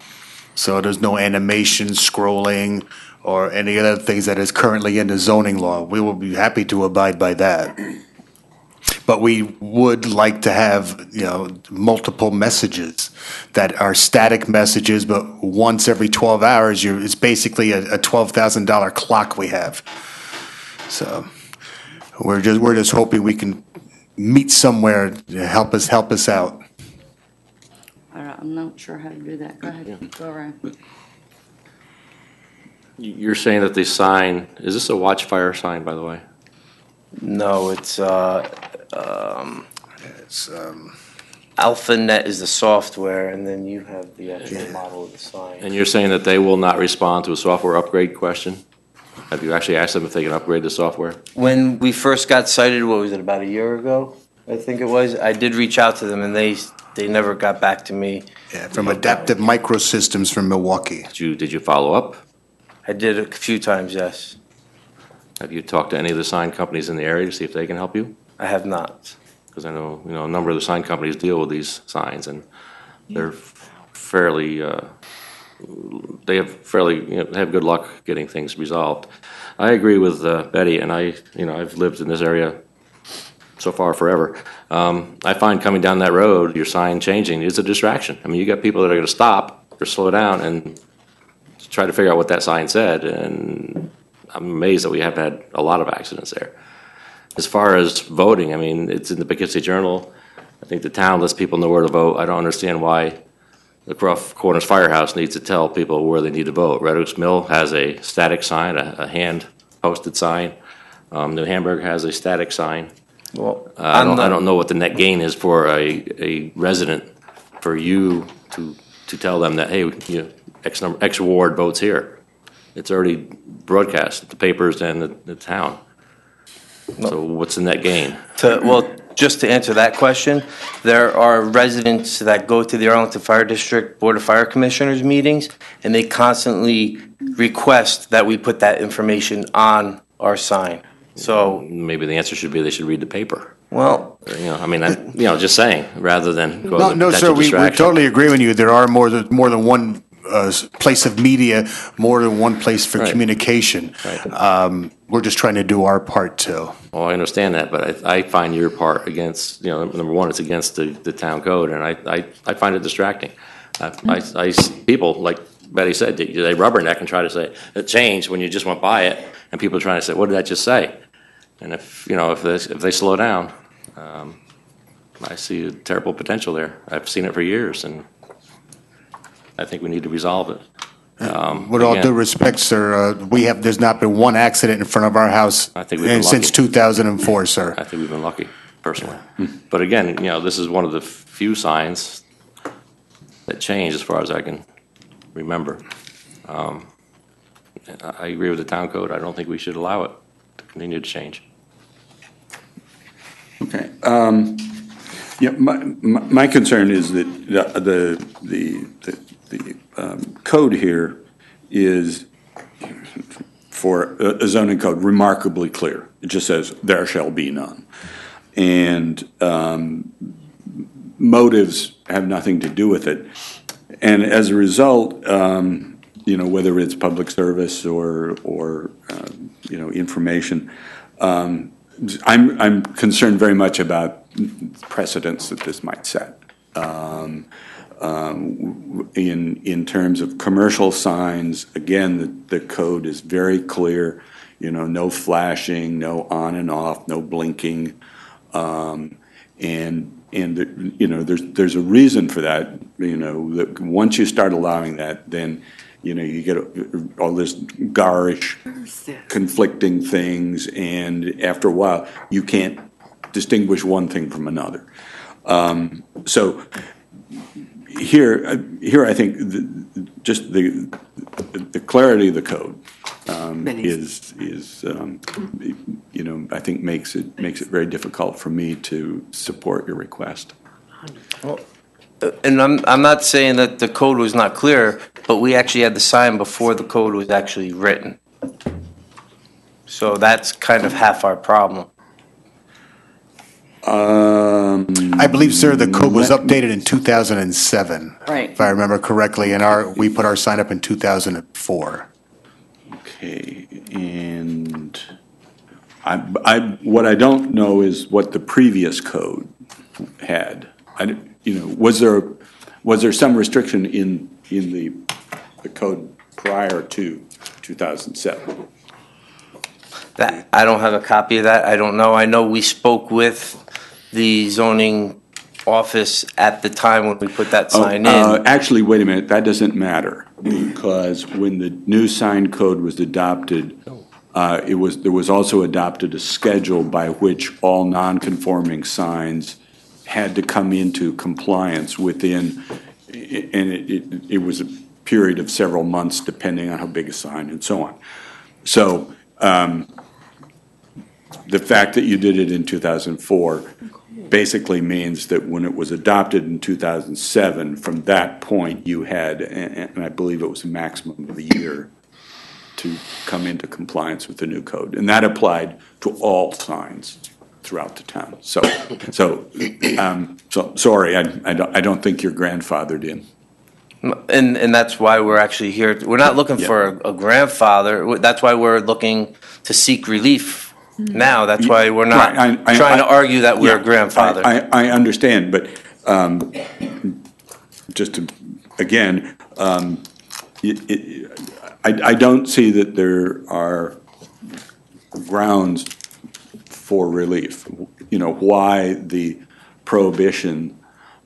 So there's no animation, scrolling, or any other things that is currently in the zoning law. We will be happy to abide by that. But we would like to have, you know, multiple messages that are static messages, but once every 12 hours, you're, it's basically a, a $12,000 clock we have. So we're just, we're just hoping we can meet somewhere to help us, help us out. All right, I'm not sure how to do that. Go ahead, go around. You're saying that the sign, is this a Watchfire sign, by the way? No, it's uh, um, it's um, AlphaNet is the software, and then you have the actual model of the sign. And you're saying that they will not respond to a software upgrade question? Have you actually asked them if they can upgrade the software? When we first got cited, what was it, about a year ago? I think it was. I did reach out to them, and they they never got back to me. Yeah, from Adaptive Microsystems from Milwaukee. Did you, did you follow up? I did a few times, yes. Have you talked to any of the sign companies in the area to see if they can help you? I have not. Because I know, you know, a number of the sign companies deal with these signs, and they're fairly, uh, they have fairly, you know, have good luck getting things resolved. I agree with uh, Betty, and I, you know, I've lived in this area so far forever. Um, I find coming down that road, your sign changing is a distraction. I mean, you got people that are going to stop or slow down and try to figure out what that sign said, and I'm amazed that we have had a lot of accidents there. As far as voting, I mean, it's in the Poughkeepsie Journal. I think the town lets people know where to vote. I don't understand why the Croft Corners Firehouse needs to tell people where they need to vote. Red Oaks Mill has a static sign, a, a hand-posted sign. Um, New Hamburg has a static sign. Well, Uh, I don't, I don't know what the net gain is for a, a resident, for you to, to tell them that, hey, you, X number, X ward votes here. It's already broadcast, the papers and the, the town. So what's the net gain? To, well, just to answer that question, there are residents that go to the Arlington Fire District Board of Fire Commissioners meetings, and they constantly request that we put that information on our sign. So Maybe the answer should be they should read the paper. Well, You know, I mean, I, you know, just saying, rather than go No, to no, sir, potential we, we distraction. totally agree with you. There are more than, more than one uh, place of media, more than one place for Right. communication. Um, We're just trying to do our part too. Well, I understand that, but I, I find your part against, you know, number one, it's against the, the town code, and I, I, I find it distracting. I, I, I see people, like Betty said, they, they rubberneck and try to say, it changed when you just went by it, and people are trying to say, what did that just say? And if, you know, if they, if they slow down, um, I see a terrible potential there. I've seen it for years, and I think we need to resolve it. Um, With all again, due respect, sir, uh, we have, there's not been one accident in front of our house I think we've been and since lucky. 2004, sir. I think we've been lucky, personally. But again, you know, this is one of the few signs that changed as far as I can remember. Um, I I agree with the town code. I don't think we should allow it to continue to change. Okay. um, Yeah, my, my my concern is that the, the, the, the- um, code here is for a zoning code remarkably clear. It just says, "There shall be none." And um, motives have nothing to do with it. And as a result, um, you know, whether it's public service or, or, um, you know, information, um, I'm, I'm concerned very much about precedents that this might set. Um, um, In, in terms of commercial signs, again, the, the code is very clear, you know, no flashing, no on and off, no blinking. Um, And, and, the- you know, there's, there's a reason for that, you know, that once you start allowing that, then, you know, you get all this garish conflicting things, and after a while, you can't distinguish one thing from another. Um, So here, uh, here I think the- just the, the clarity of the code um, is, is, um, you know, I think makes it, makes it very difficult for me to support your request. And I'm, I'm not saying that the code was not clear, but we actually had the sign before the code was actually written. So that's kind of half our problem. Um, I believe, sir, the code was updated in 2007. Right. If I remember correctly, and our, we put our sign up in 2004. Okay, and I, I, what I don't know is what the previous code had. I, don't- you know, was there, was there some restriction in, in the, the code prior to 2007? That, I don't have a copy of that, I don't know. I know we spoke with the zoning office at the time when we put that sign Oh, uh, in. Actually, wait a minute, that doesn't matter, because when the new sign code was adopted, uh, it was, there was also adopted a schedule by which all non-conforming signs had to come into compliance within, and it, it, it was a period of several months, depending on how big a sign and so on. So, um, the fact that you did it in 2004 basically means that when it was adopted in 2007, from that point, you had, and I believe it was a maximum of a year to come into compliance with the new code. And that applied to all signs throughout the town. So, so, um, so, sorry, I, I don't, I don't think you're grandfathered in. And, and that's why we're actually here. We're not looking for a a grandfather. That's why we're looking to seek relief now. That's why we're not Right, I- I- trying to I- argue that we're Yeah, a grandfather. I, I I understand, but um, just to, again, um, it- it- I, I don't see that there are grounds for relief. You know, why the prohibition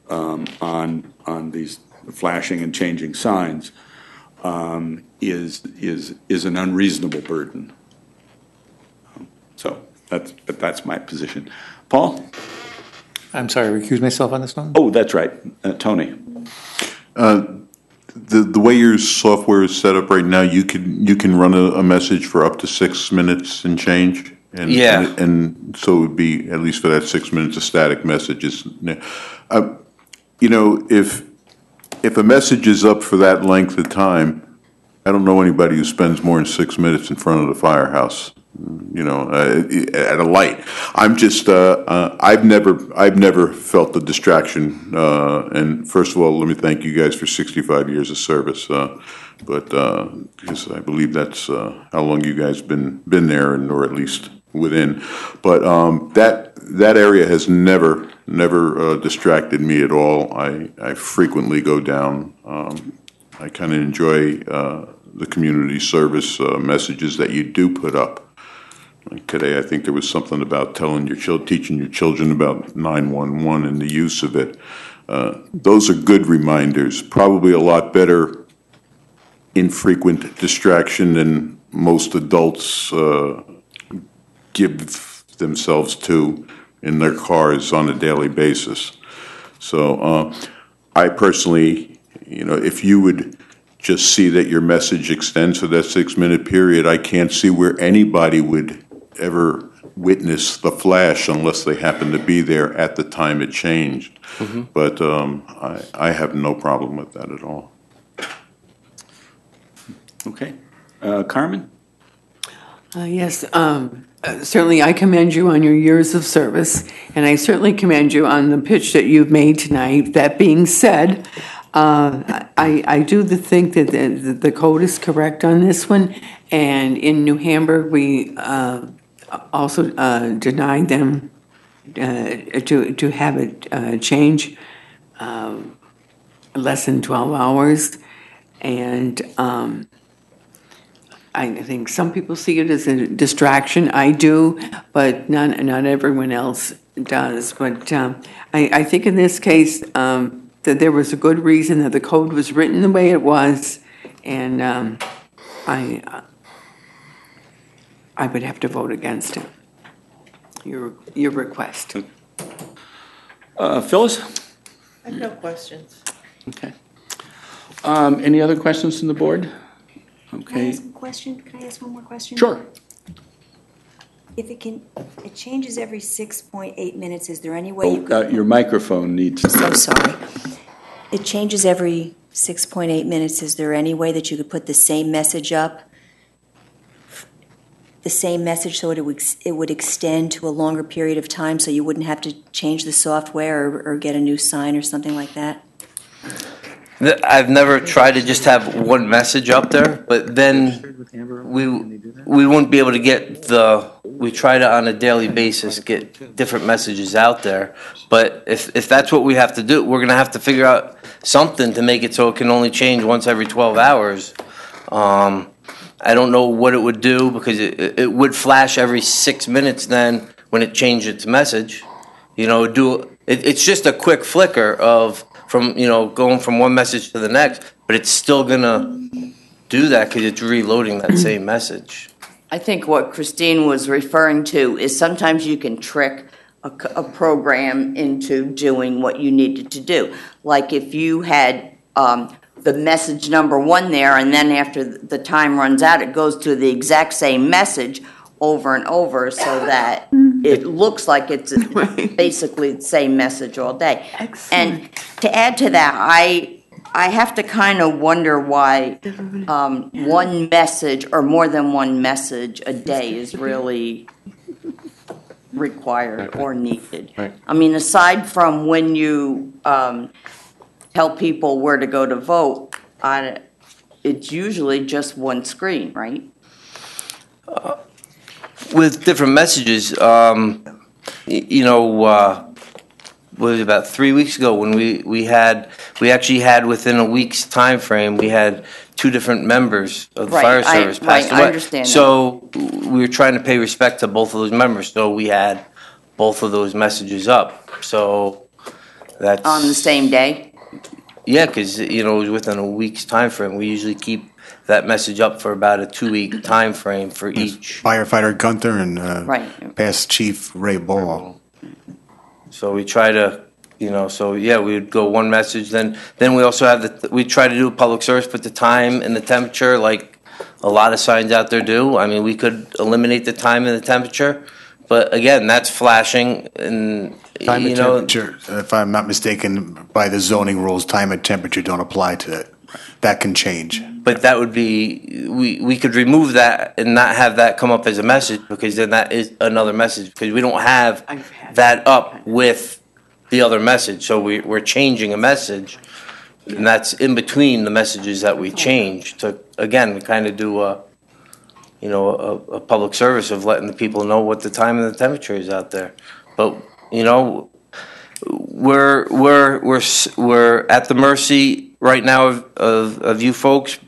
um, on, on these flashing and changing signs um, is, is, is an unreasonable burden. So that's, but that's my position. Paul? I'm sorry, recuse myself on this one? Oh, that's right, Uh, Tony. Uh, The, the way your software is set up right now, you can, you can run a, a message for up to six minutes and change? and- Yeah. And and so it would be, at least for that six minutes, a static message is, uh, you know, if, if a message is up for that length of time, I don't know anybody who spends more than six minutes in front of the firehouse, you know, uh, at a light. I'm just, uh, uh, I've never, I've never felt the distraction. uh, And first of all, let me thank you guys for 65 years of service. uh, But, uh, because I believe that's uh, how long you guys been, been there and, or at least within. But um, that, that area has never, never uh, distracted me at all. I, I frequently go down. um, I kind of enjoy uh, the community service uh, messages that you do put up. Today, I think there was something about telling your chil, teaching your children about 911 and the use of it. Uh, Those are good reminders, probably a lot better infrequent distraction than most adults uh, give themselves to in their cars on a daily basis. So uh, I personally, you know, if you would just see that your message extends for that six-minute period. I can't see where anybody would ever witness the flash unless they happen to be there at the time it changed. Mhm. But um, I, I have no problem with that at all. Okay. Uh, Carmen? Uh, Yes, um, uh, certainly I commend you on your years of service, and I certainly commend you on the pitch that you've made tonight. That being said, uh, I I do th- think that the the code is correct on this one, and in New Hamburg, we uh, also uh, denied them uh, to to have it uh, change um, less than 12 hours, and um, I think some people see it as a distraction. I do, but not, not everyone else does. But um, I, I think in this case, um, that there was a good reason that the code was written the way it was, and um, I, I would have to vote against it. Your, your request. Uh, Phyllis? I have no questions. Okay. Um, Any other questions from the board? Can I Okay. ask a question? Can I ask one more question? Sure. If it can, it changes every six point eight minutes, is there any way you Oh, uh. Your microphone needs. To so sorry. It changes every six point eight minutes, is there any way that you could put the same message up? The same message so it would, it would extend to a longer period of time, so you wouldn't have to change the software or, or get a new sign or something like that? I've never tried to just have one message up there, but then we, we wouldn't be able to get the, we try to on a daily basis get different messages out there. But if, if that's what we have to do, we're gonna have to figure out something to make it so it can only change once every twelve hours. Um, I don't know what it would do because it, it- would flash every six minutes then when it changed its message. You know, do, it, it's just a quick flicker of, from, you know, going from one message to the next, but it's still gonna do that because it's reloading that same [CLEARS THROAT] message. I think what Christine was referring to is sometimes you can trick a program into doing what you needed to do. Like if you had um, the message number one there, and then after the time runs out, it goes to the exact same message over and over so [LAUGHS] that it looks like it's [LAUGHS] basically the same message all day. And to add to that, I, I have to kind of wonder why um, one message or more than one message a day is really required or needed. Right. I mean, aside from when you um, tell people where to go to vote, I, it's usually just one screen, right? with different messages. Um, y- you know, uh, what was it, about three weeks ago when we, we had we actually had within a week's time frame we had two different members of the Right, fire I- service right, passed I away. understand that. So we were trying to pay respect to both of those members, so we had both of those messages up. So that's On the same day? Yeah, because you know it was within a week's time frame. We usually keep that message up for about a two week time frame for each. Firefighter Gunther and uh, Right. past Chief Ray Ball. So we try to, you know, so yeah, we would go one message, then, then we also have the, we try to do a public service, put the time and the temperature, like a lot of signs out there do. I mean, we could eliminate the time and the temperature, but again, that's flashing and, Time you and know. temperature, if I'm not mistaken, by the zoning rules, time and temperature don't apply to it. That can change. But that would be, we, we could remove that and not have that come up as a message, because then that is another message, because we don't have that up with the other message, so we, we're changing a message, and that's in between the messages that we change, to, again, kind of do a, you know, a, a public service of letting the people know what the time and the temperature is out there. But, you know, we're, we're, we're, we're at the mercy right now of, of, of you folks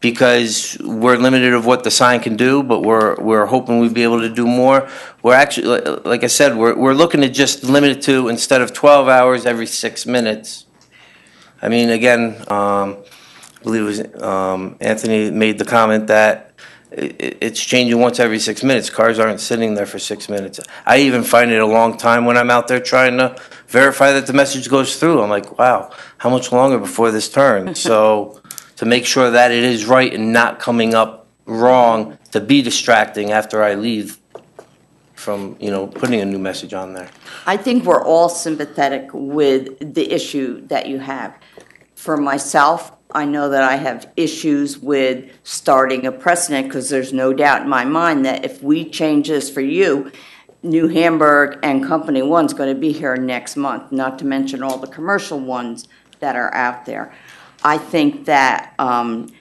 because we're limited of what the sign can do, but we're, we're hoping we'd be able to do more. We're actually, like- I said, we're, we're looking to just limit it to, instead of twelve hours, every six minutes. I mean, again, um, I believe it was, um, Anthony made the comment that it's changing once every six minutes. Cars aren't sitting there for six minutes. I even find it a long time when I'm out there trying to verify that the message goes through. I'm like, wow, how much longer before this turns? [LAUGHS] So to make sure that it is right and not coming up wrong to be distracting after I leave from, you know, putting a new message on there. I think we're all sympathetic with the issue that you have. For myself, I know that I have issues with starting a precedent because there's no doubt in my mind that if we change this for you, New Hamburg and Company One's going to be here next month, not to mention all the commercial ones that are out there. I think that um,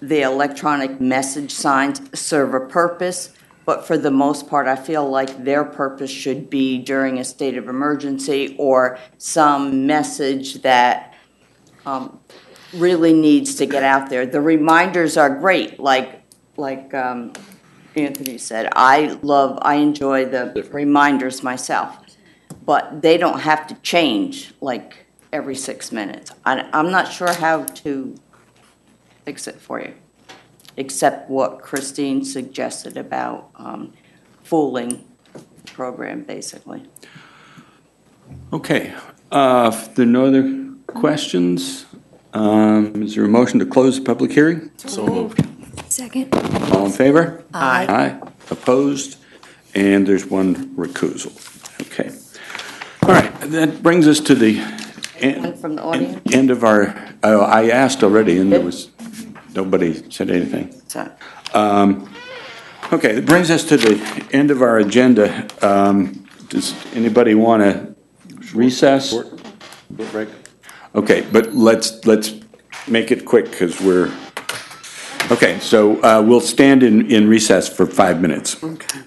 the electronic message signs serve a purpose, but for the most part, I feel like their purpose should be during a state of emergency or some message that um, really needs to get out there. The reminders are great, like, like um, Anthony said, I love, I enjoy the reminders myself, but they don't have to change like every six minutes. I, I'm not sure how to fix it for you, except what Christine suggested about um, fooling the program, basically. Okay, uh, if there are no other questions, um, is there a motion to close the public hearing? So moved. Second. All in favor? Aye. Aye, opposed, and there's one recusal. Okay. All right, that brings us to the en- from the audience? end of our, oh, I asked already, and there was, nobody said anything. So- Um, Okay, that brings us to the end of our agenda. Um, Does anybody want to recess? Short break. Okay, but let's, let's make it quick, because we're, okay, so uh, we'll stand in, in recess for five minutes. Okay.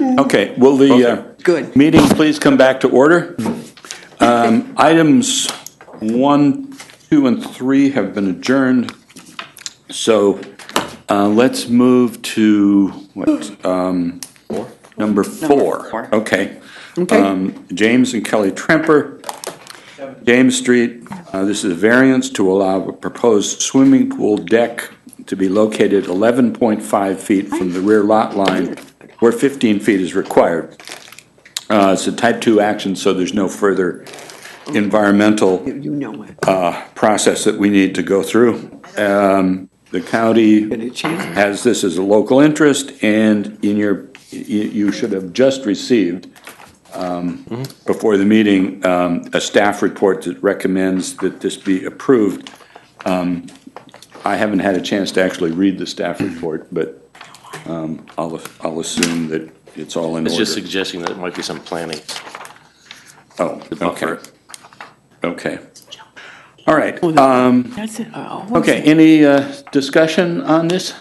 Okay, will the uh, Good. meeting please come back to order? Um, Items one, two, and three have been adjourned. So uh, let's move to, what, um, number four? Okay. Okay. Um, James and Kelly Tremper, James Street. Uh, This is a variance to allow a proposed swimming pool deck to be located 11.5 feet from the rear lot line where 15 feet is required. Uh, It's a type 2 action, so there's no further environmental You you know it. uh, process that we need to go through. Um, The county has this as a local interest, and in your, you you should have just received, um, before the meeting, um, a staff report that recommends that this be approved. Um, I haven't had a chance to actually read the staff report, but um, I'll I'll assume that it's all in order. It's just suggesting that it might be some planning. Oh, to buffer okay. Okay. All right. um, That's it. Oh, Okay, any uh, discussion on this?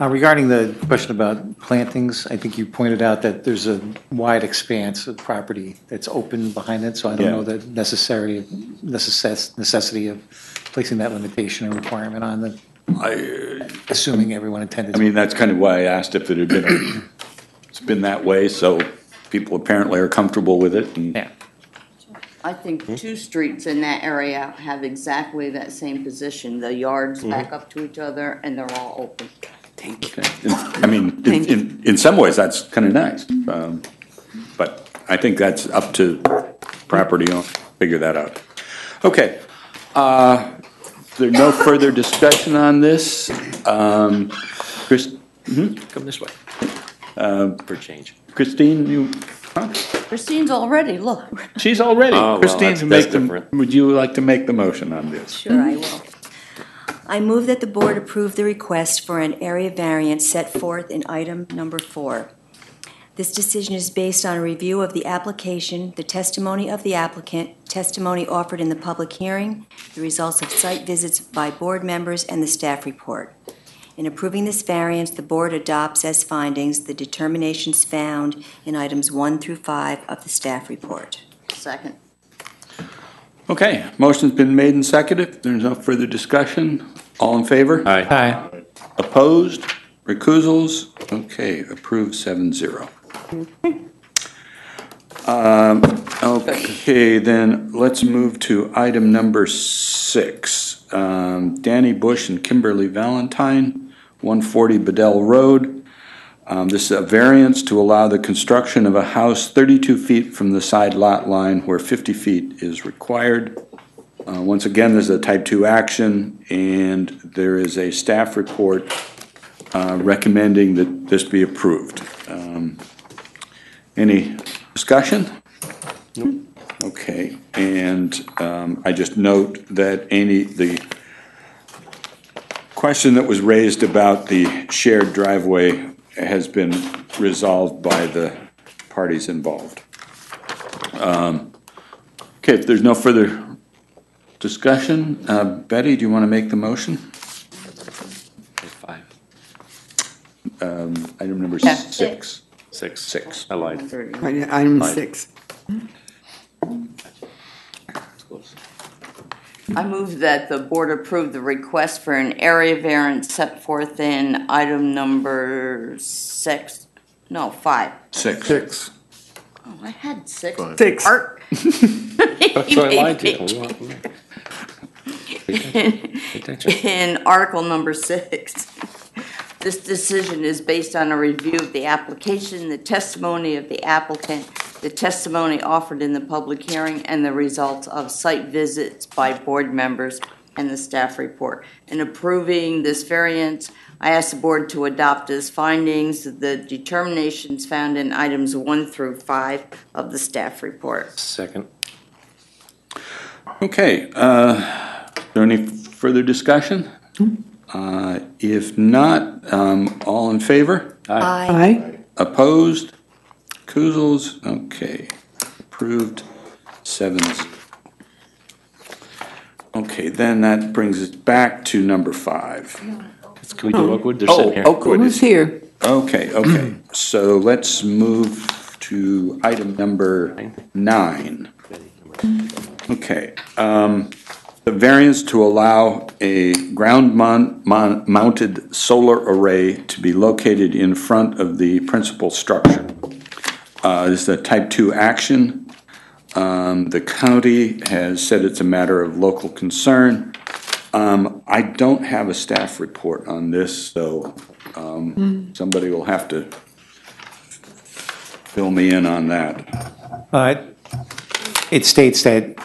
Uh, Regarding the question about plantings, I think you pointed out that there's a wide expanse of property that's open behind it, so I don't Yeah. know the necessary, necess- necessity of placing that limitation or requirement on the, assuming everyone intended. I mean, that's kind of why I asked if it had been, a- it's been that way, so people apparently are comfortable with it. and- I think two streets in that area have exactly that same position. The yards back up to each other and they're all open. Thank Okay. I mean, in- in, in some ways, that's kind of nice. um, But I think that's up to property owner, to figure that out. Okay. uh, There no further discussion on this. Um, Chris, mhm? Come this way Uh, for change. Christine, you, huh? Christine's already, look. she's already. Oh, well, Christine, that's- to that's make the- different. would you like to make the motion on this? Sure, I will. I move that the board approve the request for an area variance set forth in item number four. This decision is based on a review of the application, the testimony of the applicant, testimony offered in the public hearing, the results of site visits by board members, and the staff report. In approving this variance, the board adopts as findings the determinations found in items one through five of the staff report. Second. Okay, motion's been made and seconded. There's no further discussion. All in favor? Aye. Aye. Opposed? Recusals? Okay, approved seven zero. Um, Okay, then let's move to item number six. Um, Danny Bush and Kimberly Valentine, 140 Bedell Road. Um, This is a variance to allow the construction of a house 32 feet from the side lot line where 50 feet is required. Uh, Once again, there's a type 2 action, and there is a staff report uh, recommending that this be approved. Any discussion? Okay, and um, I just note that any, the question that was raised about the shared driveway has been resolved by the parties involved. Um, Okay, if there's no further discussion, uh, Betty, do you want to make the motion? Five. Um, Item number Yeah. six. Six. Six. I lied. Item Five. six. I move that the board approve the request for an area variance set forth in item number six, no, five. Six. Six. Oh, I had six. Fine. Six. Art. [LAUGHS] That's why I lied to you. [LAUGHS] In Article number six, this decision is based on a review of the application, the testimony of the applicant, the testimony offered in the public hearing, and the results of site visits by board members and the staff report. In approving this variance, I ask the board to adopt as findings the determinations found in items one through five of the staff report. Second. Okay, uh, is there any further discussion? Uh, If not, um, all in favor? Aye. Opposed? Kuzels? Okay, approved, seven. Okay, then that brings us back to number five. Can we do Oakwood? They're Oh, sitting here. Oakwood Who's is, here? Okay, okay, [CLEARS THROAT] so let's move to item number nine. Okay, um, the variance to allow a ground mon- mon- mounted solar array to be located in front of the principal structure. Uh, this is a type two action. Um, the county has said it's a matter of local concern. Um, I don't have a staff report on this, so, um, somebody will have to fill me in on that. Uh, It states that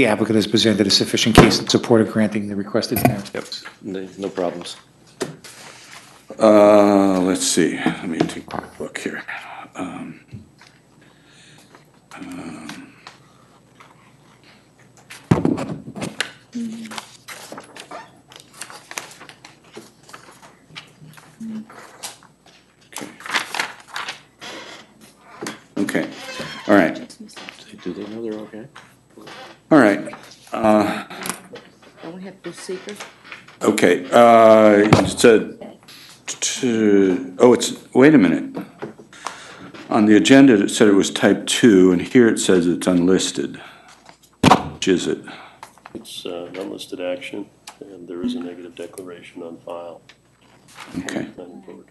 the applicant has presented a sufficient case in support of granting the requested variance. No no problems. Uh, let's see, let me take a quick look here. Um, um, Okay, all right, Do they know they're okay? All right. Uh, Don't we have to do SEQR? Okay, uh, it's a, to, oh, it's, wait a minute. On the agenda, it said it was type two, and here it says it's unlisted. Which is it? It's uh, an unlisted action, and there is a negative declaration on file. Okay. Planning board.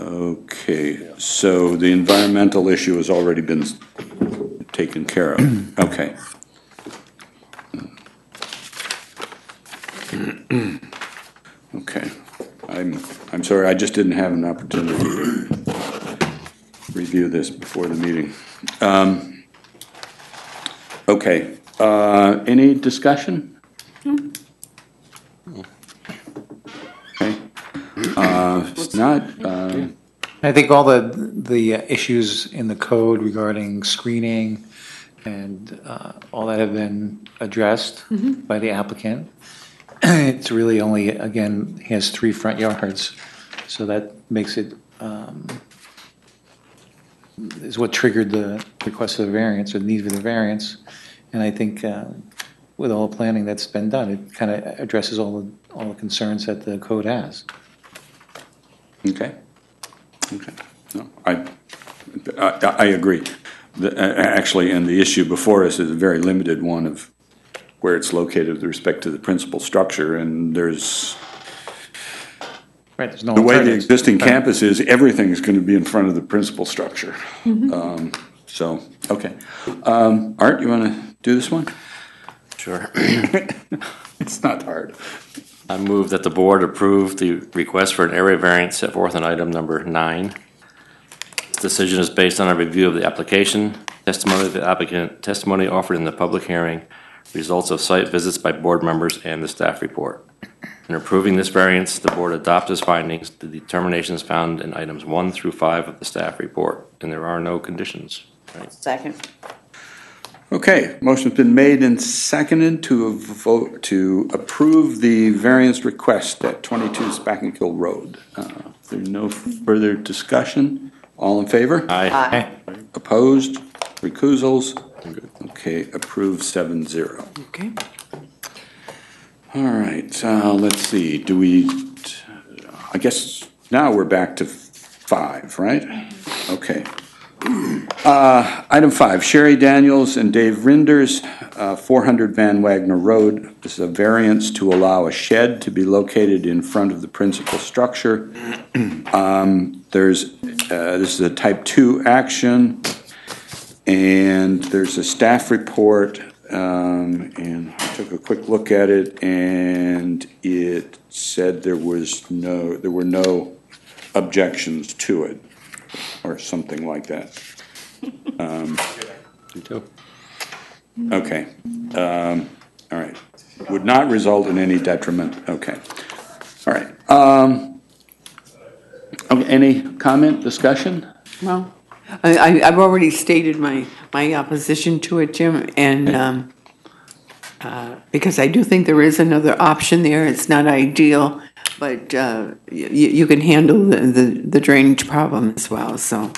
Okay, so the environmental issue has already been taken care of. [CLEARS THROAT] Okay. [CLEARS THROAT] Okay, I'm, I'm sorry, I just didn't have an opportunity to review this before the meeting. Um, Okay, uh, any discussion? Okay, uh, if not, uh, I think all the, the issues in the code regarding screening and uh, all that have been addressed Mhm. by the applicant. [CLEARS THROAT] It's really only, again, he has three front yards, so that makes it, um, is what triggered the request of the variance or the need for the variance. And I think uh, with all the planning that's been done, it kind of addresses all the, all the concerns that the code has. Okay. Okay. No, I, I, I agree. The, a- a- actually, and the issue before us is a very limited one of where it's located with respect to the principal structure, and there's, Right, there's no the way the alternatives. existing Right. campus is, everything's gonna be in front of the principal structure. Mhm. Um, so, okay. Um, Art, you wanna do this one? Sure. [LAUGHS] It's not hard. I move that the board approve the request for an area variance set forth in item number nine. This Decision is based on a review of the application, testimony of the applicant, testimony offered in the public hearing, results of site visits by board members, and the staff report. In approving this variance, the board adopts as findings the determinations found in items one through five of the staff report, and there are no conditions. Right. Second. Okay, motion's been made and seconded to vote, to approve the variance request at 22 Spackenkill Road. Uh, If there's no further discussion, all in favor? Aye. Aye. Opposed? Recusals? Okay, approved seven zero. Okay. All right, uh, let's see, do we, I guess now we're back to five, right? Okay. Uh, Item five, Sherry Daniels and Dave Rinders, uh, 400 Van Wagner Road. This is a variance to allow a shed to be located in front of the principal structure. Um, There's, uh, this is a type 2 action, and there's a staff report, um, and I took a quick look at it, and it said there was no, there were no objections to it, or something like that. Um, Me too. Okay, um, all right. Would not result in any detriment, okay. All right, um, okay, any comment, discussion? Well, I, I- I've already stated my, my opposition to it, Jim, and, um, uh, because I do think there is another option there. It's not ideal, but, uh, you, you can handle the, the the drainage problem as well, so.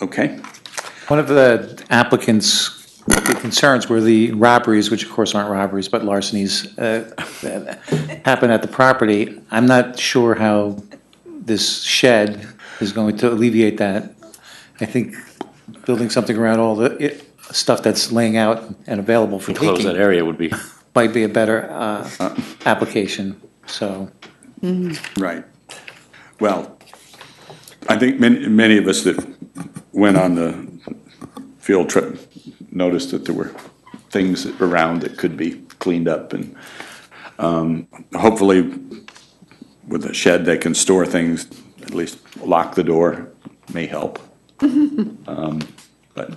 Okay. One of the applicant's concerns were the robberies, which of course aren't robberies, but larcenies, uh, that happen at the property. I'm not sure how this shed is going to alleviate that. I think building something around all the i- stuff that's laying out and available for taking. Enclose that area would be. Might be a better uh, application, so. Right. Well, I think many, many of us that went on the field trip noticed that there were things around that could be cleaned up and, um, hopefully with a shed, they can store things, at least lock the door may help. [LAUGHS] Um, But,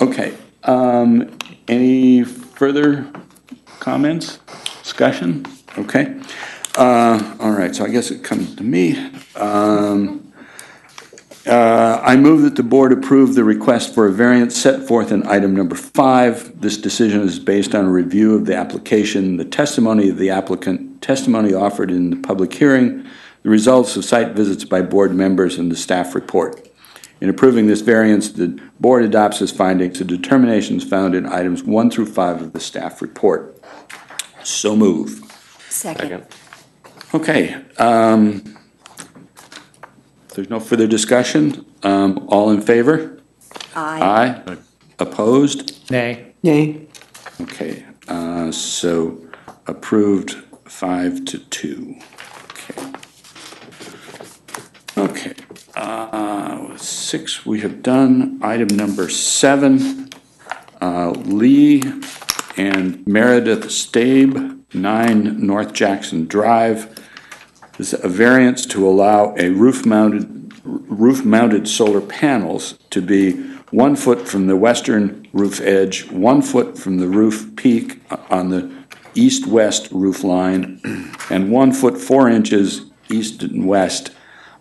okay, um, any further comments, discussion? Okay. Uh, all right, so I guess it comes to me. Um, uh, I move that the board approve the request for a variance set forth in item number five. This decision is based on a review of the application, the testimony of the applicant, testimony offered in the public hearing, the results of site visits by board members, and the staff report. In approving this variance, the board adopts as findings the determinations found in items one through five of the staff report. So move. Second. Okay, um, if there's no further discussion, um, all in favor? Aye. Aye. Opposed? Nay. Nay. Okay, uh, so approved five to two. Okay. Okay, uh, six we have done. Item number seven, uh, Lee and Meredith Stabe, nine North Jackson Drive. This is a variance to allow a roof-mounted, roof-mounted solar panels to be one foot from the western roof edge, one foot from the roof peak on the east-west roof line, and one foot four inches east and west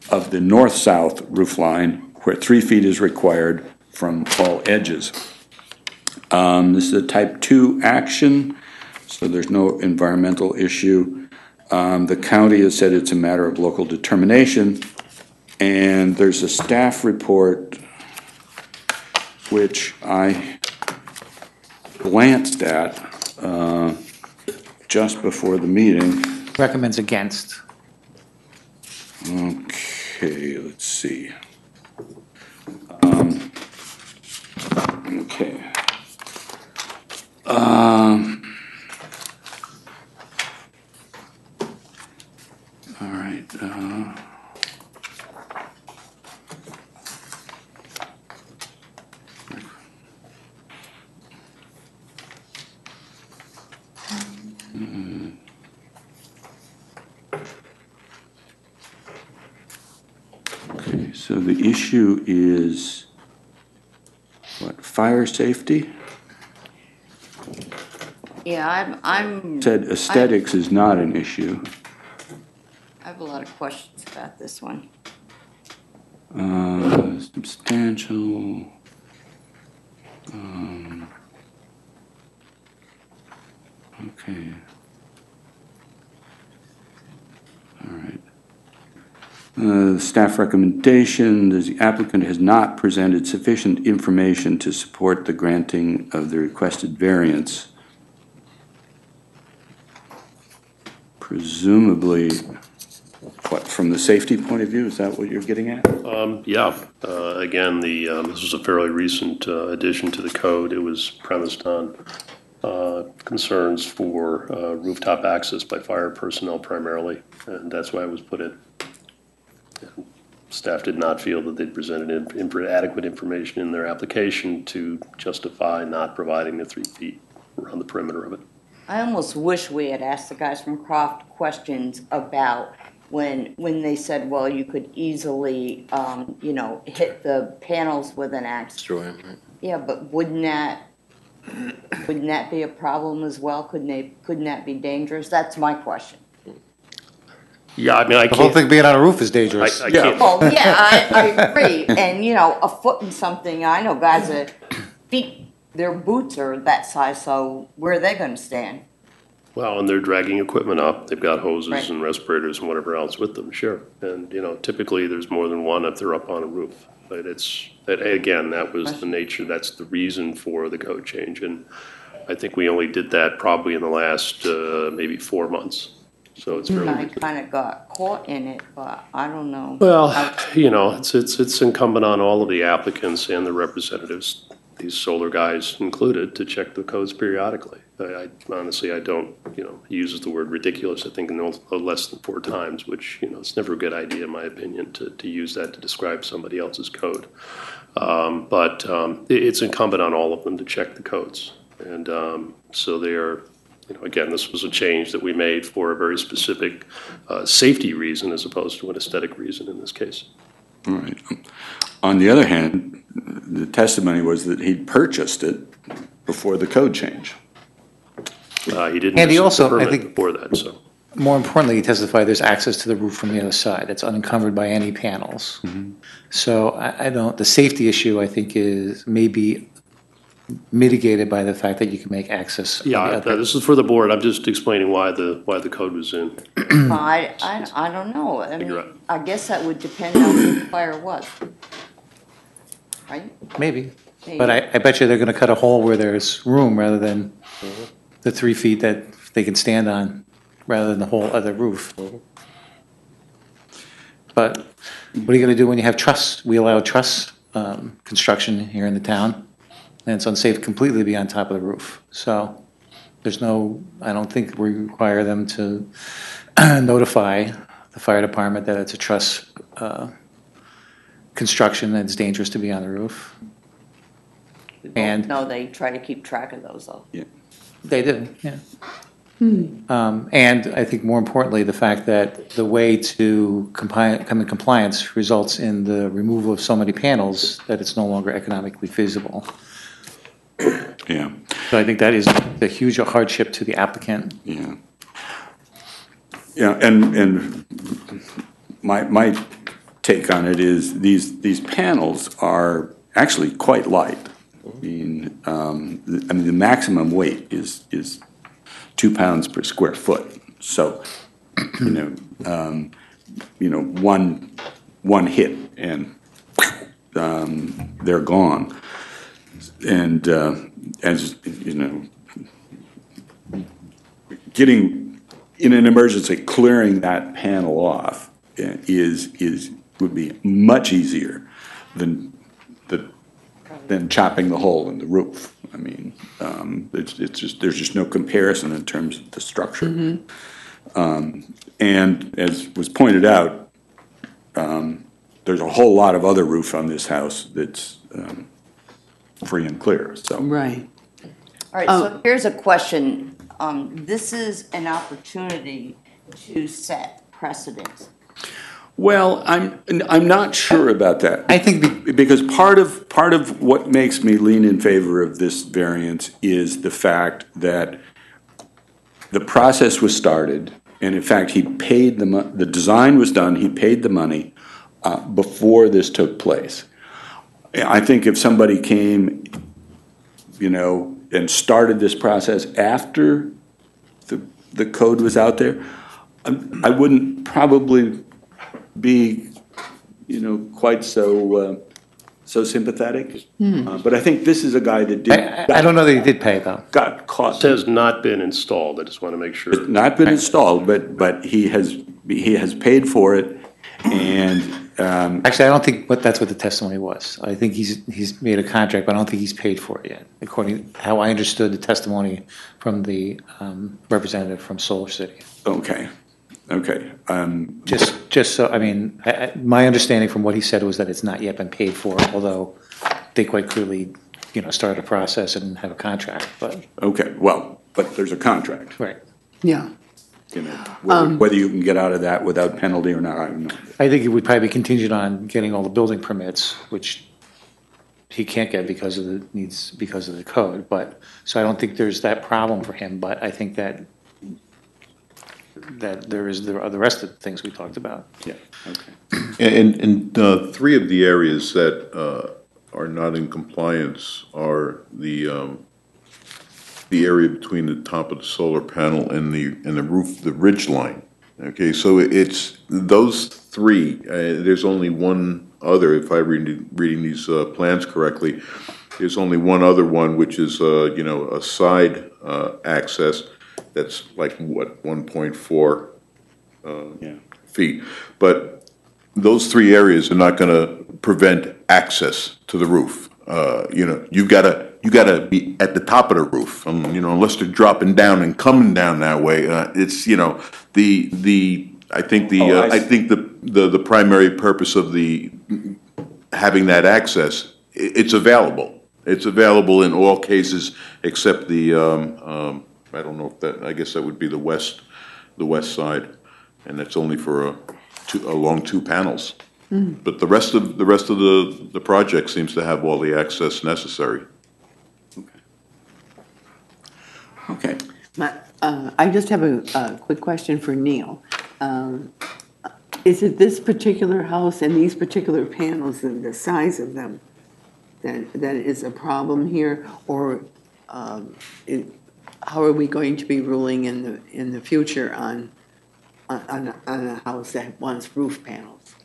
of the north-south roof line, where three feet is required from all edges. Um, This is a type 2 action, so there's no environmental issue. Um, The county has said it's a matter of local determination, and there's a staff report which I glanced at uh, just before the meeting. Recommends against. Okay, let's see. Um, Okay. Um, All right. uh. Okay, so the issue is, what, fire safety? Yeah, I'm, I'm. Said aesthetics is not an issue. I have a lot of questions about this one. Uh, Substantial. um, Okay. All right. Uh, Staff recommendation, is the applicant has not presented sufficient information to support the granting of the requested variance. Presumably, what, from the safety point of view, is that what you're getting at? Um, Yeah, uh, again, the, um, this was a fairly recent uh, addition to the code. It was premised on uh, concerns for uh, rooftop access by fire personnel primarily, and that's why it was put in. And Staff did not feel that they'd presented in- in- adequate information in their application to justify not providing the three feet around the perimeter of it. I almost wish we had asked the guys from Croft questions about when, when they said, well, you could easily, um, you know, hit the panels with an axe. Destroy 'em, right? Yeah, but wouldn't that, wouldn't that be a problem as well? Couldn't they, couldn't that be dangerous? That's my question. Yeah, I mean, I The whole can't, thing being on a roof is dangerous. I I can't, Well, yeah, I, I [LAUGHS] agree, and, you know, a foot and something, I know guys that feet, their boots are that size, so where are they gonna stand? Well, and they're dragging equipment up. They've got hoses Right. and respirators and whatever else with them, sure. And, you know, typically there's more than one if they're up on a roof. But it's, that, again, that was the nature, that's the reason for the code change. And I think we only did that probably in the last, uh, maybe four months. So it's fairly I kind of got caught in it, but I don't know. Well, you know, it's, it's, it's incumbent on all of the applicants and the representatives, these solar guys included, to check the codes periodically. I, I honestly, I don't, you know, uses the word ridiculous, I think, no no less than four times, which, you know, it's never a good idea, in my opinion, to, to use that to describe somebody else's code. Um, but, um, it, it's incumbent on all of them to check the codes. And, um, so they are, you know, again, this was a change that we made for a very specific, uh, safety reason as opposed to an aesthetic reason in this case. All right. On the other hand, the testimony was that he'd purchased it before the code change. Uh, he didn't And he receive the also, I permit think- before that, so. More importantly, he testified there's access to the roof from the other side. It's unencumbered by any panels. Mm-hmm. So I, I don't, the safety issue, I think, is maybe mitigated by the fact that you can make access. on Yeah, the I- other- this is for the board, I'm just explaining why the, why the code was in. I, I, I don't know. I You're mean, right. I guess that would depend on who the fire was. Right? Maybe. But I, I bet you they're gonna cut a hole where there's room rather than the three feet that they can stand on, rather than the whole other roof. But what are you gonna do when you have truss? We allow truss, um, construction here in the town, and it's unsafe completely to be on top of the roof. So there's no, I don't think we require them to [CLEARS THROAT] notify the fire department that it's a truss, uh, construction that's dangerous to be on the roof. And No, they try to keep track of those though. they do, yeah. Um, And I think more importantly, the fact that the way to compli- come in compliance results in the removal of so many panels that it's no longer economically feasible. Yeah. So I think that is a huge hardship to the applicant. Yeah. Yeah, and, and my, my take on it is these, these panels are actually quite light. I mean, um, the- I mean, the maximum weight is, is two pounds per square foot. So, you know, um, you know, one, one hit and, um, they're gone. And, uh, as, you know, getting, in an emergency, clearing that panel off uh, is, is, would be much easier than, the- than chopping the hole in the roof. I mean, um, it's, it's just, there's just no comparison in terms of the structure. Um, And as was pointed out, um, there's a whole lot of other roof on this house that's um, free and clear, so. Right. All right, so here's a question. Um, this is an opportunity to set precedents. Well, I'm, I'm not sure about that. I think. Because part of, part of what makes me lean in favor of this variance is the fact that the process was started, and in fact, he paid the, mo- the design was done, he paid the money uh, before this took place. I think if somebody came, you know, and started this process after the, the code was out there, I I wouldn't probably be, you know, quite so, uh, so sympathetic. Hmm. Uh, But I think this is a guy that did. I, I don't know that he did pay, though. Got caught. It has not been installed, I just want to make sure. Not been installed, but, but he has, he has paid for it, and, um, Actually, I don't think what, that's what the testimony was. I think he's, he's made a contract, but I don't think he's paid for it yet, according to how I understood the testimony from the um, representative from Solar City. okay, okay. um, Just, just so, I mean, I, I, my understanding from what he said was that it's not yet been paid for, although they quite clearly, you know, started a process and have a contract, but. Okay, well, but there's a contract. Right. Yeah. You know, whether, Um, whether you can get out of that without penalty or not, I don't know. I think it would probably be contingent on getting all the building permits, which he can't get because of the needs, because of the code, but, so I don't think there's that problem for him, but I think that that there is the, the rest of the things we talked about. Yeah, okay. And, and uh, three of the areas that uh, are not in compliance are the, um, the area between the top of the solar panel and the, and the roof, the ridge line. Okay, so it's, those three, uh, there's only one other, if I read, reading these uh, plans correctly, there's only one other one, which is, uh, you know, a side uh, access that's like, what, 1.4 uh, feet. But those three areas are not going to prevent access to the roof. Uh, You know, you've got to, you got to be at the top of the roof, um, you know, unless they're dropping down and coming down that way. uh, It's, you know, the, the, I think the, Oh, I uh, I think the, the the primary purpose of the, having that access, it's available. It's available in all cases except the, um, um, I don't know if that, I guess that would be the west, the west side. And that's only for a, two, along two panels. Hmm. But the rest of, the rest of the, the project seems to have all the access necessary. Okay. My- uh, I just have a, a quick question for Neil. Um, Is it this particular house and these particular panels and the size of them that, that is a problem here? Or um, it- how are we going to be ruling in the, in the future on, on, on a house that wants roof panels?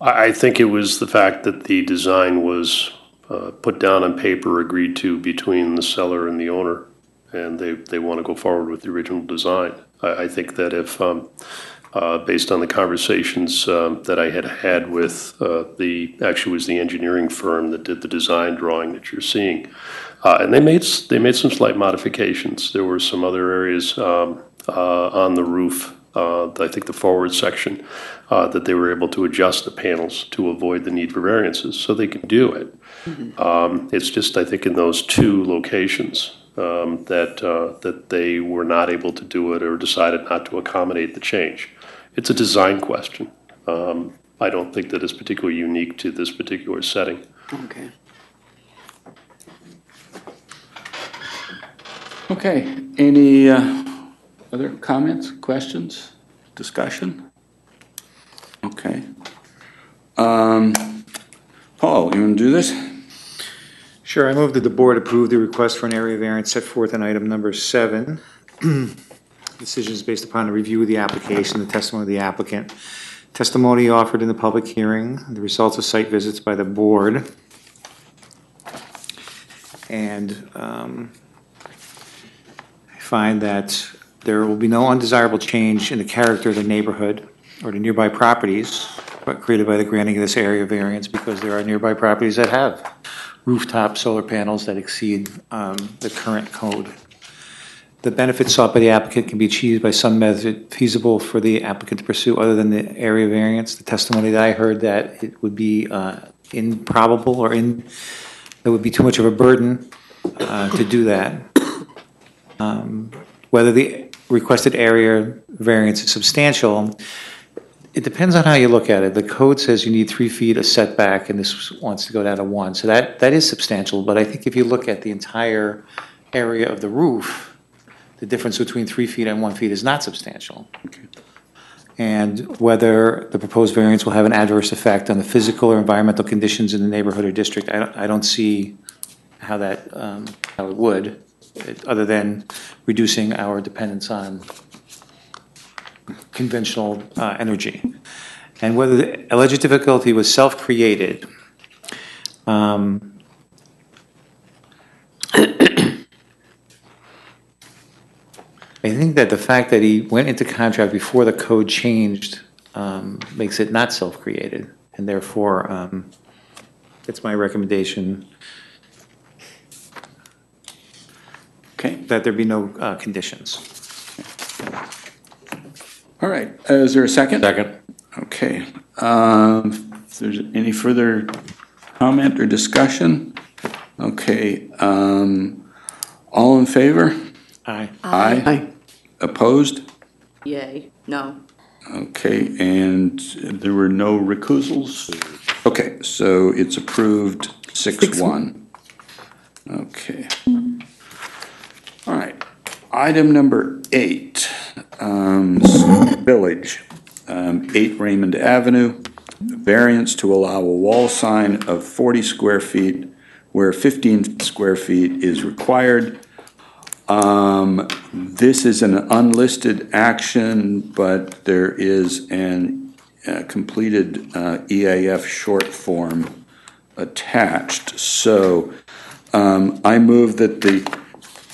I, think it was the fact that the design was uh, put down on paper, agreed to between the seller and the owner, and they, they want to go forward with the original design. I, I think that if, um, uh, based on the conversations um, that I had had with uh, the, actually was the engineering firm that did the design drawing that you're seeing, uh, and they made, they made some slight modifications. There were some other areas um, uh, on the roof, uh, I think the forward section, uh, that they were able to adjust the panels to avoid the need for variances, so they can do it. Um, It's just, I think, in those two locations um, that, uh, that they were not able to do it or decided not to accommodate the change. It's a design question. Um, I don't think that it's particularly unique to this particular setting. Okay. Okay, any uh, other comments, questions, discussion? Okay. Um, Paul, you want to do this? Sure, I move that the board approve the request for an area variance set forth in item number seven. [CLEARS THROAT] Decision is based upon a review of the application, the testimony of the applicant, testimony offered in the public hearing, the results of site visits by the board. And um, find that there will be no undesirable change in the character of the neighborhood or the nearby properties created by the granting of this area variance because there are nearby properties that have rooftop solar panels that exceed um, the current code. The benefits sought by the applicant can be achieved by some method feasible for the applicant to pursue other than the area variance. The testimony that I heard that it would be uh, improbable or in, it would be too much of a burden uh, to do that. Um, Whether the requested area variance is substantial, it depends on how you look at it. The code says you need three feet of setback, and this wants to go down to one. So that, that is substantial, but I think if you look at the entire area of the roof, the difference between three feet and one feet is not substantial. And whether the proposed variance will have an adverse effect on the physical or environmental conditions in the neighborhood or district, I don't, I don't see how that, um, how it would, other than reducing our dependence on conventional uh, energy. And whether the alleged difficulty was self-created, um, I think that the fact that he went into contract before the code changed um, makes it not self-created, and therefore, um, it's my recommendation Okay. that there be no uh, conditions. All right, uh, is there a second? Second. Okay, um, if there's any further comment or discussion? Okay, um, all in favor? Aye. Aye. Aye. Opposed? Yay, no. Okay, and there were no recusals? Okay, so it's approved six one. Okay. All right, item number eight, um, Village, um, eight Raymond Avenue, variance to allow a wall sign of forty square feet where fifteen square feet is required. Um, this is an unlisted action, but there is an, uh, completed, uh, EAF short form attached. So, um, I move that the,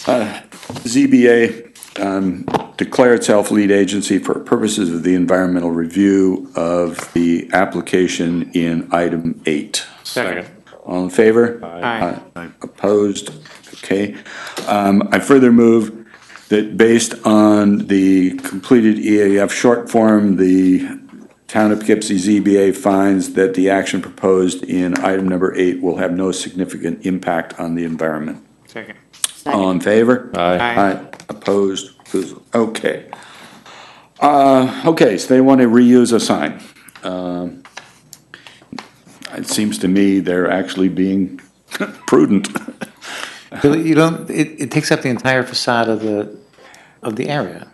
ZBA, um, declare itself lead agency for purposes of the environmental review of the application in item eight. Second. All in favor? Aye. Aye. Opposed? Okay. Um, I further move that based on the completed EAF short form, the Town of Poughkeepsie ZBA finds that the action proposed in item number eight will have no significant impact on the environment. Second. All in favor? Aye. Aye. Opposed? Okay. Uh, okay, so they want to reuse a sign. Um, It seems to me they're actually being [LAUGHS] prudent. Really, You don't, it, it takes up the entire facade of the, of the area.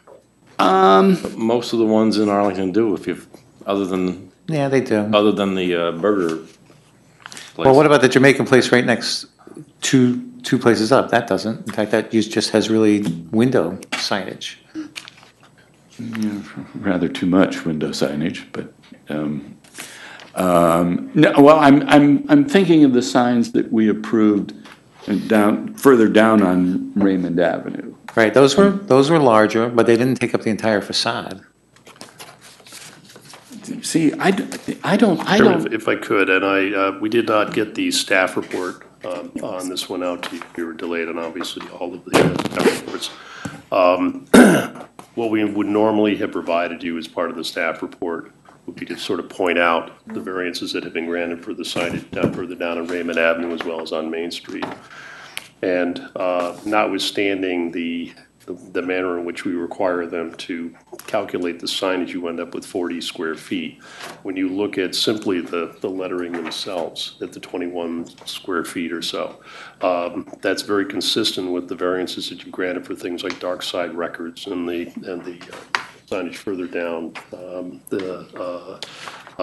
Um, Most of the ones in Arlington do, if you've, other than, Yeah, they do. other than the uh, burger Well, what about the Jamaican place right next, two, two places up? That doesn't. In fact, that use just has really window signage. Rather too much window signage, but, um, um, no, well, I'm, I'm, I'm thinking of the signs that we approved down, further down on Raymond Avenue. Right, those were, those were larger, but they didn't take up the entire facade. See, I, d- I don't, I Chairman, don't. if- if I could, and I, uh, we did not get the staff report um, on this one out to you. We were delayed on obviously all of the uh, reports. Um, [CLEARS THROAT] What we would normally have provided you as part of the staff report would be to sort of point out the variances that have been granted for the signage down further down on Raymond Avenue as well as on Main Street. And uh, notwithstanding the, the manner in which we require them to calculate the signage, you end up with 40 square feet. When you look at simply the, the lettering themselves, at the 21 square feet or so, um, that's very consistent with the variances that you granted for things like dark side records and the, and the uh, signage further down, um, the, uh,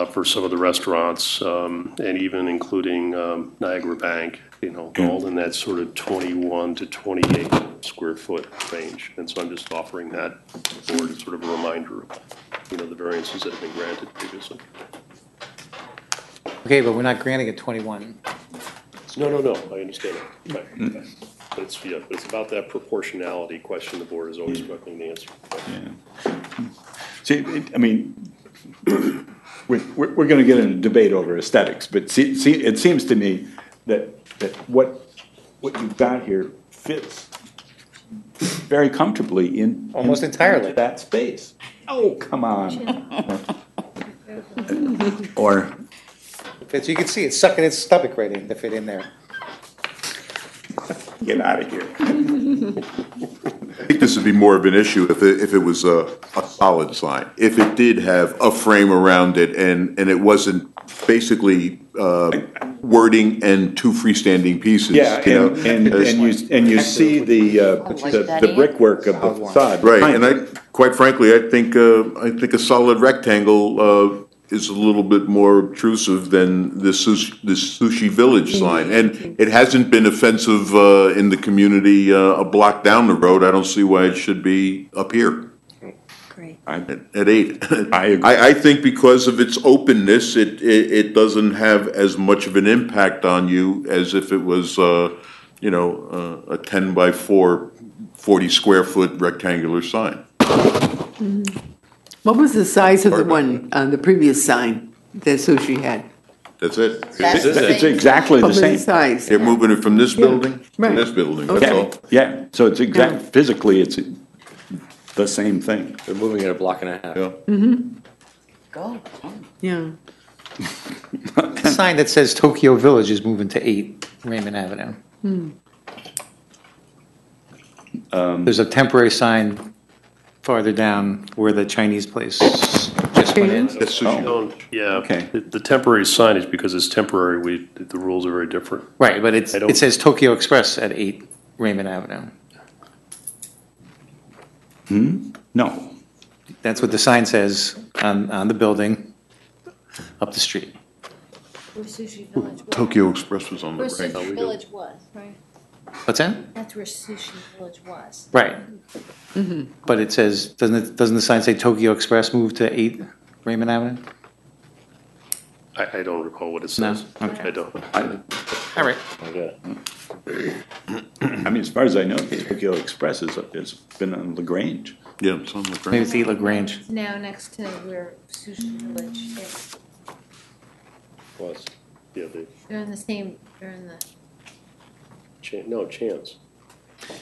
for some of the restaurants, um, and even including um, Niagara Bank, you know, all in that sort of 21 to 28 square foot range. And so I'm just offering that to the board as sort of a reminder of, you know, the variances that have been granted previously. Okay, but we're not granting it 21. No, no, no, I understand that. Right, okay. But it's, yeah, but it's about that proportionality question the board is always struggling to answer. Yeah. See, it- I mean, we're, we're, we're gonna get in a debate over aesthetics, but see, see, it seems to me that, that what, what you've got here fits very comfortably in. Almost entirely. That space. Oh, come on. [LAUGHS] Or, So you can see it's sucking its stomach right in to fit in there. Get out of here. [LAUGHS] I think this would be more of an issue if it, if it was a, a solid sign. If it did have a frame around it and, and it wasn't basically, uh, wording and two freestanding pieces, Yeah, you know? and, and, and you, and you see the, uh, the the brickwork of the facade. Right, and. I, quite frankly, I think, uh, I think a solid rectangle, uh, is a little bit more obtrusive than the sushi, the sushi village sign. And it hasn't been offensive, uh, in the community, uh, a block down the road. I don't see why it should be up here. Great. At at eight. I [LAUGHS] agree. I, I think because of its openness, it, it, it doesn't have as much of an impact on you as if it was, uh, you know, uh, a ten by four, forty square foot rectangular sign. What was the size of the one, uh, the previous sign that Sushi had? That's it. That's the It's same exactly the What was same. size? They're moving it from this building to right. this building, that's Yeah, all. yeah, so it's exact, physically, it's the same thing. they're moving it a block and a half. Yeah. Go. Yeah. [LAUGHS] The sign that says Tokyo Village is moving to 8 Raymond Avenue. There's a temporary sign farther down where the Chinese place just went in. That's sushi. Oh. Don't- Yeah, Okay. the the temporary signage, because it's temporary, we, the rules are very different. Right, but it's, I don't- it says Tokyo Express at 8 Raymond Avenue. Hmm? No, That's what the sign says on, on the building up the street. Where Sushi Village was. Tokyo Express was on the Where right. Sushi Village was, right? What's that? That's where Sushi Village was. Right. Mm-hmm. But it says, doesn't it, doesn't the sign say Tokyo Express moved to 8 Raymond Avenue? I, I don't recall what it No? says. Okay. I don't. I, All right. Okay. I mean, as far as I know, Tokyo Express is, has been on LaGrange. Yeah, it's on LaGrange. Maybe see LaGrange. It's now next to where Sushi Village is. Was, yeah, the, They're in the same, they're in the. Chan- no, Chance.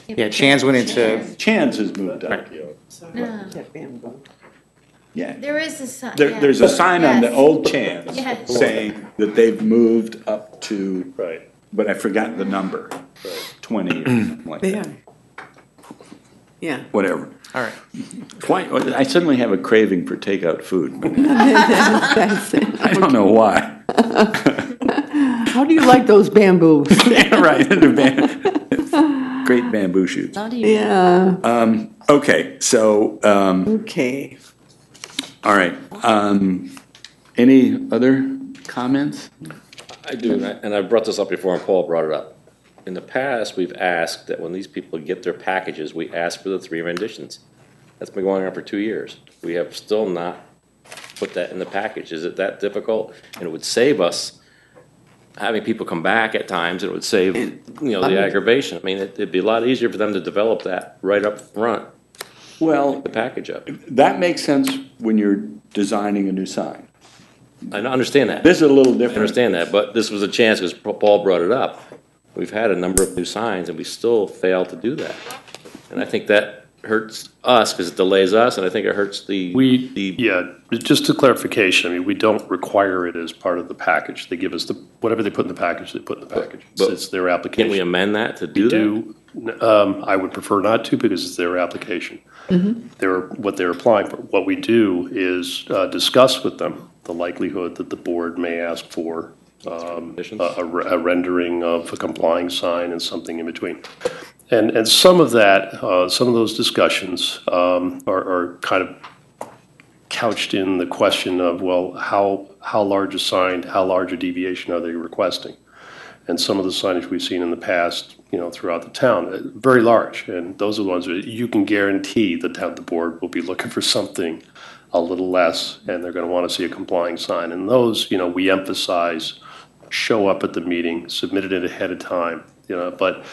Yeah, Chan's went into, Chan's has moved up. No, Yeah. there is a sign. There, yeah. there's a sign on the Yes. old Chan's Yes. saying that they've moved up to, Right. but I forgot the number, twenty or mm. something like Yeah. that, Yeah. whatever. all right. Why, oh, I suddenly have a craving for takeout food. That's [LAUGHS] it. I don't know why. [LAUGHS] How do you like those bamboos? [LAUGHS] Yeah, right. Great bamboo shoots. Not even. Yeah, Um, okay, so, um, okay. all right, um, any other comments? I do, and I- and I've brought this up before, and Paul brought it up. In the past, we've asked that when these people get their packages, we ask for the three renditions. That's been going on for two years. We have still not put that in the package. Is it that difficult? And it would save us having people come back at times, it would save, you know, I the mean- aggravation. I mean, it- it'd be a lot easier for them to develop that right up front, Well, the package up. that makes sense when you're designing a new sign. I understand that. This is a little I different. understand that, but this was a chance, because Paul brought it up. We've had a number of new signs, and we still fail to do that. And I think that hurts us, because it delays us, and I think it hurts the. We, the yeah, just a clarification, I mean, we don't require it as part of the package. They give us the, whatever they put in the package, they put in the package. It's- but It's their Can we application. amend that to do We that? do, um, I would prefer not to because it's their application. They're, what they're applying for. What we do is uh, discuss with them the likelihood that the board may ask for um, Conditions? a a re- a rendering of a complying sign and something in between. And, and some of that, uh, some of those discussions um, are, are kind of couched in the question of, well, how, how large a sign, how large a deviation are they requesting? And some of the signage we've seen in the past, you know, throughout the town, uh, very large. And those are the ones that you can guarantee the town, the board will be looking for something a little less, and they're going to want to see a complying sign. And those, you know, we emphasize, show up at the meeting, submit it ahead of time, you know, but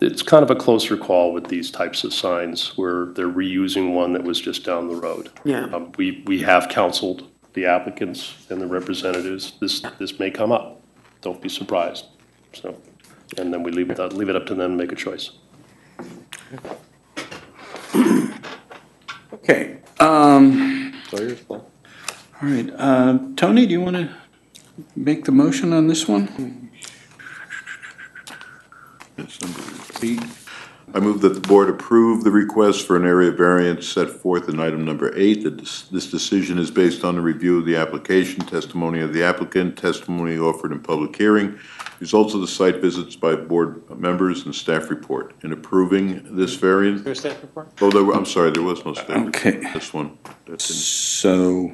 it's kind of a closer call with these types of signs where they're reusing one that was just down the road. Yeah. Um, We, we have counseled the applicants and the representatives, this, this may come up. Don't be surprised. So, and then we leave it, leave it up to them to make a choice. Okay, um, So yours, Paul. all right, uh, Tony, do you want to make the motion on this one? That's number eight. I move that the board approve the request for an area variance set forth in item number eight. That this, this decision is based on the review of the application, testimony of the applicant, testimony offered in public hearing, results of the site visits by board members and staff report. In approving this variance, Your staff report? oh, there, were- I'm sorry, there was no staff. report. Okay. This one. That So,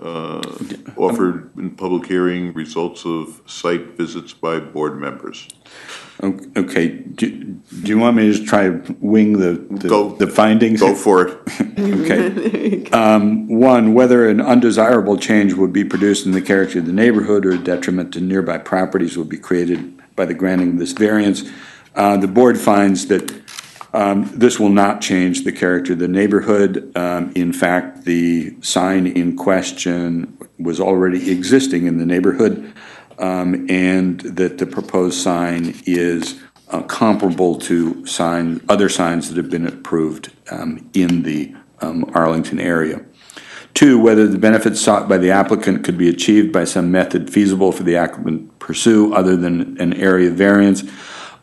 uh, offered in public hearing, results of site visits by board members. Okay, do, do you want me to just try to wing the, the- Go. the findings? Go for it. [LAUGHS] Okay. Um, One, whether an undesirable change would be produced in the character of the neighborhood or a detriment to nearby properties would be created by the granting of this variance. Uh, The board finds that um, this will not change the character of the neighborhood. Um, In fact, the sign in question was already existing in the neighborhood, um, and that the proposed sign is uh, comparable to sign, other signs that have been approved um, in the um, Arlington area. Two, whether the benefits sought by the applicant could be achieved by some method feasible for the applicant to pursue other than an area variance.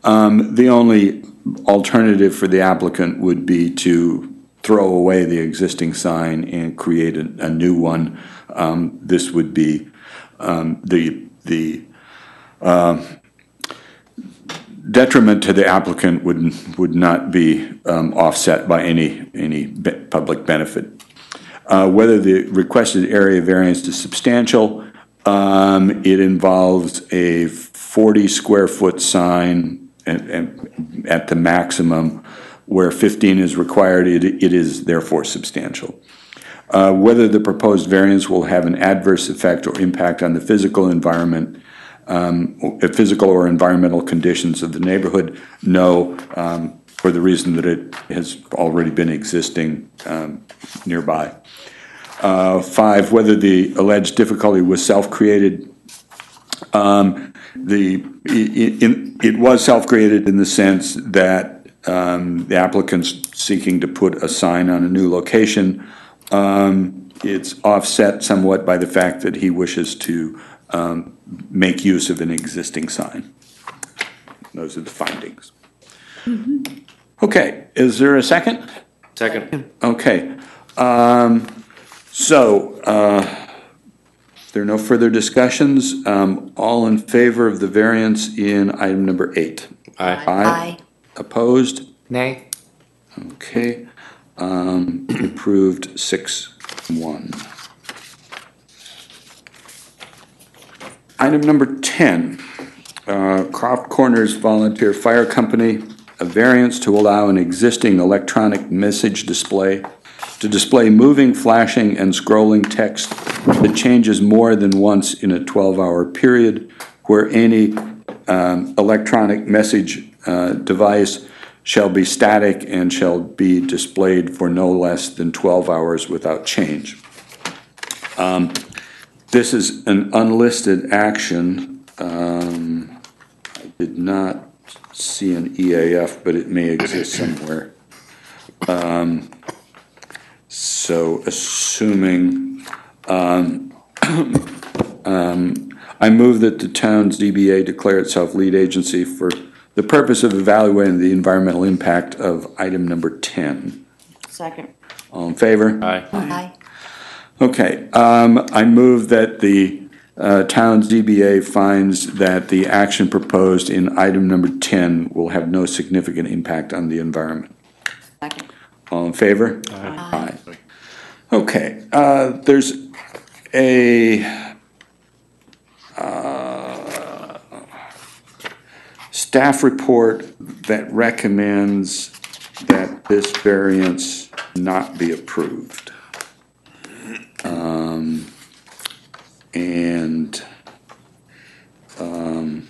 Um, The only alternative for the applicant would be to throw away the existing sign and create a, a new one. Um, This would be um, the, the um, detriment to the applicant would, would not be um, offset by any, any be- public benefit. Uh, Whether the requested area variance is substantial, um, it involves a 40-square-foot sign at, at- at the maximum, where 15 is required, it, it is therefore substantial. Uh, Whether the proposed variance will have an adverse effect or impact on the physical environment, um, physical or environmental conditions of the neighborhood. No, um, for the reason that it has already been existing um, nearby. Uh, Five, whether the alleged difficulty was self-created. Um, The, i- i- it was self-created in the sense that um, the applicant's seeking to put a sign on a new location. Um, It's offset somewhat by the fact that he wishes to um, make use of an existing sign. Those are the findings. Okay, is there a second? Second. Okay, um, so, uh, if there are no further discussions, um, all in favor of the variance in item number eight? Aye. Aye. Opposed? Nay? Okay, um, approved six, one. Item number ten, uh, Croft Corners Volunteer Fire Company, a variance to allow an existing electronic message display to display moving, flashing, and scrolling text that changes more than once in a twelve-hour period where any um, electronic message uh, device shall be static and shall be displayed for no less than 12 hours without change. Um, This is an unlisted action. Um, I did not see an EAF, but it may exist somewhere. Um, So assuming, um, [CLEARS THROAT] um, I move that the town's ZBA declare itself lead agency for the purpose of evaluating the environmental impact of item number 10. Second. All in favor? Aye. Aye. Okay, um, I move that the uh, town's ZBA finds that the action proposed in item number 10 will have no significant impact on the environment. Second. All in favor? Aye. Okay, uh, there's a uh, staff report that recommends that this variance not be approved. Um, And, um,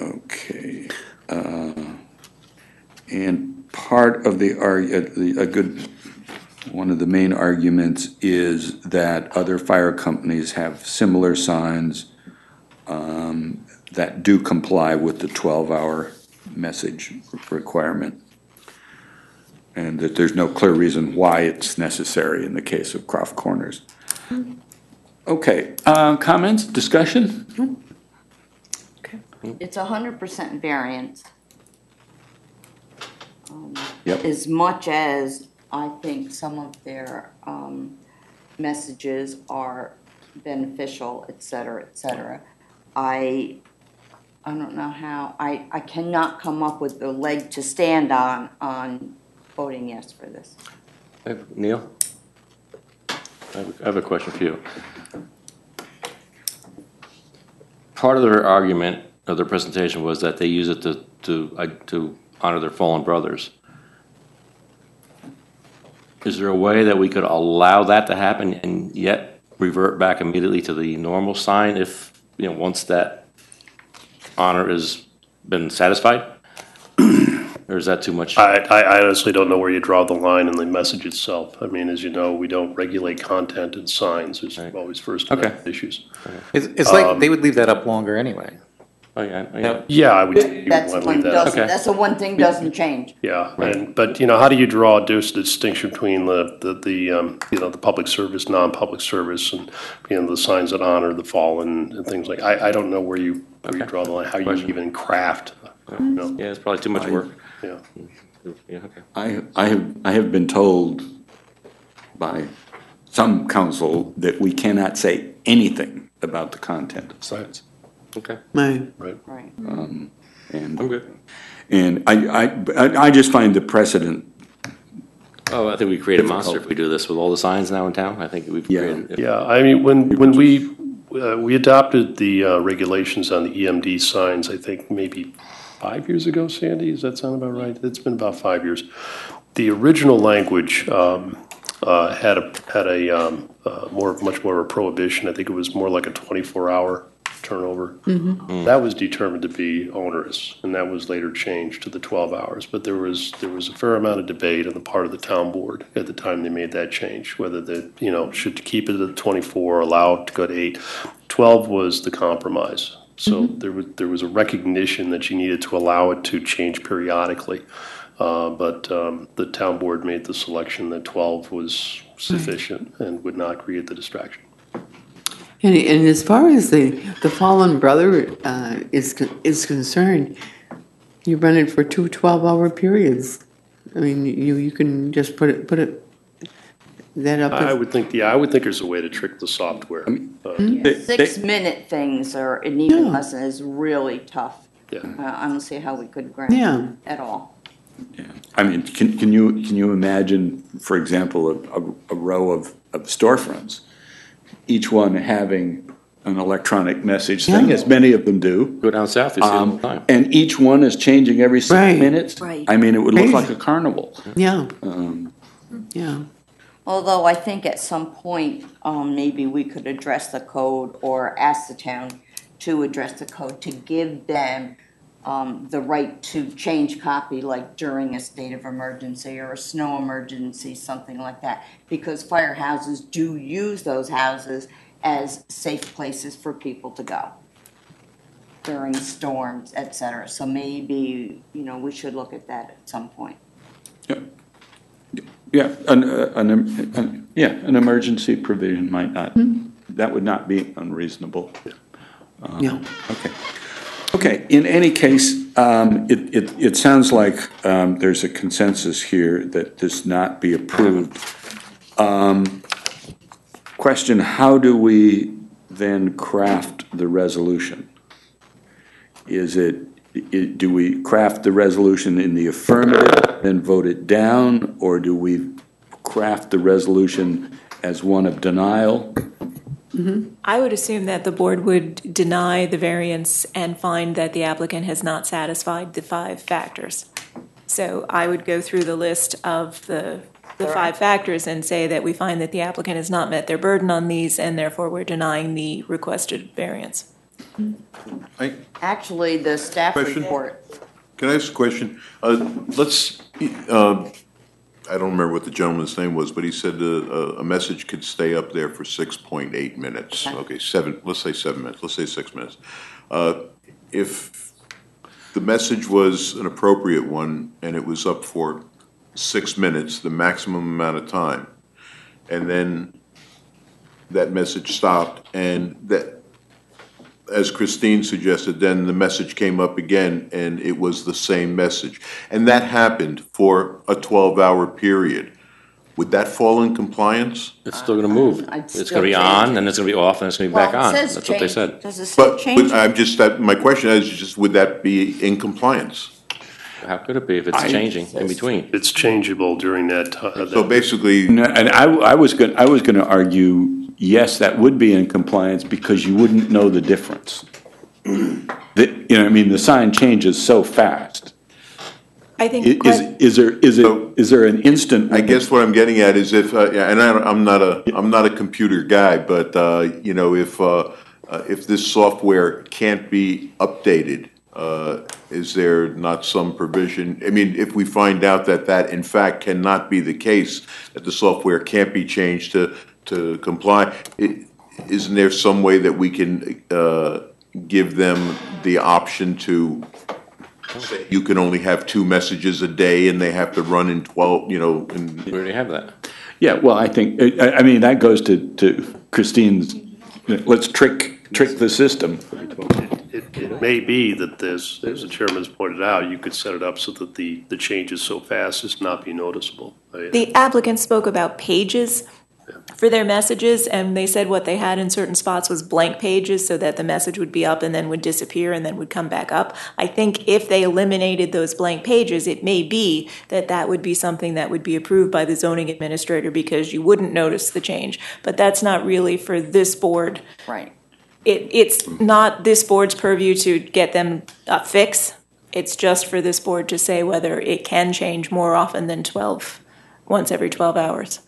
okay, uh, and part of the, arg- uh, a good, one of the main arguments is that other fire companies have similar signs um, that do comply with the 12-hour message requirement. And that there's no clear reason why it's necessary in the case of Croft Corners. Okay, uh, comments, discussion? It's a hundred percent variance. Um, Yep. As much as I think some of their, um, messages are beneficial, et cetera, et cetera. I, I don't know how, I, I cannot come up with the leg to stand on, on voting yes for this. Hey, Neil? I have I have a question for you. Part of their argument of their presentation was that they use it to, to, uh, to honor their fallen brothers. Is there a way that we could allow that to happen and yet revert back immediately to the normal sign if, you know, once that honor has been satisfied? [CLEARS THROAT] Or is that too much? I, I honestly don't know where you draw the line in the message itself. I mean, as you know, we don't regulate content and signs. There's always First Amendment issues. It's, it's like Um, they would leave that up longer anyway. Oh, yeah, yeah. Yeah, I would. you That's would one leave that. doesn't, that's the one thing doesn't change. Yeah, and, but, you know, how do you draw a dis- distinction between the, the, the, um, you know, the public service, non-public service, and, you know, the signs that honor the fallen and things like, I, I don't know where you, where you draw the line, how you even craft, you know? Yeah, it's probably too much work. Yeah. Yeah, okay. I, I have, I have been told by some counsel that we cannot say anything about the content of signs. Okay. Right. Right. Right. Um, And. I'm good. And I, I, I- I just find the precedent, Oh, I think we create a monster if we do this with all the signs now in town. I think we've created. Yeah, I mean, when, when we, uh, we adopted the uh, regulations on the EMD signs, I think maybe five years ago, Sandy, does that sound about right? It's been about five years. The original language um, uh, had a, had a, um, uh, more, much more of a prohibition. I think it was more like a 24-hour turnover. That was determined to be onerous, and that was later changed to the 12 hours. But there was, there was a fair amount of debate on the part of the town board at the time they made that change, whether they, you know, should keep it at 24, allow it to go to eight. 12 was the compromise. So there was, there was a recognition that you needed to allow it to change periodically. Uh, But um, the town board made the selection that 12 was sufficient and would not create the distraction. And, and as far as the, the fallen brother uh, is, is concerned, you run it for two 12-hour periods. I mean, you, you can just put it, put it, that up. I as- would think, yeah, I would think there's a way to trick the software. Uh, Six-minute things or, and even less than is really tough. Yeah. Uh, I don't see how we could grant Yeah. at all. I mean, can, can you, can you imagine, for example, a, a- a row of, of storefronts, each one having an electronic message thing, Yeah. as many of them do? Go down south, you see it all the Um, time. And each one is changing every six Right. minutes? Right. I mean, it would look like a carnival. Yeah, Um, yeah. Although I think at some point, um, maybe we could address the code or ask the town to address the code to give them um, the right to change copy, like during a state of emergency or a snow emergency, something like that. Because firehouses do use those houses as safe places for people to go during storms, et cetera. So maybe, you know, we should look at that at some point. Yeah, an, uh, an, an- yeah, an emergency provision might not, that would not be unreasonable. Um, Yeah. Okay. Okay, in any case, um, it, it, it sounds like, um, there's a consensus here that this not be approved. Um, question, how do we then craft the resolution? Is it, do we craft the resolution in the affirmative, then vote it down? Or do we craft the resolution as one of denial? I would assume that the board would deny the variance and find that the applicant has not satisfied the five factors. So I would go through the list of the, the five factors and say that we find that the applicant has not met their burden on these, and therefore we're denying the requested variance. I- Actually, the staff Question? report Can I ask a question? Uh, Let's, uh, I don't remember what the gentleman's name was, but he said uh, a, a message could stay up there for 6.8 minutes. Okay, seven, let's say seven minutes, let's say six minutes. Uh, If the message was an appropriate one and it was up for six minutes, the maximum amount of time, and then that message stopped and that, as Christine suggested, then the message came up again and it was the same message. And that happened for a 12-hour period. Would that fall in compliance? It's still gonna move. Um, I'd It's still gonna be change on, it. and it's gonna be off, and it's gonna be back Well, it on. says That's what they change- said. Does it say But, change? but I'm just, that, my question is just, would that be in compliance? How could it be if it's I- changing in between? It's changeable during that time. So basically, No, And I, I was going, I was going to argue, yes, that would be in compliance because you wouldn't know the difference. The, you know, I mean, the sign changes so fast. I I- think, Is, que- is there, is it, is there an instant? I guess what I'm getting at is if, uh, yeah, and I, don't- I'm not a, I'm not a computer guy, but, uh, you know, if, uh, uh, if this software can't be updated, uh, is there not some provision? I mean, if we find out that that in fact cannot be the case, that the software can't be changed to, to comply, i- isn't there some way that we can, uh, give them the option to say you can only have two messages a day and they have to run in twelve, you know, in We already have that. Yeah, well, I think, I, I mean, that goes to, to Christine's, let's trick, trick the system. It, it may be that there's, as the chairman's pointed out, you could set it up so that the, the change is so fast as not be noticeable. I- the applicant spoke about pages for their messages, and they said what they had in certain spots was blank pages so that the message would be up and then would disappear and then would come back up. I think if they eliminated those blank pages, it may be that that would be something that would be approved by the zoning administrator because you wouldn't notice the change. But that's not really for this board. Right. It, it's not this board's purview to get them a fix. It's just for this board to say whether it can change more often than 12, once every 12 hours.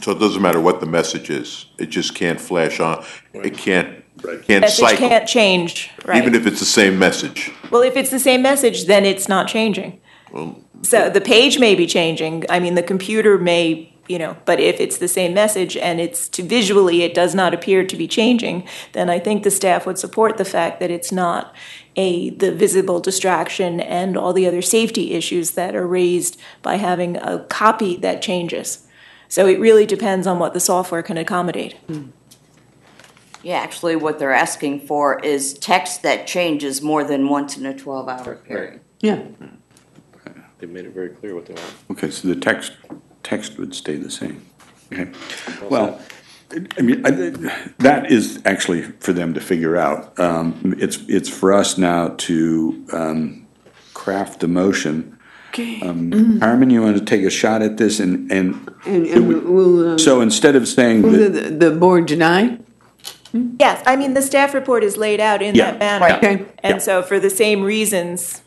So it doesn't matter what the message is, it just can't flash on, it can't, can't Message cycle. can't change, right? Even if it's the same message. Well, if it's the same message, then it's not changing. So the page may be changing, I mean, the computer may, you know, but if it's the same message and it's to visually, it does not appear to be changing, then I think the staff would support the fact that it's not a, the visible distraction and all the other safety issues that are raised by having a copy that changes. So it really depends on what the software can accommodate. Yeah, actually, what they're asking for is text that changes more than once in a 12-hour period. Yeah. They made it very clear what they want. Okay, so the text, text would stay the same. Okay, well, I mean, I- that is actually for them to figure out. Um, It's, it's for us now to um, craft the motion. Okay. Um, Harmon, you want to take a shot at this and, and, And, and we'll, uh, so instead of saying will that, the, the board deny? Yes, I mean, the staff report is laid out in Yeah. that manner. Right. Okay. And so for the same reasons,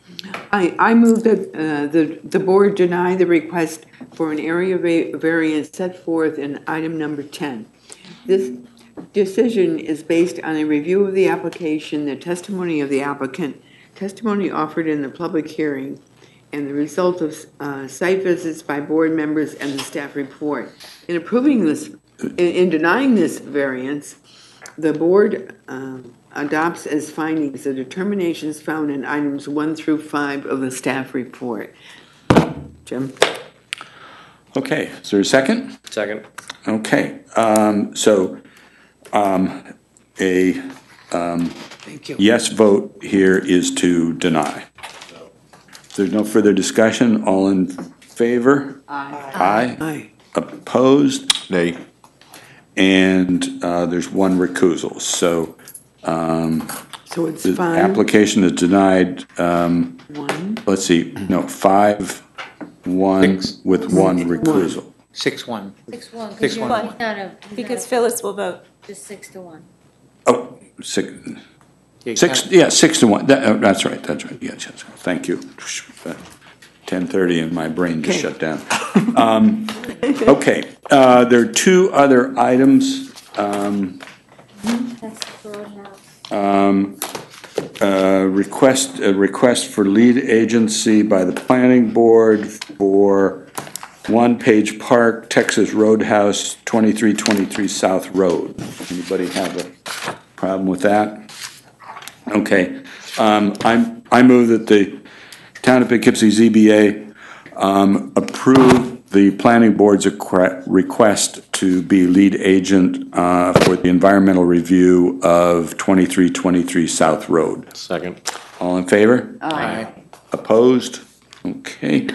I, I move that uh, the, the board deny the request for an area va- variance set forth in item number 10. This decision is based on a review of the application, the testimony of the applicant, testimony offered in the public hearing, and the result of uh, site visits by board members and the staff report. In approving this, in- in denying this variance, the board um, adopts as findings the determinations found in items one through five of the staff report. Jim? okay, is there a second? Second. Okay, um, so, um, a, um, you. yes vote here is to deny. If there's no further discussion, all in favor? Aye. Aye. Aye. Opposed? Nay. And, uh, there's one recusal, so, um, So it's the five, application is denied, um, one, let's see, no, five, one, Six. with one recusal. Six, one. Six one, Six, because you're one. not a. because Phyllis will vote. Just six to one. Oh, six, Yeah, Six, yeah, six to one, That- uh, that's right, that's right, yes, yes, thank you. Ten thirty and my brain just shut down. Um, Okay, uh, there are two other items. um, That's the roadhouse. um, uh, Request, a request for lead agency by the planning board for One Page Park, Texas Roadhouse, 2323 South Road. Anybody have a problem with that? Okay, um, I'm, I move that the Town of Poughkeepsie ZBA um, approve the planning board's acque- request to be lead agent uh, for the environmental review of 2323 South Road. Second. All in favor? Aye. Opposed? Okay.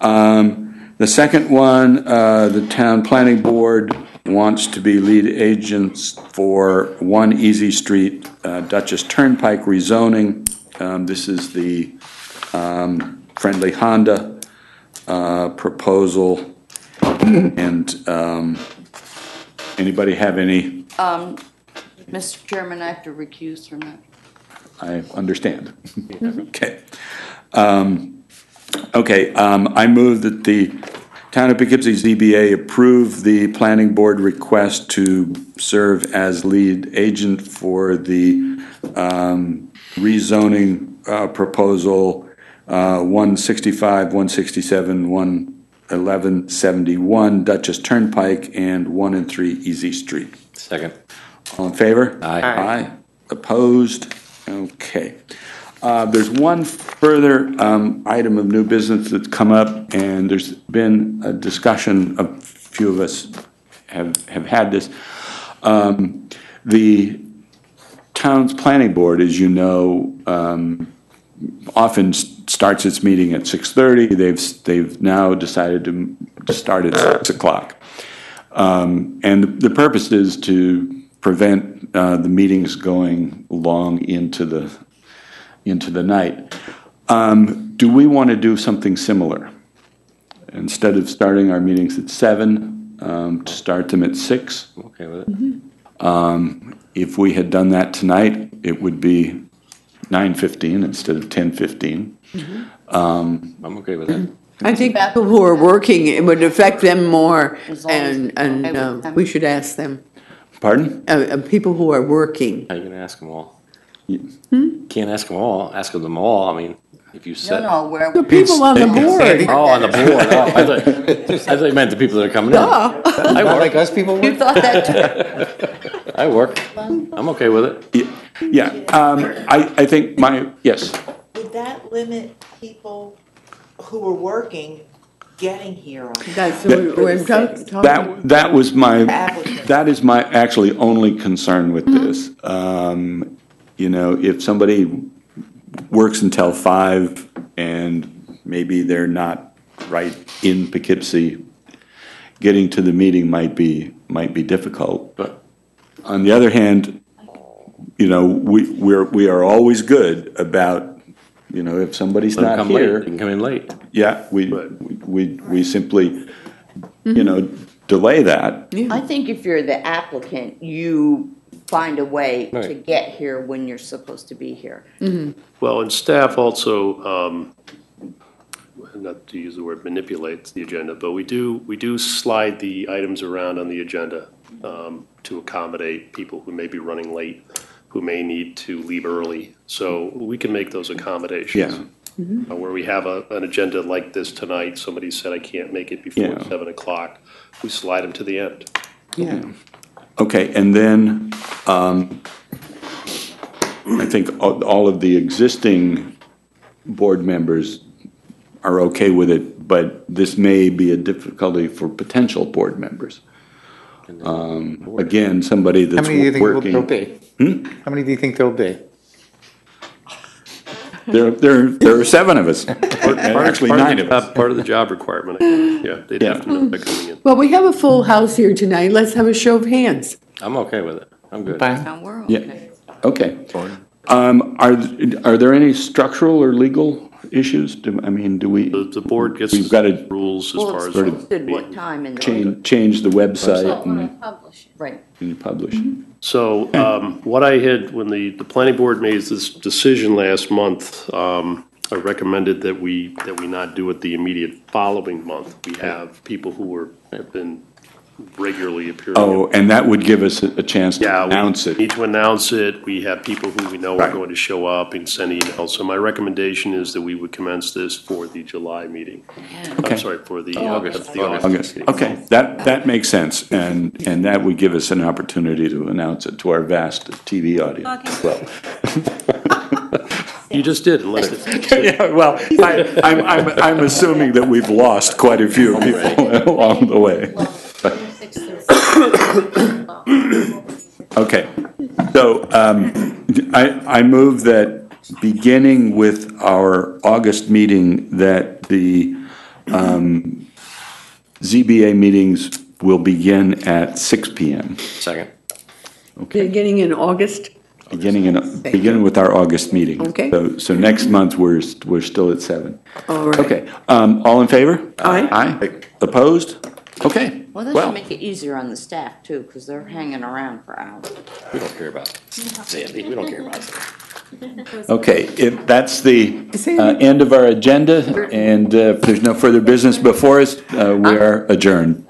Um, The second one, uh, the town planning board wants to be lead agents for One Easy Street uh, Dutchess Turnpike rezoning. Um, This is the um, Friendly Honda uh, proposal. And um, anybody have any, Um, Mr. Chairman, I have to recuse from that. I understand. [LAUGHS] Okay. Um, Okay, um, I move that the Town of Poughkeepsie ZBA approve the planning board request to serve as lead agent for the um, rezoning uh, proposal uh, 165, 167, 11171 Dutchess Turnpike, and 1 and 3 Easy Street. Second. All in favor? Aye. Aye. Opposed? Okay. Uh, There's one further um, item of new business that's come up, and there's been a discussion, a few of us have, have had this. Um, The town's planning board, as you know, um, often starts its meeting at 6:30. They've, they've now decided to, to start at 6 o'clock. Um, And the purpose is to prevent uh, the meetings going long into the, into the night. Um, Do we want to do something similar? Instead of starting our meetings at seven, um, to start them at six? Okay with it. Um, If we had done that tonight, it would be 9:15 instead of 10:15. Um, I'm okay with that. I think people who are working, it would affect them more, and, and uh, we should ask them. Pardon? Uh, uh, People who are working. How you gonna ask them all? Can't ask them all, ask them all, I mean, if you No, said. no, where. The people on the board. [LAUGHS] Oh, on the board, oh, I thought, I thought you meant the people that are coming in. Duh. I Not work, like us people You work? thought that too? [LAUGHS] I work, I'm okay with it. Yeah, um, I, I think my, yes, Would that limit people who are working getting here on? That's what we're talking. that, that was my, Applicant. that is my actually only concern with this. Um, You know, if somebody works until five and maybe they're not right in Poughkeepsie, getting to the meeting might be, might be difficult. But on the other hand, you know, we, we're, we are always good about, you know, if somebody's Let 'em not come late, here. you can come in late. Yeah, we, we, we simply, you mm-hmm. know, delay that. I think if you're the applicant, you find a way to Right. get here when you're supposed to be here. Well, and staff also, um, not to use the word manipulate the agenda, but we do, we do slide the items around on the agenda um, to accommodate people who may be running late, who may need to leave early. So we can make those accommodations. Yeah. Uh, Where we have a, an agenda like this tonight, somebody said, I can't make it before Yeah. seven o'clock, we slide them to the end. Yeah. Okay, and then, um, I think all, all of the existing board members are okay with it, but this may be a difficulty for potential board members. Um, again, somebody How that's many do you think there'll- working. there'll be? Hmm? How many do you think there'll be? There, there, there are seven of us, [LAUGHS] Part- actually nine of us. Part of the job requirement, I think. yeah, they'd have to know they're coming in. Well, we have a full house here tonight. Let's have a show of hands. I'm okay with it, I'm good. Now, we're Yeah. okay. Okay. Um, are, are there any structural or legal issues? Do, I mean, do we? The, the board gets We've got to rules as Well, far it's as. posted what time and. change, change the website and, Right. and publish. So, um, what I had, when the, the planning board made this decision last month, um, I recommended that we, that we not do it the immediate following month. We have people who were, have been regularly appearing. Oh, and that would give us a a chance to Yeah, we announce it. Need to announce it. We have people who we know are Right. going to show up and send emails. So my recommendation is that we would commence this for the July meeting. Okay. I'm sorry, for the. uh, August. the August August, meeting. okay, that, that makes sense, and, and that would give us an opportunity to announce it to our vast TV audience as well. You just did, unless it. [LAUGHS] Yeah, well, I, I'm, I'm, I'm assuming that we've lost quite a few people [LAUGHS] along the way. [COUGHS] Okay, so um, I, I move that beginning with our August meeting, that the um, ZBA meetings will begin at six PM, Second. Okay, Beginning in August. beginning in, beginning with our August meeting. Okay. So, so next month, we're, we're still at seven. All right. Okay, um, all in favor? Aye. Aye. Opposed? Okay, Well, that well, should make it easier on the staff too, because they're hanging around for hours. We don't care about Sandy, we don't care about Sandy. [LAUGHS] okay, if that's the uh, end of our agenda, and uh, if there's no further business before us, uh, we are adjourned.